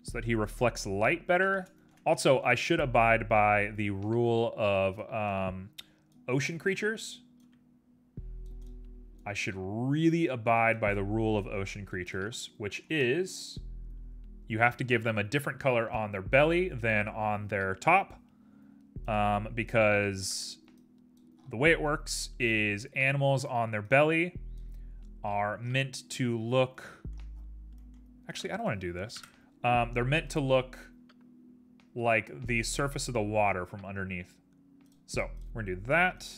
so that he reflects light better. Also, I should abide by the rule of um, ocean creatures. I should really abide by the rule of ocean creatures, which is you have to give them a different color on their belly than on their top. Um, because the way it works is animals on their belly are meant to look. Actually, I don't want to do this. Um, they're meant to look like the surface of the water from underneath. So we're going to do that.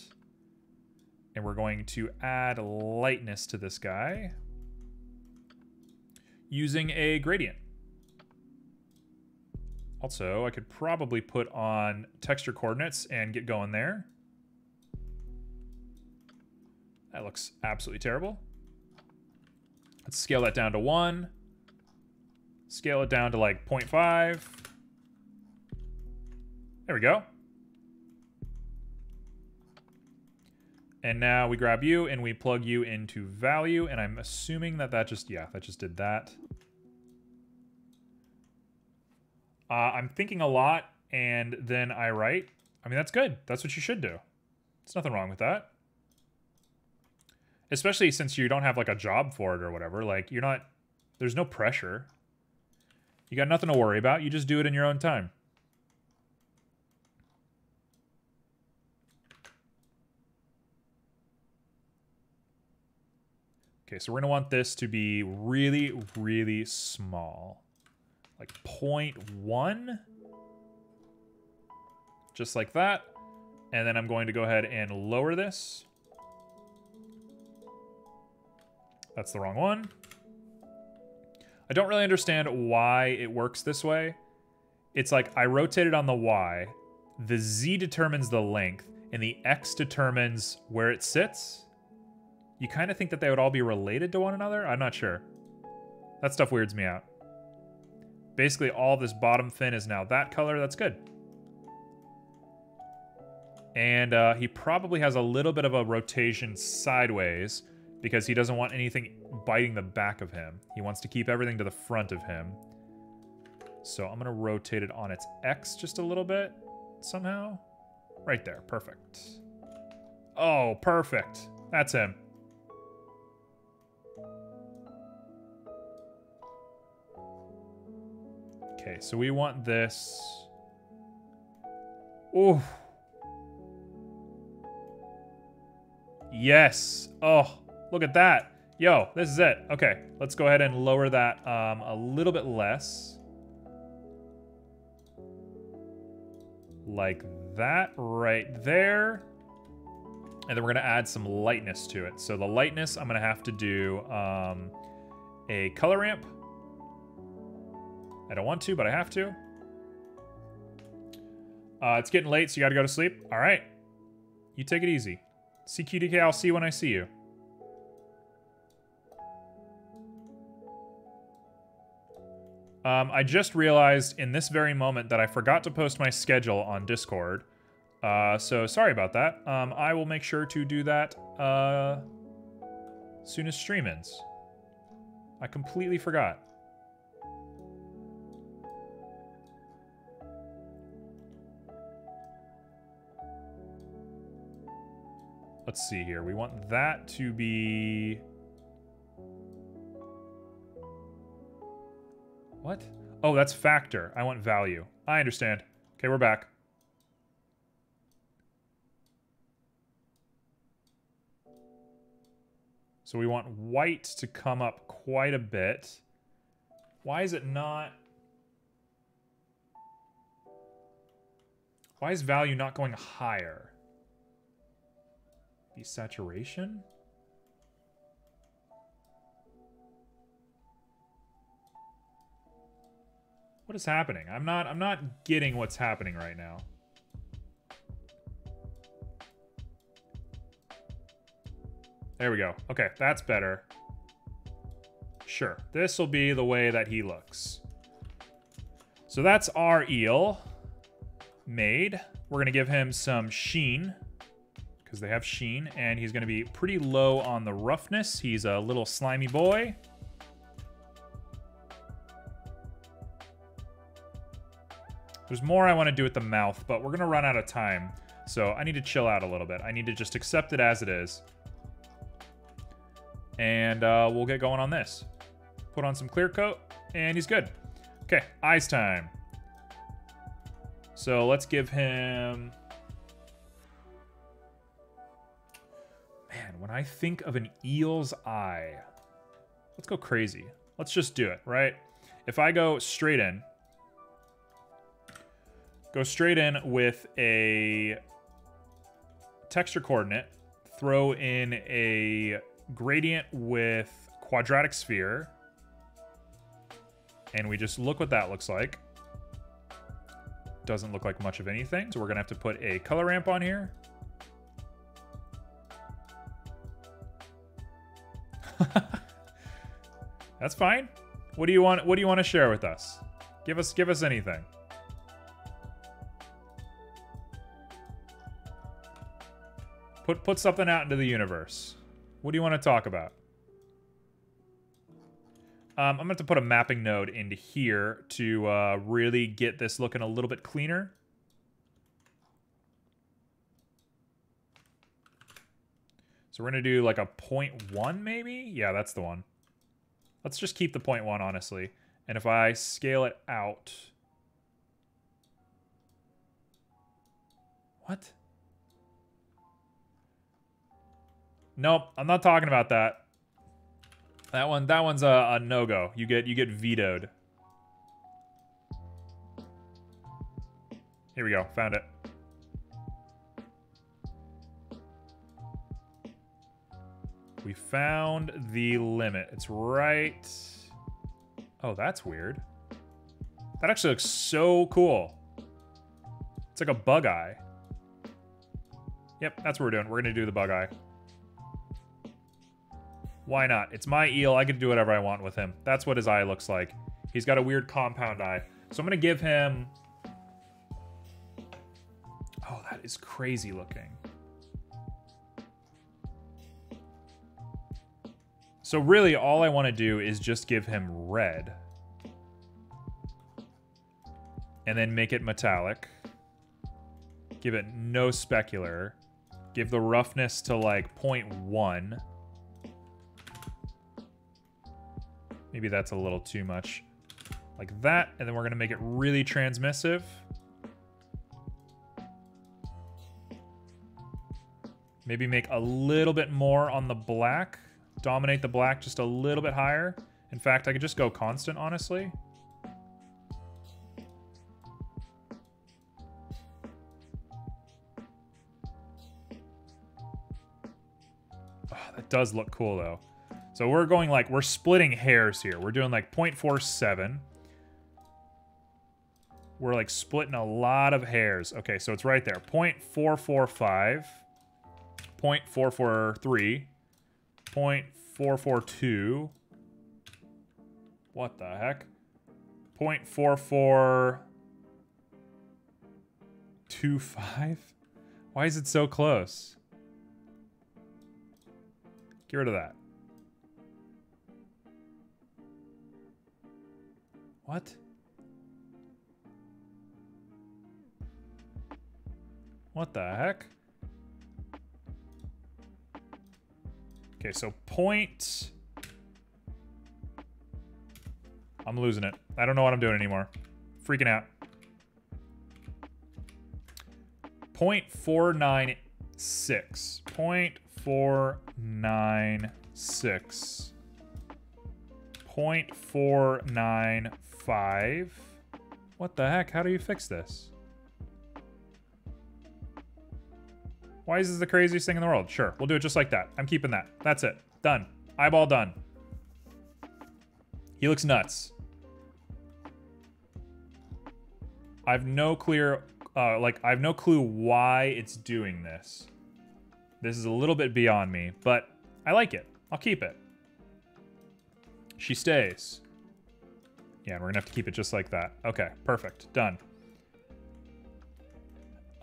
And we're going to add lightness to this guy using a gradient. Also, I could probably put on texture coordinates and get going there. That looks absolutely terrible. Let's scale that down to 1. Scale it down to like 0.5. There we go. And now we grab you and we plug you into value. And I'm assuming that that just, yeah, that just did that. Uh, I'm thinking a lot and then I write. I mean, that's good. That's what you should do. There's nothing wrong with that. Especially since you don't have like a job for it or whatever. Like you're not, there's no pressure. You got nothing to worry about. You just do it in your own time. Okay, so we're gonna want this to be really, really small. Like 0.1. Just like that. And then I'm going to go ahead and lower this. That's the wrong one. I don't really understand why it works this way. It's like I rotate it on the Y, the Z determines the length, and the X determines where it sits. You kind of think that they would all be related to one another? I'm not sure. That stuff weirds me out. Basically, all this bottom fin is now that color. That's good. And uh, he probably has a little bit of a rotation sideways because he doesn't want anything biting the back of him. He wants to keep everything to the front of him. So I'm going to rotate it on its X just a little bit somehow. Right there. Perfect. Oh, perfect. That's him. Okay, so we want this. Oh. Yes. Oh, look at that. Yo, this is it. Okay, let's go ahead and lower that um, a little bit less. Like that right there. And then we're going to add some lightness to it. So the lightness, I'm going to have to do um, a color ramp. I don't want to, but I have to. Uh, it's getting late, so you got to go to sleep. All right. You take it easy. CQDK, I'll see you when I see you. Um, I just realized in this very moment that I forgot to post my schedule on Discord. Uh, so sorry about that. Um, I will make sure to do that uh, soon as stream ends. I completely forgot. Let's see here. We want that to be... What? Oh, that's factor. I want value. I understand. Okay, we're back. So we want white to come up quite a bit. Why is it not... Why is value not going higher? Desaturation? What is happening? I'm not I'm not getting what's happening right now. There we go. Okay, that's better. Sure. This will be the way that he looks. So that's our eel made. We're going to give him some sheen because they have sheen and he's going to be pretty low on the roughness. He's a little slimy boy. There's more I want to do with the mouth, but we're going to run out of time. So I need to chill out a little bit. I need to just accept it as it is. And uh, we'll get going on this. Put on some clear coat, and he's good. Okay, eyes time. So let's give him... when I think of an eel's eye, let's go crazy. Let's just do it, right? If I go straight in, go straight in with a texture coordinate, throw in a gradient with quadratic sphere. And we just look what that looks like. Doesn't look like much of anything. So we're to have to put a color ramp on here. That's fine. What do you want what do you want to share with us? Give us give us anything. Put put something out into the universe. What do you want to talk about? Um, I'm going to put a mapping node into here to uh, really get this looking a little bit cleaner. So we're going to do like a 0.1 maybe? Yeah, that's the one. Let's just keep the 0.1, honestly. And if I scale it out... What? Nope, I'm not talking about that. That one, that one's a, a no-go. You get, you get vetoed. Here we go, found it. We found the limit. It's right... Oh, that's weird. That actually looks so cool. It's like a bug eye. Yep, that's what we're doing. We're going to do the bug eye. Why not? It's my eel. I can do whatever I want with him. That's what his eye looks like. He's got a weird compound eye. So I'm going to give him... Oh, that is crazy looking. So really, all I want to do is just give him red. And then make it metallic. Give it no specular. Give the roughness to like 0.1. Maybe that's a little too much. Like that, and then we're gonna make it really transmissive. Maybe make a little bit more on the black. Dominate the black just a little bit higher. In fact, I could just go constant, honestly. Oh, that does look cool, though. So we're going like, we're splitting hairs here. We're doing like 0.47. We're like splitting a lot of hairs. Okay, so it's right there. 0.445. 0.443. 0.442. What the heck? 0.4425? Why is it so close? Get rid of that. What? What the heck? Okay, so point... I'm losing it. I don't know what I'm doing anymore. Freaking out. 0.496. 0.496. 0.495. What the heck? How do you fix this? Why is this the craziest thing in the world? Sure, we'll do it just like that. I'm keeping that. That's it. Done. Eyeball done. He looks nuts. I have no clear, uh, like, I have no clue why it's doing this. This is a little bit beyond me, but I like it. I'll keep it. She stays. Yeah, we're gonna have to keep it just like that. Okay, perfect. Done.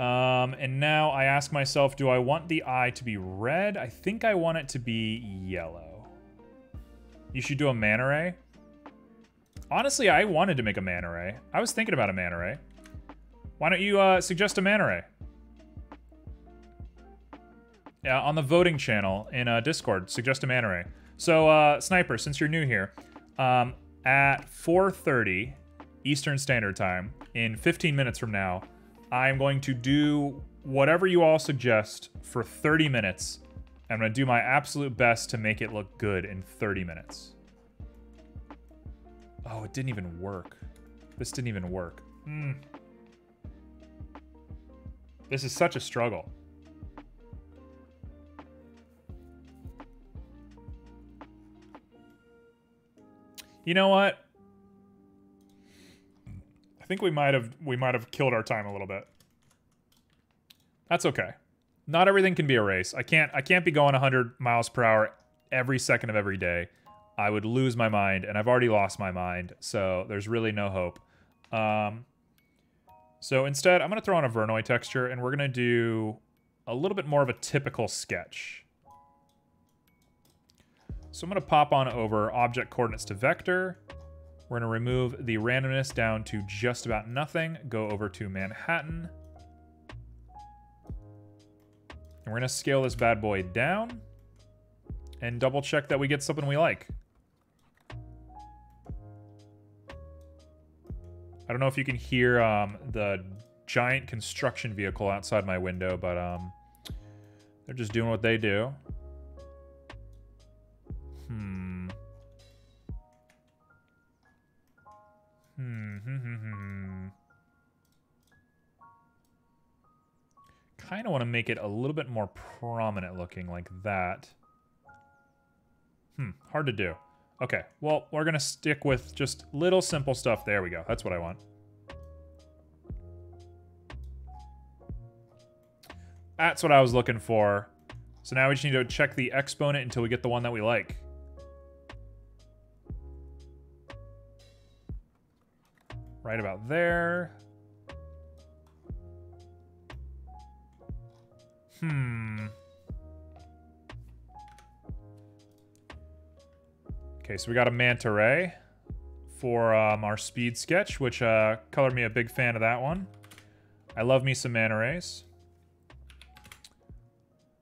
Um, and now I ask myself, do I want the eye to be red? I think I want it to be yellow. You should do a manta ray. Honestly, I wanted to make a manta ray. I was thinking about a manta ray. Why don't you uh, suggest a manta ray? Yeah, on the voting channel in uh, Discord, suggest a manta ray. So, uh, Sniper, since you're new here, um, at 4.30 Eastern Standard Time, in 15 minutes from now, I'm going to do whatever you all suggest for 30 minutes. I'm going to do my absolute best to make it look good in 30 minutes. Oh, it didn't even work. This didn't even work. Mm. This is such a struggle. You know what? Think we might have we might have killed our time a little bit. That's okay. Not everything can be a race. I can't I can't be going 100 miles per hour every second of every day. I would lose my mind, and I've already lost my mind, so there's really no hope. Um, so instead, I'm going to throw on a Voronoi texture, and we're going to do a little bit more of a typical sketch. So I'm going to pop on over object coordinates to vector, we're to remove the randomness down to just about nothing. Go over to Manhattan. And we're to scale this bad boy down. And double check that we get something we like. I don't know if you can hear um, the giant construction vehicle outside my window, but um, they're just doing what they do. Kind of want to make it a little bit more prominent looking like that. Hmm, hard to do. Okay, well, we're going to stick with just little simple stuff. There we go. That's what I want. That's what I was looking for. So now we just need to check the exponent until we get the one that we like. right about there. Hmm. Okay, so we got a manta ray for um, our speed sketch, which uh, colored me a big fan of that one. I love me some manta rays.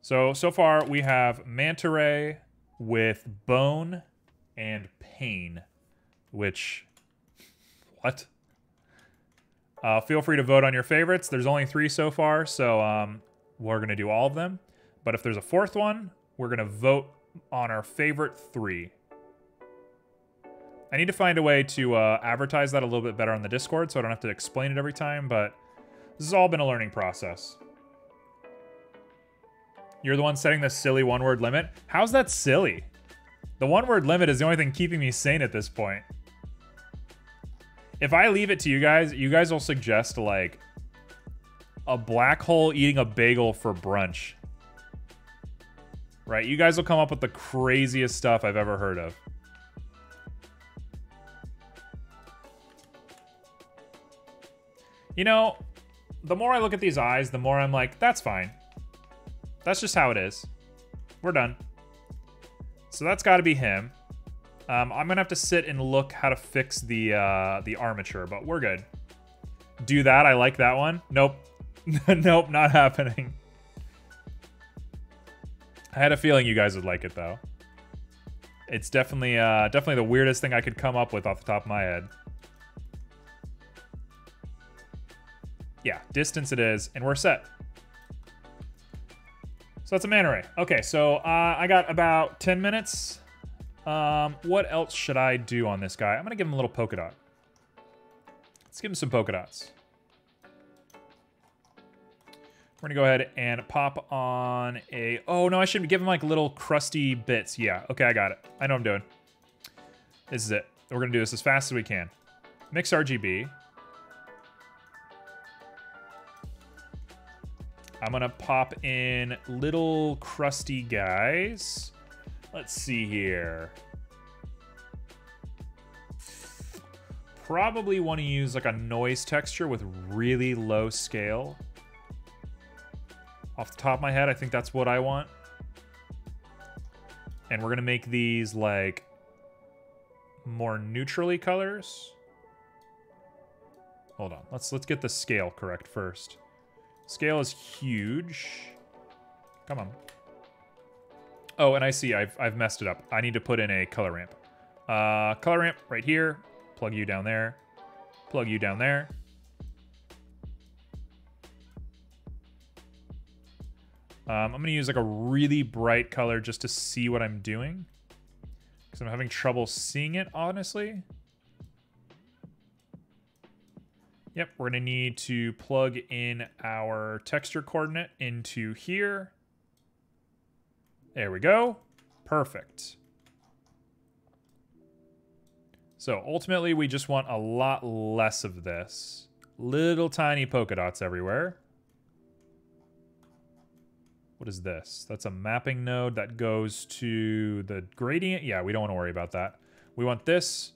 So, so far we have Manta Ray with Bone and Pain, which, what? Uh, feel free to vote on your favorites. There's only three so far, so um, we're going to do all of them. But if there's a fourth one, we're going to vote on our favorite three. I need to find a way to uh, advertise that a little bit better on the Discord so I don't have to explain it every time, but this has all been a learning process. You're the one setting the silly one-word limit? How's that silly? The one-word limit is the only thing keeping me sane at this point. If I leave it to you guys, you guys will suggest, like, a black hole eating a bagel for brunch. Right? You guys will come up with the craziest stuff I've ever heard of. You know, the more I look at these eyes, the more I'm like, that's fine. That's just how it is. We're done. So that's got to be him. Um, I'm gonna have to sit and look how to fix the uh, the armature, but we're good. Do that. I like that one. Nope. nope, not happening. I had a feeling you guys would like it though. It's definitely uh, definitely the weirdest thing I could come up with off the top of my head. Yeah, distance it is, and we're set. So that's a manta ray. Okay, so uh, I got about 10 minutes. Um, what else should I do on this guy? I'm to give him a little polka dot. Let's give him some polka dots. We're to go ahead and pop on a... Oh, no, I should give him like little crusty bits. Yeah, okay, I got it. I know I'm doing. This is it. We're to do this as fast as we can. Mix RGB. I'm gonna pop in little crusty guys. Let's see here. Probably want to use like a noise texture with really low scale. Off the top of my head, I think that's what I want. And we're gonna make these like more neutrally colors. Hold on, let's let's get the scale correct first. Scale is huge. Come on. Oh, and I see I've, I've messed it up. I need to put in a color ramp. Uh, color ramp right here. Plug you down there. Plug you down there. Um, I'm going to use like a really bright color just to see what I'm doing. Because I'm having trouble seeing it, honestly. Yep, we're going to need to plug in our texture coordinate into here. There we go. Perfect. So ultimately, we just want a lot less of this. Little tiny polka dots everywhere. What is this? That's a mapping node that goes to the gradient. Yeah, we don't want to worry about that. We want this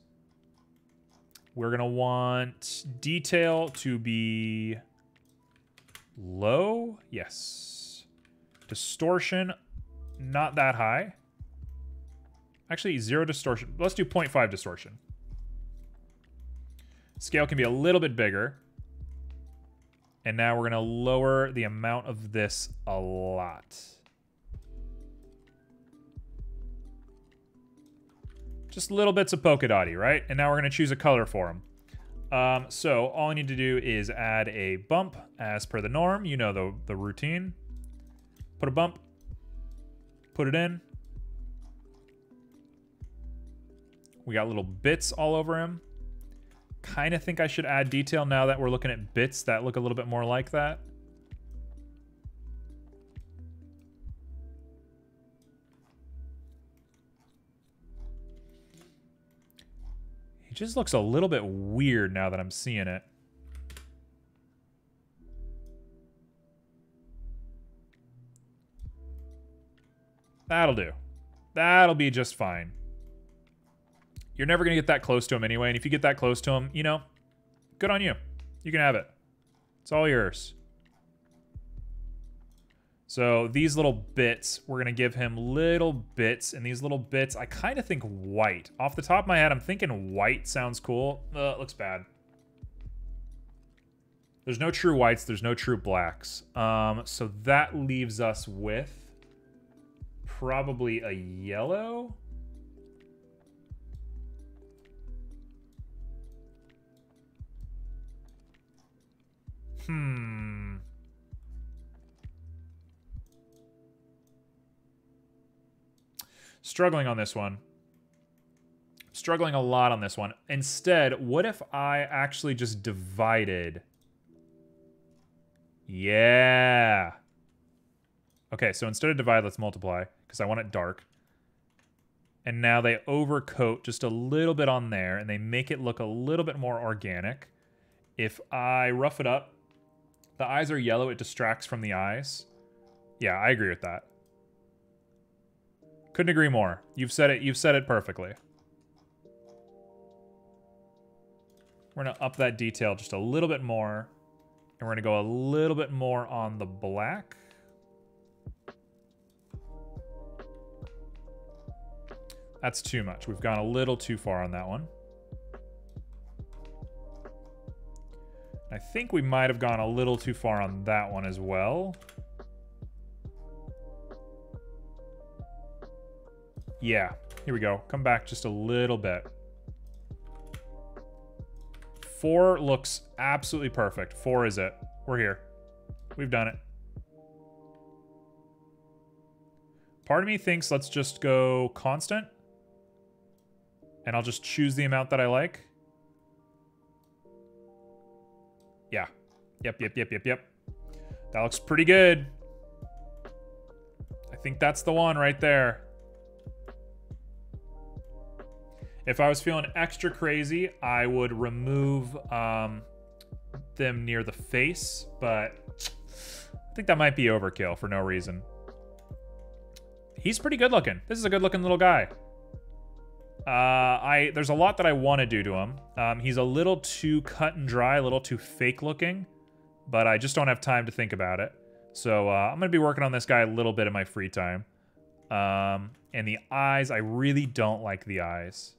we're going to want detail to be low. Yes. Distortion, not that high. Actually, zero distortion. Let's do 0.5 distortion. Scale can be a little bit bigger. And now we're going to lower the amount of this a lot. Just little bits of polka dotty, right? And now we're going to choose a color for them. Um, so all I need to do is add a bump as per the norm. You know the, the routine. Put a bump. Put it in. We got little bits all over him. Kind of think I should add detail now that we're looking at bits that look a little bit more like that. It just looks a little bit weird now that I'm seeing it. That'll do. That'll be just fine. You're never going to get that close to him anyway, and if you get that close to him, you know, good on you. You can have it. It's all yours. So these little bits, we're going to give him little bits, and these little bits, I kind of think white. Off the top of my head, I'm thinking white sounds cool. Uh, it looks bad. There's no true whites, there's no true blacks. Um, so that leaves us with probably a yellow. Hmm. Struggling on this one. Struggling a lot on this one. Instead, what if I actually just divided? Yeah. Okay, so instead of divide, let's multiply because I want it dark. And now they overcoat just a little bit on there and they make it look a little bit more organic. If I rough it up, the eyes are yellow, it distracts from the eyes. Yeah, I agree with that. Couldn't agree more. You've said it, you've said it perfectly. We're gonna up that detail just a little bit more. And we're gonna go a little bit more on the black. That's too much. We've gone a little too far on that one. I think we might have gone a little too far on that one as well. Yeah, here we go. Come back just a little bit. Four looks absolutely perfect. Four is it. We're here. We've done it. Part of me thinks let's just go constant. And I'll just choose the amount that I like. Yep, yep, yep, yep, yep. That looks pretty good. I think that's the one right there. If I was feeling extra crazy, I would remove um, them near the face, but I think that might be overkill for no reason. He's pretty good looking. This is a good looking little guy. Uh, I There's a lot that I want to do to him. Um, he's a little too cut and dry, a little too fake looking, but I just don't have time to think about it. So uh, I'm going to be working on this guy a little bit in my free time. Um, and the eyes, I really don't like the eyes.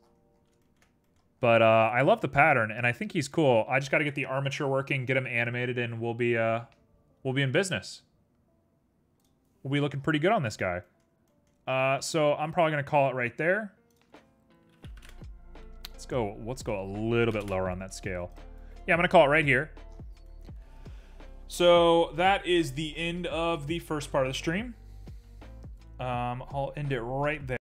But uh, I love the pattern, and I think he's cool. I just got to get the armature working, get him animated, and we'll be uh, we'll be in business. We'll be looking pretty good on this guy. Uh, so I'm probably going to call it right there. Let's go, let's go a little bit lower on that scale. Yeah, I'm going to call it right here. So that is the end of the first part of the stream. Um, I'll end it right there.